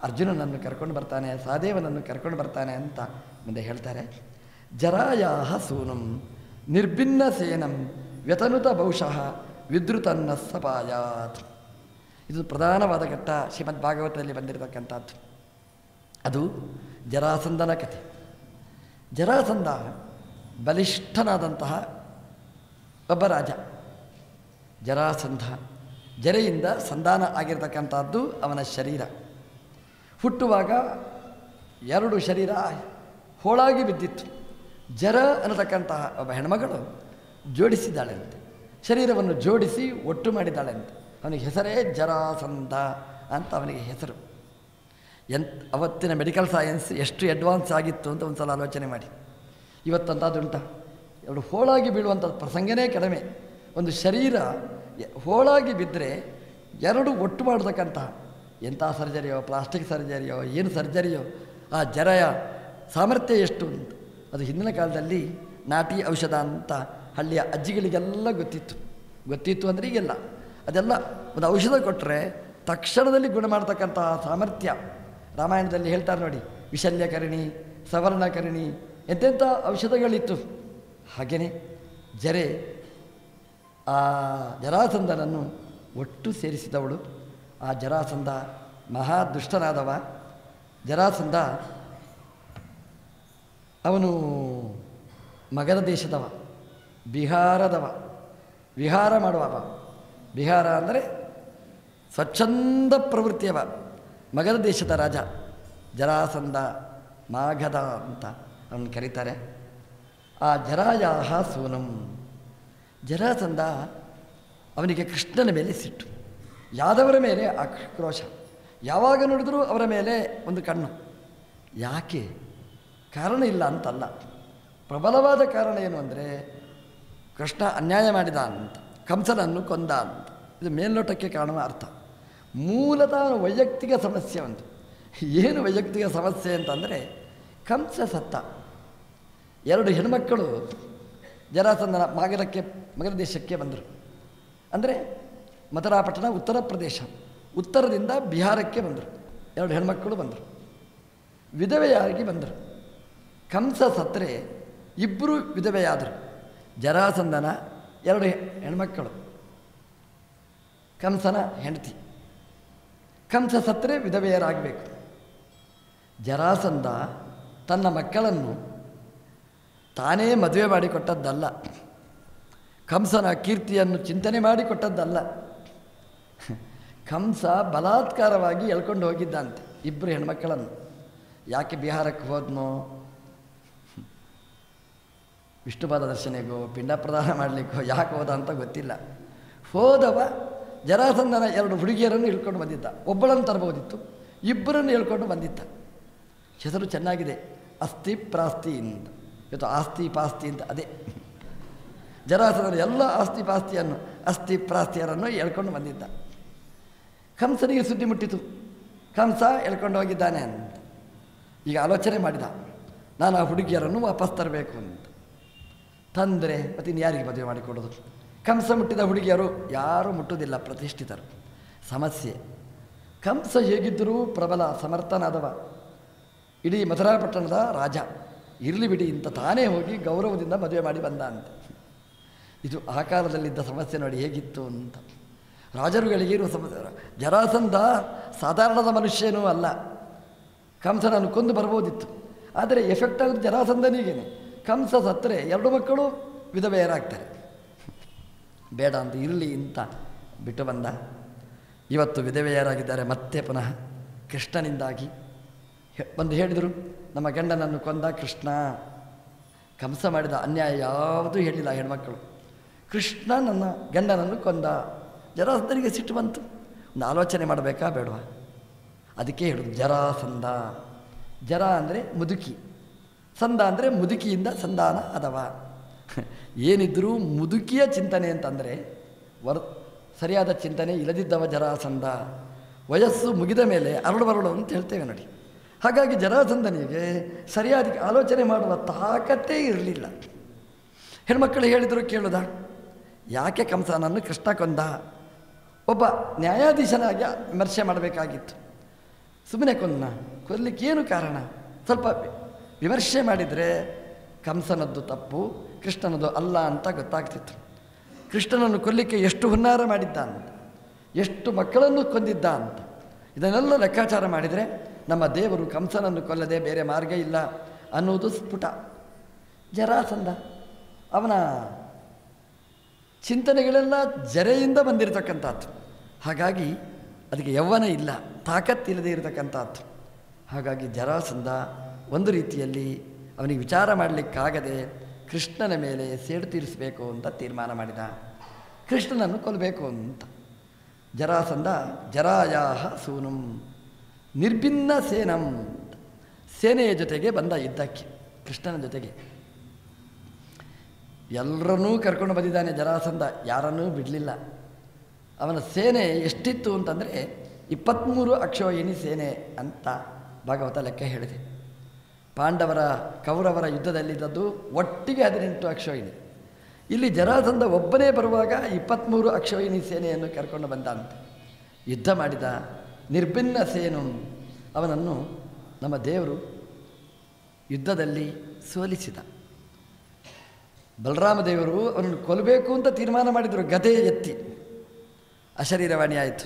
ಅರ್ಜುನನನ್ನು ಕರ್ಕೊಂಡು ಬರ್ತಾನೆ, ಸಹದೇವನನ್ನು ಕರ್ಕೊಂಡು ಬರ್ತಾನೆ ಅಂತ ಮುಂದೆ ಹೇಳ್ತಾರೆ. ಜರಾಯಾಹ ಸೂನಂ ನಿರ್ಭಿನ್ನ ಸೇನಂ ವ್ಯತನುತ ಬಹುಶಃ ವಿದ್ರುತನ್ನ ಸಪಾಯಾತ್ ಇದು ಪ್ರಧಾನವಾದ ಘಟ್ಟ ಶ್ರೀಮದ್ ಭಾಗವತದಲ್ಲಿ ಬಂದಿರತಕ್ಕಂಥದ್ದು. ಅದು ಜರಾಸಂದನ ಕಥೆ. ಜರಾಸಂಧ ಬಲಿಷ್ಠನಾದಂತಹ ಒಬ್ಬ ರಾಜ. ಜರಾಸಂಧ ಜರೆಯಿಂದ ಸಂಧಾನ ಆಗಿರತಕ್ಕಂಥದ್ದು ಅವನ ಶರೀರ. ಹುಟ್ಟುವಾಗ ಎರಡು ಶರೀರ ಹೋಳಾಗಿ ಬಿದ್ದಿತ್ತು. ಜರ ಅನ್ನತಕ್ಕಂತಹ ಒಬ್ಬ ಹೆಣ್ಮಗಳು ಜೋಡಿಸಿದ್ದಾಳೆಂತೆ. ಶರೀರವನ್ನು ಜೋಡಿಸಿ ಒಟ್ಟು ಮಾಡಿದ್ದಾಳೆ ಅಂತ. ಅವನಿಗೆ ಹೆಸರೇ ಜರಾಸಂಧ ಅಂತ ಅವನಿಗೆ ಹೆಸರು. ಎಂತ, ಅವತ್ತಿನ ಮೆಡಿಕಲ್ ಸೈನ್ಸ್ ಎಷ್ಟು ಅಡ್ವಾನ್ಸ್ ಆಗಿತ್ತು ಅಂತ ಒಂದು ಸಲ ಆಲೋಚನೆ ಮಾಡಿ. ಇವತ್ತಂಥದ್ದುಂಟ ಎರಡು ಹೋಳಾಗಿ ಬೀಳುವಂಥ ಪ್ರಸಂಗನೇ ಕಡಿಮೆ. ಒಂದು ಶರೀರ ಹೋಳಾಗಿ ಬಿದ್ದರೆ ಎರಡು ಒಟ್ಟು ಮಾಡತಕ್ಕಂತಹ ಎಂಥ ಸರ್ಜರಿಯೋ, ಪ್ಲಾಸ್ಟಿಕ್ ಸರ್ಜರಿಯೋ, ಏನು ಸರ್ಜರಿಯೋ, ಆ ಜರಯ ಸಾಮರ್ಥ್ಯ ಎಷ್ಟು ಅಂತ. ಅದು ಹಿಂದಿನ ಕಾಲದಲ್ಲಿ ನಾಟಿ ಔಷಧ ಅಂತ ಹಳ್ಳಿಯ ಅಜ್ಜಿಗಳಿಗೆಲ್ಲ ಗೊತ್ತಿತ್ತು. ಗೊತ್ತಿತ್ತು ಅಂದರೆ ಈಗೆಲ್ಲ. ಅದೆಲ್ಲ ಒಂದು ಔಷಧ ಕೊಟ್ಟರೆ ತಕ್ಷಣದಲ್ಲಿ ಗುಣ ಮಾಡ್ತಕ್ಕಂತಹ ಸಾಮರ್ಥ್ಯ. ರಾಮಾಯಣದಲ್ಲಿ ಹೇಳ್ತಾರೆ ನೋಡಿ, ವಿಶಲ್ಯಕರಣಿ, ಸವರ್ಣಕರಣಿ, ಎಂತೆಂಥ ಔಷಧಗಳಿತ್ತು. ಹಾಗೆಯೇ ಜರೆ, ಆ ಜರಾಸಂದನನ್ನು ಒಟ್ಟು ಸೇರಿಸಿದವಳು. ಆ ಜರಾಸಂದ ಮಹಾ ದುಷ್ಟನಾದವ. ಜರಾಸಂದ ಅವನು ಮಗದ ದೇಶದವ. ಬಿಹಾರದವ ವಿಹಾರ ಮಾಡುವವ. ಬಿಹಾರ ಅಂದರೆ ಸ್ವಚ್ಛಂದ ಪ್ರವೃತ್ತಿಯವ. ಮಗಧ ದೇಶದ ರಾಜ. ಜರಾಸಂದ ಮಾಘದ ಅಂತ ಅವನು ಕರೀತಾರೆ. ಆ ಜರಾಯಾಹ ಸೂನಂ. ಜರಾಸಂದ ಅವನಿಗೆ ಕೃಷ್ಣನ ಮೇಲೆ ಸಿಟ್ಟು. ಯಾದವರ ಮೇಲೆ ಆಕ್ರೋಶ. ಯಾವಾಗ ನೋಡಿದ್ರೂ ಅವರ ಮೇಲೆ ಒಂದು ಕಣ್ಣು. ಯಾಕೆ? ಕಾರಣ ಇಲ್ಲ ಅಂತಲ್ಲ. ಪ್ರಬಲವಾದ ಕಾರಣ ಏನು ಅಂದರೆ ಕೃಷ್ಣ ಅನ್ಯಾಯ ಮಾಡಿದ ಅಂತ, ಕಂಸನನ್ನು ಕೊಂದ ಅಂತ. ಇದು ಮೇಲ್ನೋಟಕ್ಕೆ ಕಾಣುವ ಅರ್ಥ. ಮೂಲತಃ ವೈಯಕ್ತಿಕ ಸಮಸ್ಯೆ ಒಂದು. ಏನು ವೈಯಕ್ತಿಕ ಸಮಸ್ಯೆ ಅಂತಂದರೆ ಕಂಸ ಸತ್ತ. ಎರಡು ಹೆಣ್ಮಕ್ಕಳು ಜರಾಸಂದನ ಮಾಗರಕ್ಕೆ, ಮಗರ ದೇಶಕ್ಕೆ ಬಂದರು. ಅಂದರೆ ಮಥುರಾಪಟ್ಟಣ ಉತ್ತರ ಪ್ರದೇಶ, ಉತ್ತರದಿಂದ ಬಿಹಾರಕ್ಕೆ ಬಂದರು. ಎರಡು ಹೆಣ್ಮಕ್ಕಳು ಬಂದರು. ವಿಧವೆಯಾಗಿ ಬಂದರು. ಕಂಸ ಸತ್ತರೆ ಇಬ್ಬರು ವಿಧವೆಯಾದರು. ಜರಾಸಂದನ ಎರಡು ಹೆಣ್ಮಕ್ಕಳು. ಕಂಸನ ಹೆಂಡತಿ. ಕಂಸ ಸತ್ತರೆ ವಿಧವೆಯರಾಗಬೇಕು. ಜರಾಸಂದ ತನ್ನ ಮಕ್ಕಳನ್ನು ತಾನೇ ಮದುವೆ ಮಾಡಿಕೊಟ್ಟದ್ದಲ್ಲ. ಕಂಸನ ಕೀರ್ತಿಯನ್ನು ಚಿಂತನೆ ಮಾಡಿಕೊಟ್ಟದ್ದಲ್ಲ. ಕಂಸ ಬಲಾತ್ಕಾರವಾಗಿ ಎಳ್ಕೊಂಡು ಹೋಗಿದ್ದಂತೆ ಇಬ್ಬರು ಹೆಣ್ಮಕ್ಕಳನ್ನು. ಯಾಕೆ ಬಿಹಾರಕ್ಕೆ ಹೋದ್ನೋ? ವಿಷ್ಣುಪಾದ ದರ್ಶನೆಗೋ ಪಿಂಡ ಪ್ರದಾನ ಮಾಡಲಿಕ್ಕೋ ಯಾಕೆ ಹೋದ ಅಂತ ಗೊತ್ತಿಲ್ಲ. ಹೋದವ ಜರಾಸಂದನ ಎರಡು ಹುಡುಗಿಯರನ್ನು ಹೇಳ್ಕೊಂಡು ಬಂದಿದ್ದ. ಒಬ್ಬಳನ್ನು ತರಬಹುದಿತ್ತು, ಇಬ್ಬರನ್ನು ಹೇಳ್ಕೊಂಡು ಬಂದಿದ್ದ. ಹೆಸರು ಚೆನ್ನಾಗಿದೆ. ಅಸ್ಥಿ ಪ್ರಾಸ್ತಿ ಅಂತ ಇವತ್ತು ಆಸ್ತಿ ಪಾಸ್ತಿ ಅಂತ ಅದೇ. ಜರಾಸಂದನ ಎಲ್ಲ ಆಸ್ತಿ ಪಾಸ್ತಿಯನ್ನು, ಅಸ್ಥಿ ಪ್ರಾಸ್ತಿಯರನ್ನು ಹೇಳ್ಕೊಂಡು ಬಂದಿದ್ದ. ಕಂಸನಿಗೆ ಸುದ್ದಿ ಮುಟ್ಟಿತು. ಕಂಸ ಎಳ್ಕೊಂಡು ಹೋಗಿದ್ದಾನೆ ಅಂತ. ಈಗ ಆಲೋಚನೆ ಮಾಡಿದ. ನಾನು ಆ ಹುಡುಗಿಯರನ್ನು ವಾಪಸ್ ತರಬೇಕು ಅಂತ. ತಂದರೆ ಮತ್ತು ಇನ್ನು ಯಾರಿಗೆ ಮದುವೆ ಮಾಡಿಕೊಡೋದು? ಕಂಸ ಮುಟ್ಟಿದ ಹುಡುಗಿಯರು ಯಾರೂ ಮುಟ್ಟುವುದಿಲ್ಲ, ಪ್ರತಿಷ್ಠಿತರು. ಸಮಸ್ಯೆ. ಕಂಸ ಹೇಗಿದ್ದರೂ ಪ್ರಬಲ ಸಮರ್ಥನಾದವ. ಇಡೀ ಮಥುರಾಪಟ್ಟಣದ ರಾಜ. ಇರಲಿ ಬಿಡಿ ಇಂಥ ತಾನೇ ಹೋಗಿ ಗೌರವದಿಂದ ಮದುವೆ ಮಾಡಿ ಬಂದ ಅಂತ ಇದು ಆ ಕಾಲದಲ್ಲಿದ್ದ ಸಮಸ್ಯೆ ನೋಡಿ ಹೇಗಿತ್ತು ಅಂತ. ರಾಜರುಗಳಿಗೆ ಇರುವ ಸಮಸ್ಯೆ. ಜರಾಸಂಧ ಸಾಧಾರಣದ ಮನುಷ್ಯನೂ ಅಲ್ಲ. ಕಂಸನನ್ನು ಕೊಂದು ಬರ್ಬೋದಿತ್ತು. ಆದರೆ ಎಫೆಕ್ಟ್ ಆಗೋದು ಜರಾಸಂಧನಿಗೇನೆ. ಕಂಸ ಸತ್ತರೆ ಎರಡು ಮಕ್ಕಳು ವಿಧವೆಯರಾಗ್ತಾರೆ. ಬೇಡ ಅಂತ ಇರಲಿ ಅಂತ ಬಿಟ್ಟು ಬಂದ. ಇವತ್ತು ವಿಧವೆಯರಾಗಿದ್ದಾರೆ, ಮತ್ತೆ ಪುನಃ ಕೃಷ್ಣನಿಂದಾಗಿ. ಬಂದು ಹೇಳಿದರು, ನಮ್ಮ ಗಂಡನನ್ನು ಕೊಂದ ಕೃಷ್ಣ. ಕಂಸ ಮಾಡಿದ ಅನ್ಯಾಯ ಯಾವುದೂ ಹೇಳಿಲ್ಲ ಹೆಣ್ಮಕ್ಕಳು ಕೃಷ್ಣ ನನ್ನ ಗಂಡನನ್ನು ಕೊಂದ. ಜರಾಸಂಧನಿಗೆ ಸಿಟ್ಟು ಬಂತು. ಒಂದು ಆಲೋಚನೆ ಮಾಡಬೇಕಾ ಬೇಡವಾ? ಅದಕ್ಕೆ ಹೇಳೋದು ಜರಾಸಂದ ಜರ ಅಂದರೆ ಮುದುಕಿ. ಸಂದ ಅಂದರೆ ಮುದುಕಿಯಿಂದ ಸಂಧಾನ ಅದವ ಏನಿದ್ರೂ ಮುದುಕಿಯ ಚಿಂತನೆ ಅಂತಂದರೆ, ವರ್, ಸರಿಯಾದ ಚಿಂತನೆ ಇಲ್ಲದಿದ್ದವ ಜರಾಸಂಧ ವಯಸ್ಸು ಮುಗಿದ ಮೇಲೆ ಅರಳು ಬರಳು ಅಂತ ಹೇಳ್ತೇವೆ ನೋಡಿ. ಹಾಗಾಗಿ ಜರಾಸಂಧನಿಗೆ ಸರಿಯಾದ ಆಲೋಚನೆ ಮಾಡುವ ತಾಕತ್ತೇ ಇರಲಿಲ್ಲ. ಹೆಣ್ಮಕ್ಕಳು ಹೇಳಿದರು ಕೇಳುದ, ಯಾಕೆ ಕಂಸನನ್ನು ಕೃಷ್ಣ ಕೊಂದ? ಒಬ್ಬ ನ್ಯಾಯಾಧೀಶನಾಗಿ ವಿಮರ್ಶೆ ಮಾಡಬೇಕಾಗಿತ್ತು. ಸುಮ್ಮನೆ ಕೊಂದ ಕೊಲ್ಲಿಕ್ಕೇನು ಕಾರಣ? ಸ್ವಲ್ಪ ವಿಮರ್ಶೆ ಮಾಡಿದರೆ ಕಂಸನದ್ದು ತಪ್ಪು, ಕೃಷ್ಣನದು ಅಲ್ಲ ಅಂತ ಗೊತ್ತಾಗ್ತಿತ್ತು. ಕೃಷ್ಣನನ್ನು ಕೊಲ್ಲಿಕ್ಕೆ ಎಷ್ಟು ಹುನ್ನಾರ ಮಾಡಿದ್ದ ಅಂತ ಎಷ್ಟು ಮಕ್ಕಳನ್ನು ಕೊಂದಿದ್ದ ಅಂತ ಇದನ್ನೆಲ್ಲ ಲೆಕ್ಕಾಚಾರ ಮಾಡಿದರೆ ನಮ್ಮ ದೇವರು ಕಂಸನನ್ನು ಕೊಲ್ಲದೆ ಬೇರೆ ಮಾರ್ಗ ಇಲ್ಲ ಅನ್ನುವುದು ಸ್ಫುಟ. ಜರಾಸಂದ ಅವನ ಚಿಂತನೆಗಳೆಲ್ಲ ಜರೆಯಿಂದ ಬಂದಿರತಕ್ಕಂಥದ್ದು. ಹಾಗಾಗಿ ಅದಕ್ಕೆ ಯೌವನ ಇಲ್ಲ, ತಾಕತ್ತಿಲ್ಲದೆ ಇರತಕ್ಕಂಥದ್ದು. ಹಾಗಾಗಿ ಜರಾಸಂಧ ಒಂದು ರೀತಿಯಲ್ಲಿ ಅವನಿಗೆ ವಿಚಾರ ಮಾಡಲಿಕ್ಕಾಗದೆ ಕೃಷ್ಣನ ಮೇಲೆ ಸೇಡು ತೀರಿಸಬೇಕು ಅಂತ ತೀರ್ಮಾನ ಮಾಡಿದ. ಕೃಷ್ಣನನ್ನು ಕೊಲ್ಲಬೇಕು ಅಂತ. ಜರಾಸಂದ ಜರಾಯಾಹ ಸೂನಂ, ನಿರ್ಭಿನ್ನ ಸೇನಂ ಸೇನೆಯ ಜೊತೆಗೆ ಬಂದ ಯುದ್ಧಕ್ಕೆ, ಕೃಷ್ಣನ ಜೊತೆಗೆ. ಎಲ್ಲರನ್ನೂ ಕರ್ಕೊಂಡು ಬಂದಿದ್ದಾನೆ ಜರಾಸಂದ ಯಾರನ್ನೂ ಬಿಡಲಿಲ್ಲ. ಅವನ ಸೇನೆ ಎಷ್ಟಿತ್ತು ಅಂತಂದರೆ ಇಪ್ಪತ್ತ್ಮೂರು ಅಕ್ಷೋಹಿಣಿ ಸೇನೆ ಅಂತ ಭಾಗವತ ಲೆಕ್ಕ ಹೇಳಿದೆ. ಪಾಂಡವರ ಕೌರವರ ಯುದ್ಧದಲ್ಲಿದ್ದದ್ದು ಒಟ್ಟಿಗೆ ಹದಿನೆಂಟು ಅಕ್ಷೋಹಿಣಿ. ಇಲ್ಲಿ ಜರಾಸಂಧ ಒಬ್ಬನೇ ಬರುವಾಗ ಇಪ್ಪತ್ತ್ಮೂರು ಅಕ್ಷೋಹಿಣಿ ಸೇನೆಯನ್ನು ಕರ್ಕೊಂಡು ಬಂದಂತೆ ಯುದ್ಧ ಮಾಡಿದ ನಿರ್ಭಿನ್ನ ಸೇನು ಅವನನ್ನು ನಮ್ಮ ದೇವರು ಯುದ್ಧದಲ್ಲಿ ಸೋಲಿಸಿದ. ಬಲರಾಮ ದೇವರು ಅವನನ್ನು ಕೊಲ್ಲಬೇಕು ಅಂತ ತೀರ್ಮಾನ ಮಾಡಿದರು, ಗದೆ ಎತ್ತಿ. ಅಶರೀರವಾಣಿ ಆಯಿತು.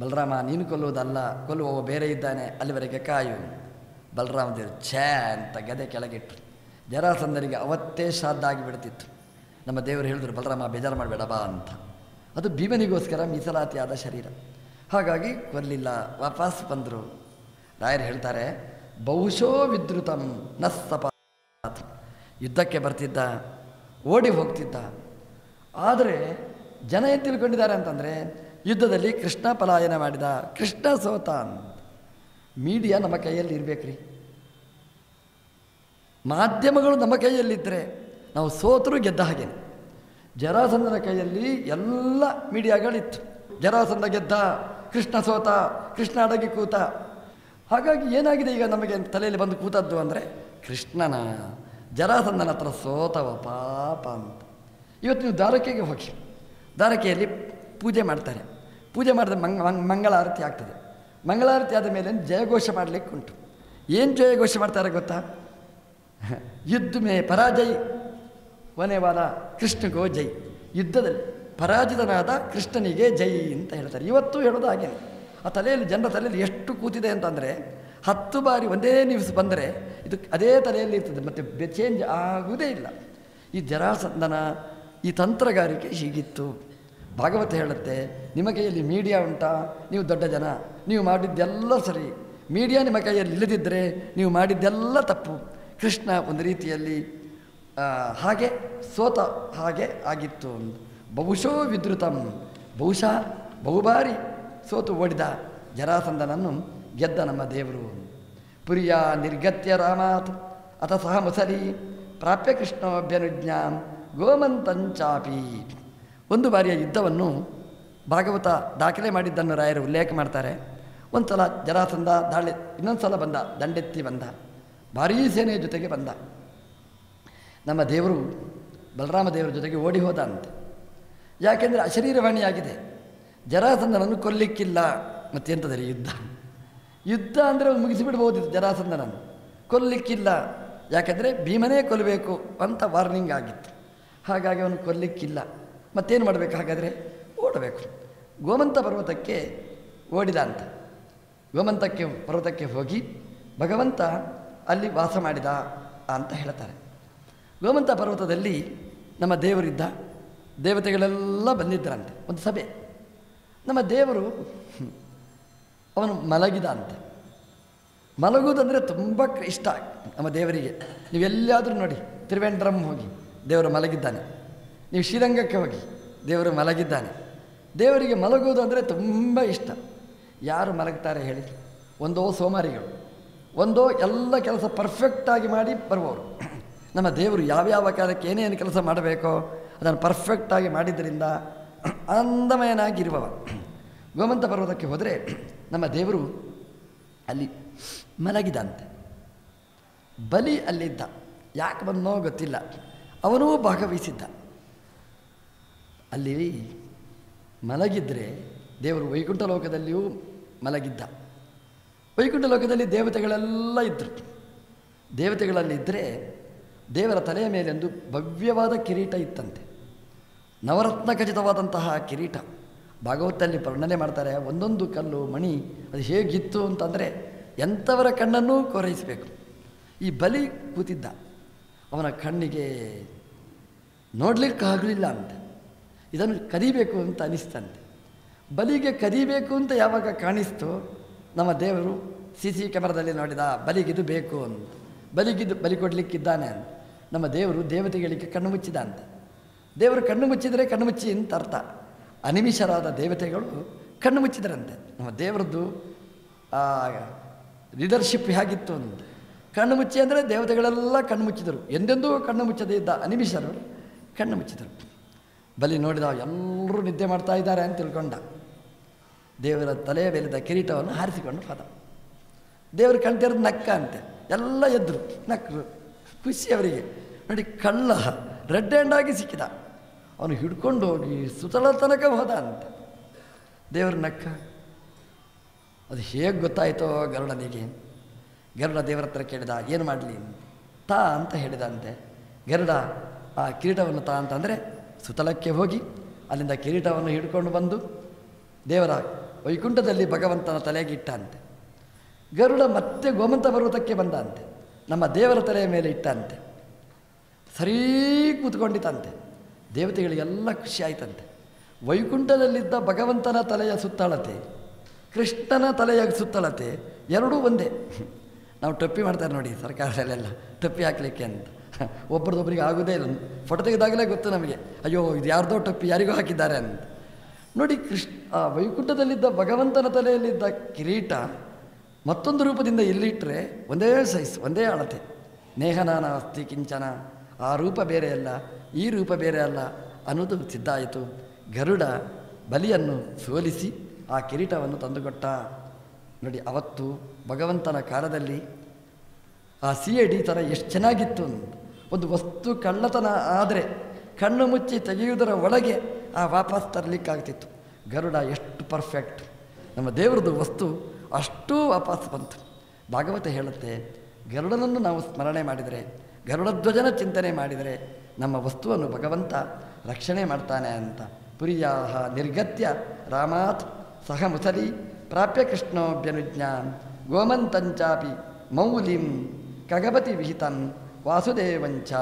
ಬಲರಾಮ, ನೀನು ಕೊಲ್ಲುವುದಲ್ಲ, ಕೊಲ್ಲುವವ ಬೇರೆ ಇದ್ದಾನೆ, ಅಲ್ಲಿವರೆಗೆ ಕಾಯು ಬಲರಾಮ ದೇವರು ಛೇ ಅಂತ ಗದೆ ಕೆಳಗಿಟ್ಟರು ಜರಾಸಂದರಿಗೆ ಅವತ್ತೇ ಶ್ರಾದ್ದ ಆಗಿಬಿಡ್ತಿತ್ತು. ನಮ್ಮ ದೇವರು ಹೇಳಿದ್ರು, ಬಲರಾಮ, ಬೇಜಾರು ಮಾಡಬೇಡ, ಬಾ ಅಂತ. ಅದು ಭೀಮನಿಗೋಸ್ಕರ ಮೀಸಲಾತಿಯಾದ ಶರೀರ. ಹಾಗಾಗಿ ಕೊರಲಿಲ್ಲ ವಾಪಸ್ ಬಂದರು. ರಾಯರು ಹೇಳ್ತಾರೆ, ಬಹುಶೋ ವಿದ್ರುತಂ ನ ಸಪ ಯುದ್ಧಕ್ಕೆ ಬರ್ತಿದ್ದ, ಓಡಿ ಹೋಗ್ತಿದ್ದ. ಆದರೆ ಜನ ಏನು ತಿಳ್ಕೊಂಡಿದ್ದಾರೆ ಅಂತಂದರೆ, ಯುದ್ಧದಲ್ಲಿ ಕೃಷ್ಣ ಪಲಾಯನ ಮಾಡಿದ ಕೃಷ್ಣ ಸೋತ ಮೀಡಿಯಾ ನಮ್ಮ ಕೈಯಲ್ಲಿ ಇರಬೇಕ್ರಿ. ಮಾಧ್ಯಮಗಳು ನಮ್ಮ ಕೈಯಲ್ಲಿದ್ದರೆ ನಾವು ಸೋತರೂ ಗೆದ್ದ ಹಾಗೆ ಜರಾಸಂದನ ಕೈಯಲ್ಲಿ ಎಲ್ಲ ಮೀಡಿಯಾಗಳಿತ್ತು. ಜರಾಸಂದ ಗೆದ್ದ, ಕೃಷ್ಣ ಸೋತ, ಕೃಷ್ಣ ಅಡಗಿ ಕೂತ. ಹಾಗಾಗಿ ಏನಾಗಿದೆ ಈಗ ನಮಗೆ ತಲೆಯಲ್ಲಿ ಬಂದು ಕೂತದ್ದು ಅಂದರೆ, ಕೃಷ್ಣನ, ಜರಾಸಂದನ ಹತ್ರ ಸೋತವ ಪಾಪ ಅಂತ. ಇವತ್ತು ನೀವು ದಾರಕೆಗೆ ಹೋಗಿ. ದಾರಕೆಯಲ್ಲಿ ಪೂಜೆ ಮಾಡ್ತಾರೆ. ಪೂಜೆ ಮಾಡಿದ ಮಂಗ, ಮಂಗ್- ಮಂಗಳಾರತಿ ಆಗ್ತದೆ. ಮಂಗಳಾರತಿ ಆದ ಮೇಲೆ ಜಯಘೋಷ ಮಾಡಲಿಕ್ಕೆ ಉಂಟು ಏನು ಜಯಘೋಷ ಮಾಡ್ತಾರೆ ಗೊತ್ತಾ? ಯುದ್ಧ ಮೇ ಪರಾಜಯ್ ವನೆವಾದ ಕೃಷ್ಣಗೋ ಜೈ. ಯುದ್ಧದಲ್ಲಿ ಪರಾಜಿತನಾದ ಕೃಷ್ಣನಿಗೆ ಜೈ ಅಂತ ಹೇಳ್ತಾರೆ. ಇವತ್ತು ಹೇಳೋದು ಹಾಗೇನೆ. ಆ ತಲೆಯಲ್ಲಿ, ಜನರ ತಲೆಯಲ್ಲಿ ಎಷ್ಟು ಕೂತಿದೆ ಅಂತಂದರೆ, ಹತ್ತು ಬಾರಿ ಒಂದೇ ನಿಮಿಷ ಬಂದರೆ ಇದು ಅದೇ ತಲೆಯಲ್ಲಿ ಇರ್ತದೆ, ಮತ್ತು ಚೇಂಜ್ ಆಗುವುದೇ ಇಲ್ಲ. ಈ ಜರಾಸಂದನ ಈ ತಂತ್ರಗಾರಿಕೆ ಹೀಗಿತ್ತು. ಭಾಗವತ ಹೇಳುತ್ತೆ ನಿಮ್ಮ ಕೈಯಲ್ಲಿ ಮೀಡಿಯಾ ಉಂಟಾ? ನೀವು ದೊಡ್ಡ ಜನ. ನೀವು ಮಾಡಿದ್ದೆಲ್ಲ ಸರಿ. ಮೀಡಿಯಾ ನಿಮ್ಮ ಕೈಯಲ್ಲಿ ಇಲ್ಲದಿದ್ದರೆ ನೀವು ಮಾಡಿದ್ದೆಲ್ಲ ತಪ್ಪು. ಕೃಷ್ಣ ಒಂದು ರೀತಿಯಲ್ಲಿ ಹಾಗೆ, ಸೋತ ಹಾಗೆ ಆಗಿತ್ತು. ಬಹುಶೋ ವಿದ್ರುತಂ. ಬಹುಶಃ ಬಹುಬಾರಿ ಸೋತು ಓಡಿದ ಜರಾಸಂದನನ್ನು ಗೆದ್ದ ನಮ್ಮ ದೇವರು. ಪುರಿಯ ನಿರ್ಗತ್ಯ ರಾಮಾತ್, ಅಥ ಸಹ ಮುಸರಿ ಪ್ರಾಪ್ಯ ಕೃಷ್ಣೋಭ್ಯನುಜ್ಞಾಂ ಗೋಮಂತಂಚಾಪಿ ಒಂದು ಬಾರಿಯ ಯುದ್ಧವನ್ನು ಭಾಗವತ ದಾಖಲೆ ಮಾಡಿದ್ದನ್ನು ರಾಯರು ಉಲ್ಲೇಖ ಮಾಡ್ತಾರೆ. ಒಂದು ಸಲ ಜರಾಸಂದ ದಾಳಿ ಇನ್ನೊಂದು ಸಲ ಬಂದ ದಂಡೆತ್ತಿ ಬಂದ. ಭಾರೀ ಸೇನೆಯ ಜೊತೆಗೆ ಬಂದ. ನಮ್ಮ ದೇವರು ಬಲರಾಮ ದೇವರ ಜೊತೆಗೆ ಓಡಿ ಹೋದ ಅಂತ ಯಾಕೆಂದರೆ ಅಶರೀರವಾಣಿಯಾಗಿದೆ. ಜರಾಸಂದನನ್ನು ಕೊಲ್ಲಿಕ್ಕಿಲ್ಲ. ಮತ್ತೆಂತದರೆ ಯುದ್ಧ? ಯುದ್ಧ ಅಂದರೆ ಅವನು ಮುಗಿಸಿಬಿಡ್ಬೋದಿತ್ತು ಜರಾಸಂದನನ್ನು ಕೊಲ್ಲಿಕ್ಕಿಲ್ಲ. ಯಾಕೆಂದರೆ ಭೀಮನೇ ಕೊಲ್ಲಬೇಕು ಅಂತ ವಾರ್ನಿಂಗ್ ಆಗಿತ್ತು. ಹಾಗಾಗಿ ಅವನು ಕೊಲ್ಲಿಕ್ಕಿಲ್ಲ. ಮತ್ತೇನು ಮಾಡಬೇಕು ಹಾಗಾದರೆ? ಓಡಬೇಕು. ಗೋಮಂತ ಪರ್ವತಕ್ಕೆ ಓಡಿದ ಅಂತ ಗೋಮಂತಕ್ಕೆ, ಪರ್ವತಕ್ಕೆ ಹೋಗಿ ಭಗವಂತ ಅಲ್ಲಿ ವಾಸ ಮಾಡಿದ ಅಂತ ಹೇಳ್ತಾರೆ. ಗೋಮಂತ ಪರ್ವತದಲ್ಲಿ ನಮ್ಮ ದೇವರಿದ್ದ ದೇವತೆಗಳೆಲ್ಲ ಬಂದಿದ್ದರಂತೆ, ಒಂದು ಸಭೆ. ನಮ್ಮ ದೇವರು ಅವನು ಮಲಗಿದ ಅಂತೆ ಮಲಗುವುದಂದರೆ ತುಂಬ ಇಷ್ಟ ನಮ್ಮ ದೇವರಿಗೆ. ನೀವೆಲ್ಲಾದರೂ ನೋಡಿ ತ್ರಿವೇಂದ್ರಂ ಹೋಗಿ ದೇವರು ಮಲಗಿದ್ದಾನೆ. ನೀವು ಶ್ರೀರಂಗಕ್ಕೆ ಹೋಗಿ ದೇವರು ಮಲಗಿದ್ದಾನೆ. ದೇವರಿಗೆ ಮಲಗುವುದು ಅಂದರೆ ತುಂಬ ಇಷ್ಟ. ಯಾರು ಮಲಗ್ತಾರೆ ಹೇಳಿ? ಒಂದೋ ಸೋಮಾರಿಗಳು. ಒಂದೋ ಎಲ್ಲ ಕೆಲಸ ಪರ್ಫೆಕ್ಟಾಗಿ ಮಾಡಿ ಬರುವವರು. ನಮ್ಮ ದೇವರು ಯಾವ್ಯಾವ ಕಾಲಕ್ಕೆ ಏನೇನು ಕೆಲಸ ಮಾಡಬೇಕೋ ಅದನ್ನು ಪರ್ಫೆಕ್ಟಾಗಿ ಮಾಡಿದ್ದರಿಂದ ಆನಂದಮಯನಾಗಿರುವವ ಗೋಮಂತ ಪರ್ವತಕ್ಕೆ ಹೋದರೆ ನಮ್ಮ ದೇವರು ಅಲ್ಲಿ ಮಲಗಿದಂತೆ. ಬಲಿ ಅಲ್ಲಿದ್ದ. ಯಾಕೆ ಬಂದೋ ಗೊತ್ತಿಲ್ಲ. ಅವನೂ ಭಾಗವಹಿಸಿದ್ದ. ಅಲ್ಲಿ ಮಲಗಿದ್ರೆ ದೇವರು ವೈಕುಂಠ ಲೋಕದಲ್ಲಿಯೂ ಮಲಗಿದ್ದ. ವೈಕುಂಠ ಲೋಕದಲ್ಲಿ ದೇವತೆಗಳೆಲ್ಲ ಇದ್ದರು ದೇವತೆಗಳಲ್ಲಿದ್ದರೆ ದೇವರ ತಲೆಯ ಮೇಲೆಂದು ಭವ್ಯವಾದ ಕಿರೀಟ ಇತ್ತಂತೆ. ನವರತ್ನ ಖಚಿತವಾದಂತಹ ಕಿರೀಟ. ಭಾಗವತಲ್ಲಿ ವರ್ಣನೆ ಮಾಡ್ತಾರೆ, ಒಂದೊಂದು ಕಲ್ಲು ಮಣಿ, ಅದು ಹೇಗಿತ್ತು ಅಂತಂದರೆ ಎಂಥವರ ಕಣ್ಣನ್ನು ಕೊರೈಸಬೇಕು. ಈ ಬಲಿ ಕೂತಿದ್ದ. ಅವನ ಕಣ್ಣಿಗೆ ನೋಡಲಿಕ್ಕಾಗಲಿಲ್ಲ ಅಂತ. ಇದನ್ನು ಕದಿಬೇಕು ಅಂತ ಅನಿಸ್ತಂತೆ. ಬಲಿಗೆ ಕದಿಬೇಕು ಅಂತ ಯಾವಾಗ ಕಾಣಿಸ್ತು? ನಮ್ಮ ದೇವರು ಸಿ ಸಿ ಕ್ಯಾಮರಾದಲ್ಲಿ ನೋಡಿದ, ಬಲಿಗಿದು ಬೇಕು ಅಂತ. ಬಲಿಗಿದು, ಬಲಿ ಕೊಡಲಿಕ್ಕಿದ್ದಾನೆ ಅಂತ. ನಮ್ಮ ದೇವರು ದೇವತೆಗಳಿಗೆ ಕಣ್ಣು ಮುಚ್ಚಿದ ಅಂತ. ದೇವರು ಕಣ್ಣು ಮುಚ್ಚಿದರೆ ಕಣ್ಣು ಮುಚ್ಚಿ ಅಂತ ಅರ್ಥ. ಅನಿಮಿಷರಾದ ದೇವತೆಗಳು ಕಣ್ಣು ಮುಚ್ಚಿದರಂತೆ. ನಮ್ಮ ದೇವರದ್ದು ಲೀಡರ್ಶಿಪ್ ಹೇಗಿತ್ತು ಅಂತ. ಕಣ್ಣು ಮುಚ್ಚಿ ಅಂದರೆ ದೇವತೆಗಳೆಲ್ಲ ಕಣ್ಣು ಮುಚ್ಚಿದರು. ಎಂದೆಂದೂ ಕಣ್ಣು ಮುಚ್ಚದೇ ಇದ್ದ ಅನಿಮಿಷರು ಕಣ್ಣು ಮುಚ್ಚಿದರು. ಬಲಿ ನೋಡಿದ ಎಲ್ಲರೂ ನಿದ್ದೆ ಮಾಡ್ತಾ ಇದ್ದಾರೆ ಅಂತ ತಿಳ್ಕೊಂಡ. ದೇವರ ತಲೆಯ ಮೇಲಿದ್ದ ಕಿರೀಟವನ್ನು ಹಾರಿಸಿಕೊಂಡು ಹೋದ ದೇವರು ಕಣ್ತೆರೆದು ನಕ್ಕ ಅಂತೆ. ಎಲ್ಲ ಎದ್ರು ನಕ್ಕರು ಖುಷಿ ಅವರಿಗೆ. ನೋಡಿ, ಕಳ್ಳ, ರೆಡ್ ಹ್ಯಾಂಡಾಗಿ ಸಿಕ್ಕಿದ. ಅವನು ಹಿಡ್ಕೊಂಡು ಹೋಗಿ ಸುತಲ ತನಕ ಹೋದ ಅಂತ. ದೇವರು ನಕ್ಕ, ಅದು ಹೇಗೆ ಗೊತ್ತಾಯಿತೋ ಗರುಡನಿಗೆ. ಗರುಡ ದೇವರ ಹತ್ರ ಕೇಳಿದ, ಏನು ಮಾಡಲಿ? ತಾ ಅಂತ ಹೇಳಿದಂತೆ ಗರುಡ ಆ ಕಿರೀಟವನ್ನು ತಾ ಅಂತಂದರೆ ಸುತಲಕ್ಕೆ ಹೋಗಿ, ಅಲ್ಲಿಂದ ಕಿರೀಟವನ್ನು ಹಿಡ್ಕೊಂಡು ಬಂದು ದೇವರ ವೈಕುಂಠದಲ್ಲಿ ಭಗವಂತನ ತಲೆಗಿಟ್ಟಂತೆ. ಗರುಡ ಮತ್ತೆ ಗೋಮಂತ ಪರ್ವತಕ್ಕೆ ಬಂದಂತೆ. ನಮ್ಮ ದೇವರ ತಲೆಯ ಮೇಲೆ ಇಟ್ಟಂತೆ. ಸರಿ ಕೂತ್ಕೊಂಡಿತಂತೆ ದೇವತೆಗಳಿಗೆಲ್ಲ ಖುಷಿ ಆಯ್ತಂತೆ. ವೈಕುಂಠದಲ್ಲಿದ್ದ ಭಗವಂತನ ತಲೆಯ ಸುತ್ತಳತೆ, ಕೃಷ್ಣನ ತಲೆಯ ಸುತ್ತಳತೆ ಎರಡೂ ಒಂದೇ. ನಾವು ಟೊಪ್ಪಿ ಮಾಡ್ತಾರೆ ನೋಡಿ ಸರ್ಕಾರದಲ್ಲೆಲ್ಲ ಟೊಪ್ಪಿ ಹಾಕಲಿಕ್ಕೆ ಅಂತ. ಒಬ್ಬರದೊಬ್ಬರಿಗೆ ಆಗೋದೇ ಇಲ್ಲ. ಫೋಟೋ ತೆಗೆದಾಗಲೇ ಗೊತ್ತು ನಮಗೆ. ಅಯ್ಯೋ, ಇದು ಯಾರ್ದೋ ಟೊಪ್ಪಿ ಯಾರಿಗೂ ಹಾಕಿದ್ದಾರೆ ಅಂತ. ನೋಡಿ ಕೃಷ್ಣ, ಆ ವೈಕುಂಠದಲ್ಲಿದ್ದ ಭಗವಂತನ ತಲೆಯಲ್ಲಿದ್ದ ಕಿರೀಟ ಮತ್ತೊಂದು ರೂಪದಿಂದ ಇಲ್ಲಿಟ್ಟರೆ ಒಂದೇ ಸೈಜ್ ಒಂದೇ ಅಳತೆ. ನೇಹನಾನ ಅಸ್ತಿ ಕಿಂಚನ, ಆ ರೂಪ ಬೇರೆ ಅಲ್ಲ, ಈ ರೂಪ ಬೇರೆ ಅಲ್ಲ ಅನ್ನೋದು ಸಿದ್ಧಾಯಿತು ಗರುಡ ಬಲಿಯನ್ನು ಸೋಲಿಸಿ ಆ ಕಿರೀಟವನ್ನು ತಂದುಕೊಟ್ಟ. ನೋಡಿ, ಅವತ್ತು ಭಗವಂತನ ಕಾಲದಲ್ಲಿ ಆ ಸಿ ಐ ಡಿ ಥರ ಎಷ್ಟು ಚೆನ್ನಾಗಿತ್ತು. ಒಂದು ವಸ್ತು ಕಳ್ಳತನ ಆದರೆ ಕಣ್ಣು ಮುಚ್ಚಿ ತೆಗೆಯುವುದರ ಒಳಗೆ ಆ ವಾಪಸ್ ತರಲಿಕ್ಕಾಗ್ತಿತ್ತು. ಗರುಡ ಎಷ್ಟು ಪರ್ಫೆಕ್ಟ್ ನಮ್ಮ ದೇವರದು ವಸ್ತು ಅಷ್ಟೂ ವಾಪಸ್ ಬಂತು. ಭಾಗವತ ಹೇಳುತ್ತೆ, ಗರುಡನನ್ನು ನಾವು ಸ್ಮರಣೆ ಮಾಡಿದರೆ ಗರುಡಧ್ವಜನ ಚಿಂತನೆ ಮಾಡಿದರೆ ನಮ್ಮ ವಸ್ತುವನ್ನು ಭಗವಂತ ರಕ್ಷಣೆ ಮಾಡ್ತಾನೆ ಅಂತ. ಪುರಿಯಾಹ ನಿರ್ಗತ್ಯ ರಾಮಾತ್ ಸಹ ಮುಸಲಿ ಪ್ರಾಪ್ಯ ಕೃಷ್ಣೋಭ್ಯನುಜ್ಞಾನ್ ಗೋಮಂತಂಚಾಪಿ ಮೌಲಿಂ ಕಗಪತಿ ವಿಹಿತನ್ ವಾಸುದೇವಂಚ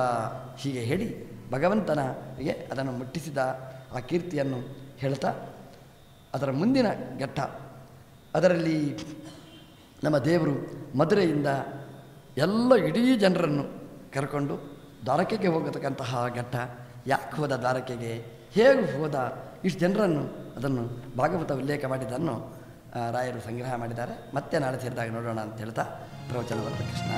ಹೀಗೆ ಹೇಳಿ ಭಗವಂತನಿಗೆ ಅದನ್ನು ಮುಟ್ಟಿಸಿದ ಆ ಕೀರ್ತಿಯನ್ನು ಹೇಳ್ತಾ, ಅದರ ಮುಂದಿನ ಘಟ್ಟ, ಅದರಲ್ಲಿ ನಮ್ಮ ದೇವರು ಮಧುರೆಯಿಂದ ಎಲ್ಲ ಇಡೀ ಜನರನ್ನು ಕರ್ಕೊಂಡು ದ್ವಾರಕೆಗೆ ಹೋಗತಕ್ಕಂತಹ ಘಟ್ಟ, ಯಾಕೆ ಹೋದ ದ್ವಾರಕೆಗೆ, ಹೇಗೆ ಹೋದ, ಇಷ್ಟು ಜನರನ್ನು ಅದನ್ನು ಭಾಗವತ ಉಲ್ಲೇಖ ಮಾಡಿದ್ದನ್ನು ರಾಯರು ಸಂಗ್ರಹ ಮಾಡಿದ್ದಾರೆ. ಮತ್ತೆ ನಾಳೆ ಸೇರಿದಾಗ ನೋಡೋಣ ಅಂತ ಹೇಳ್ತಾ ಪ್ರವಚನವನ್ನು ಕೃಷ್ಣ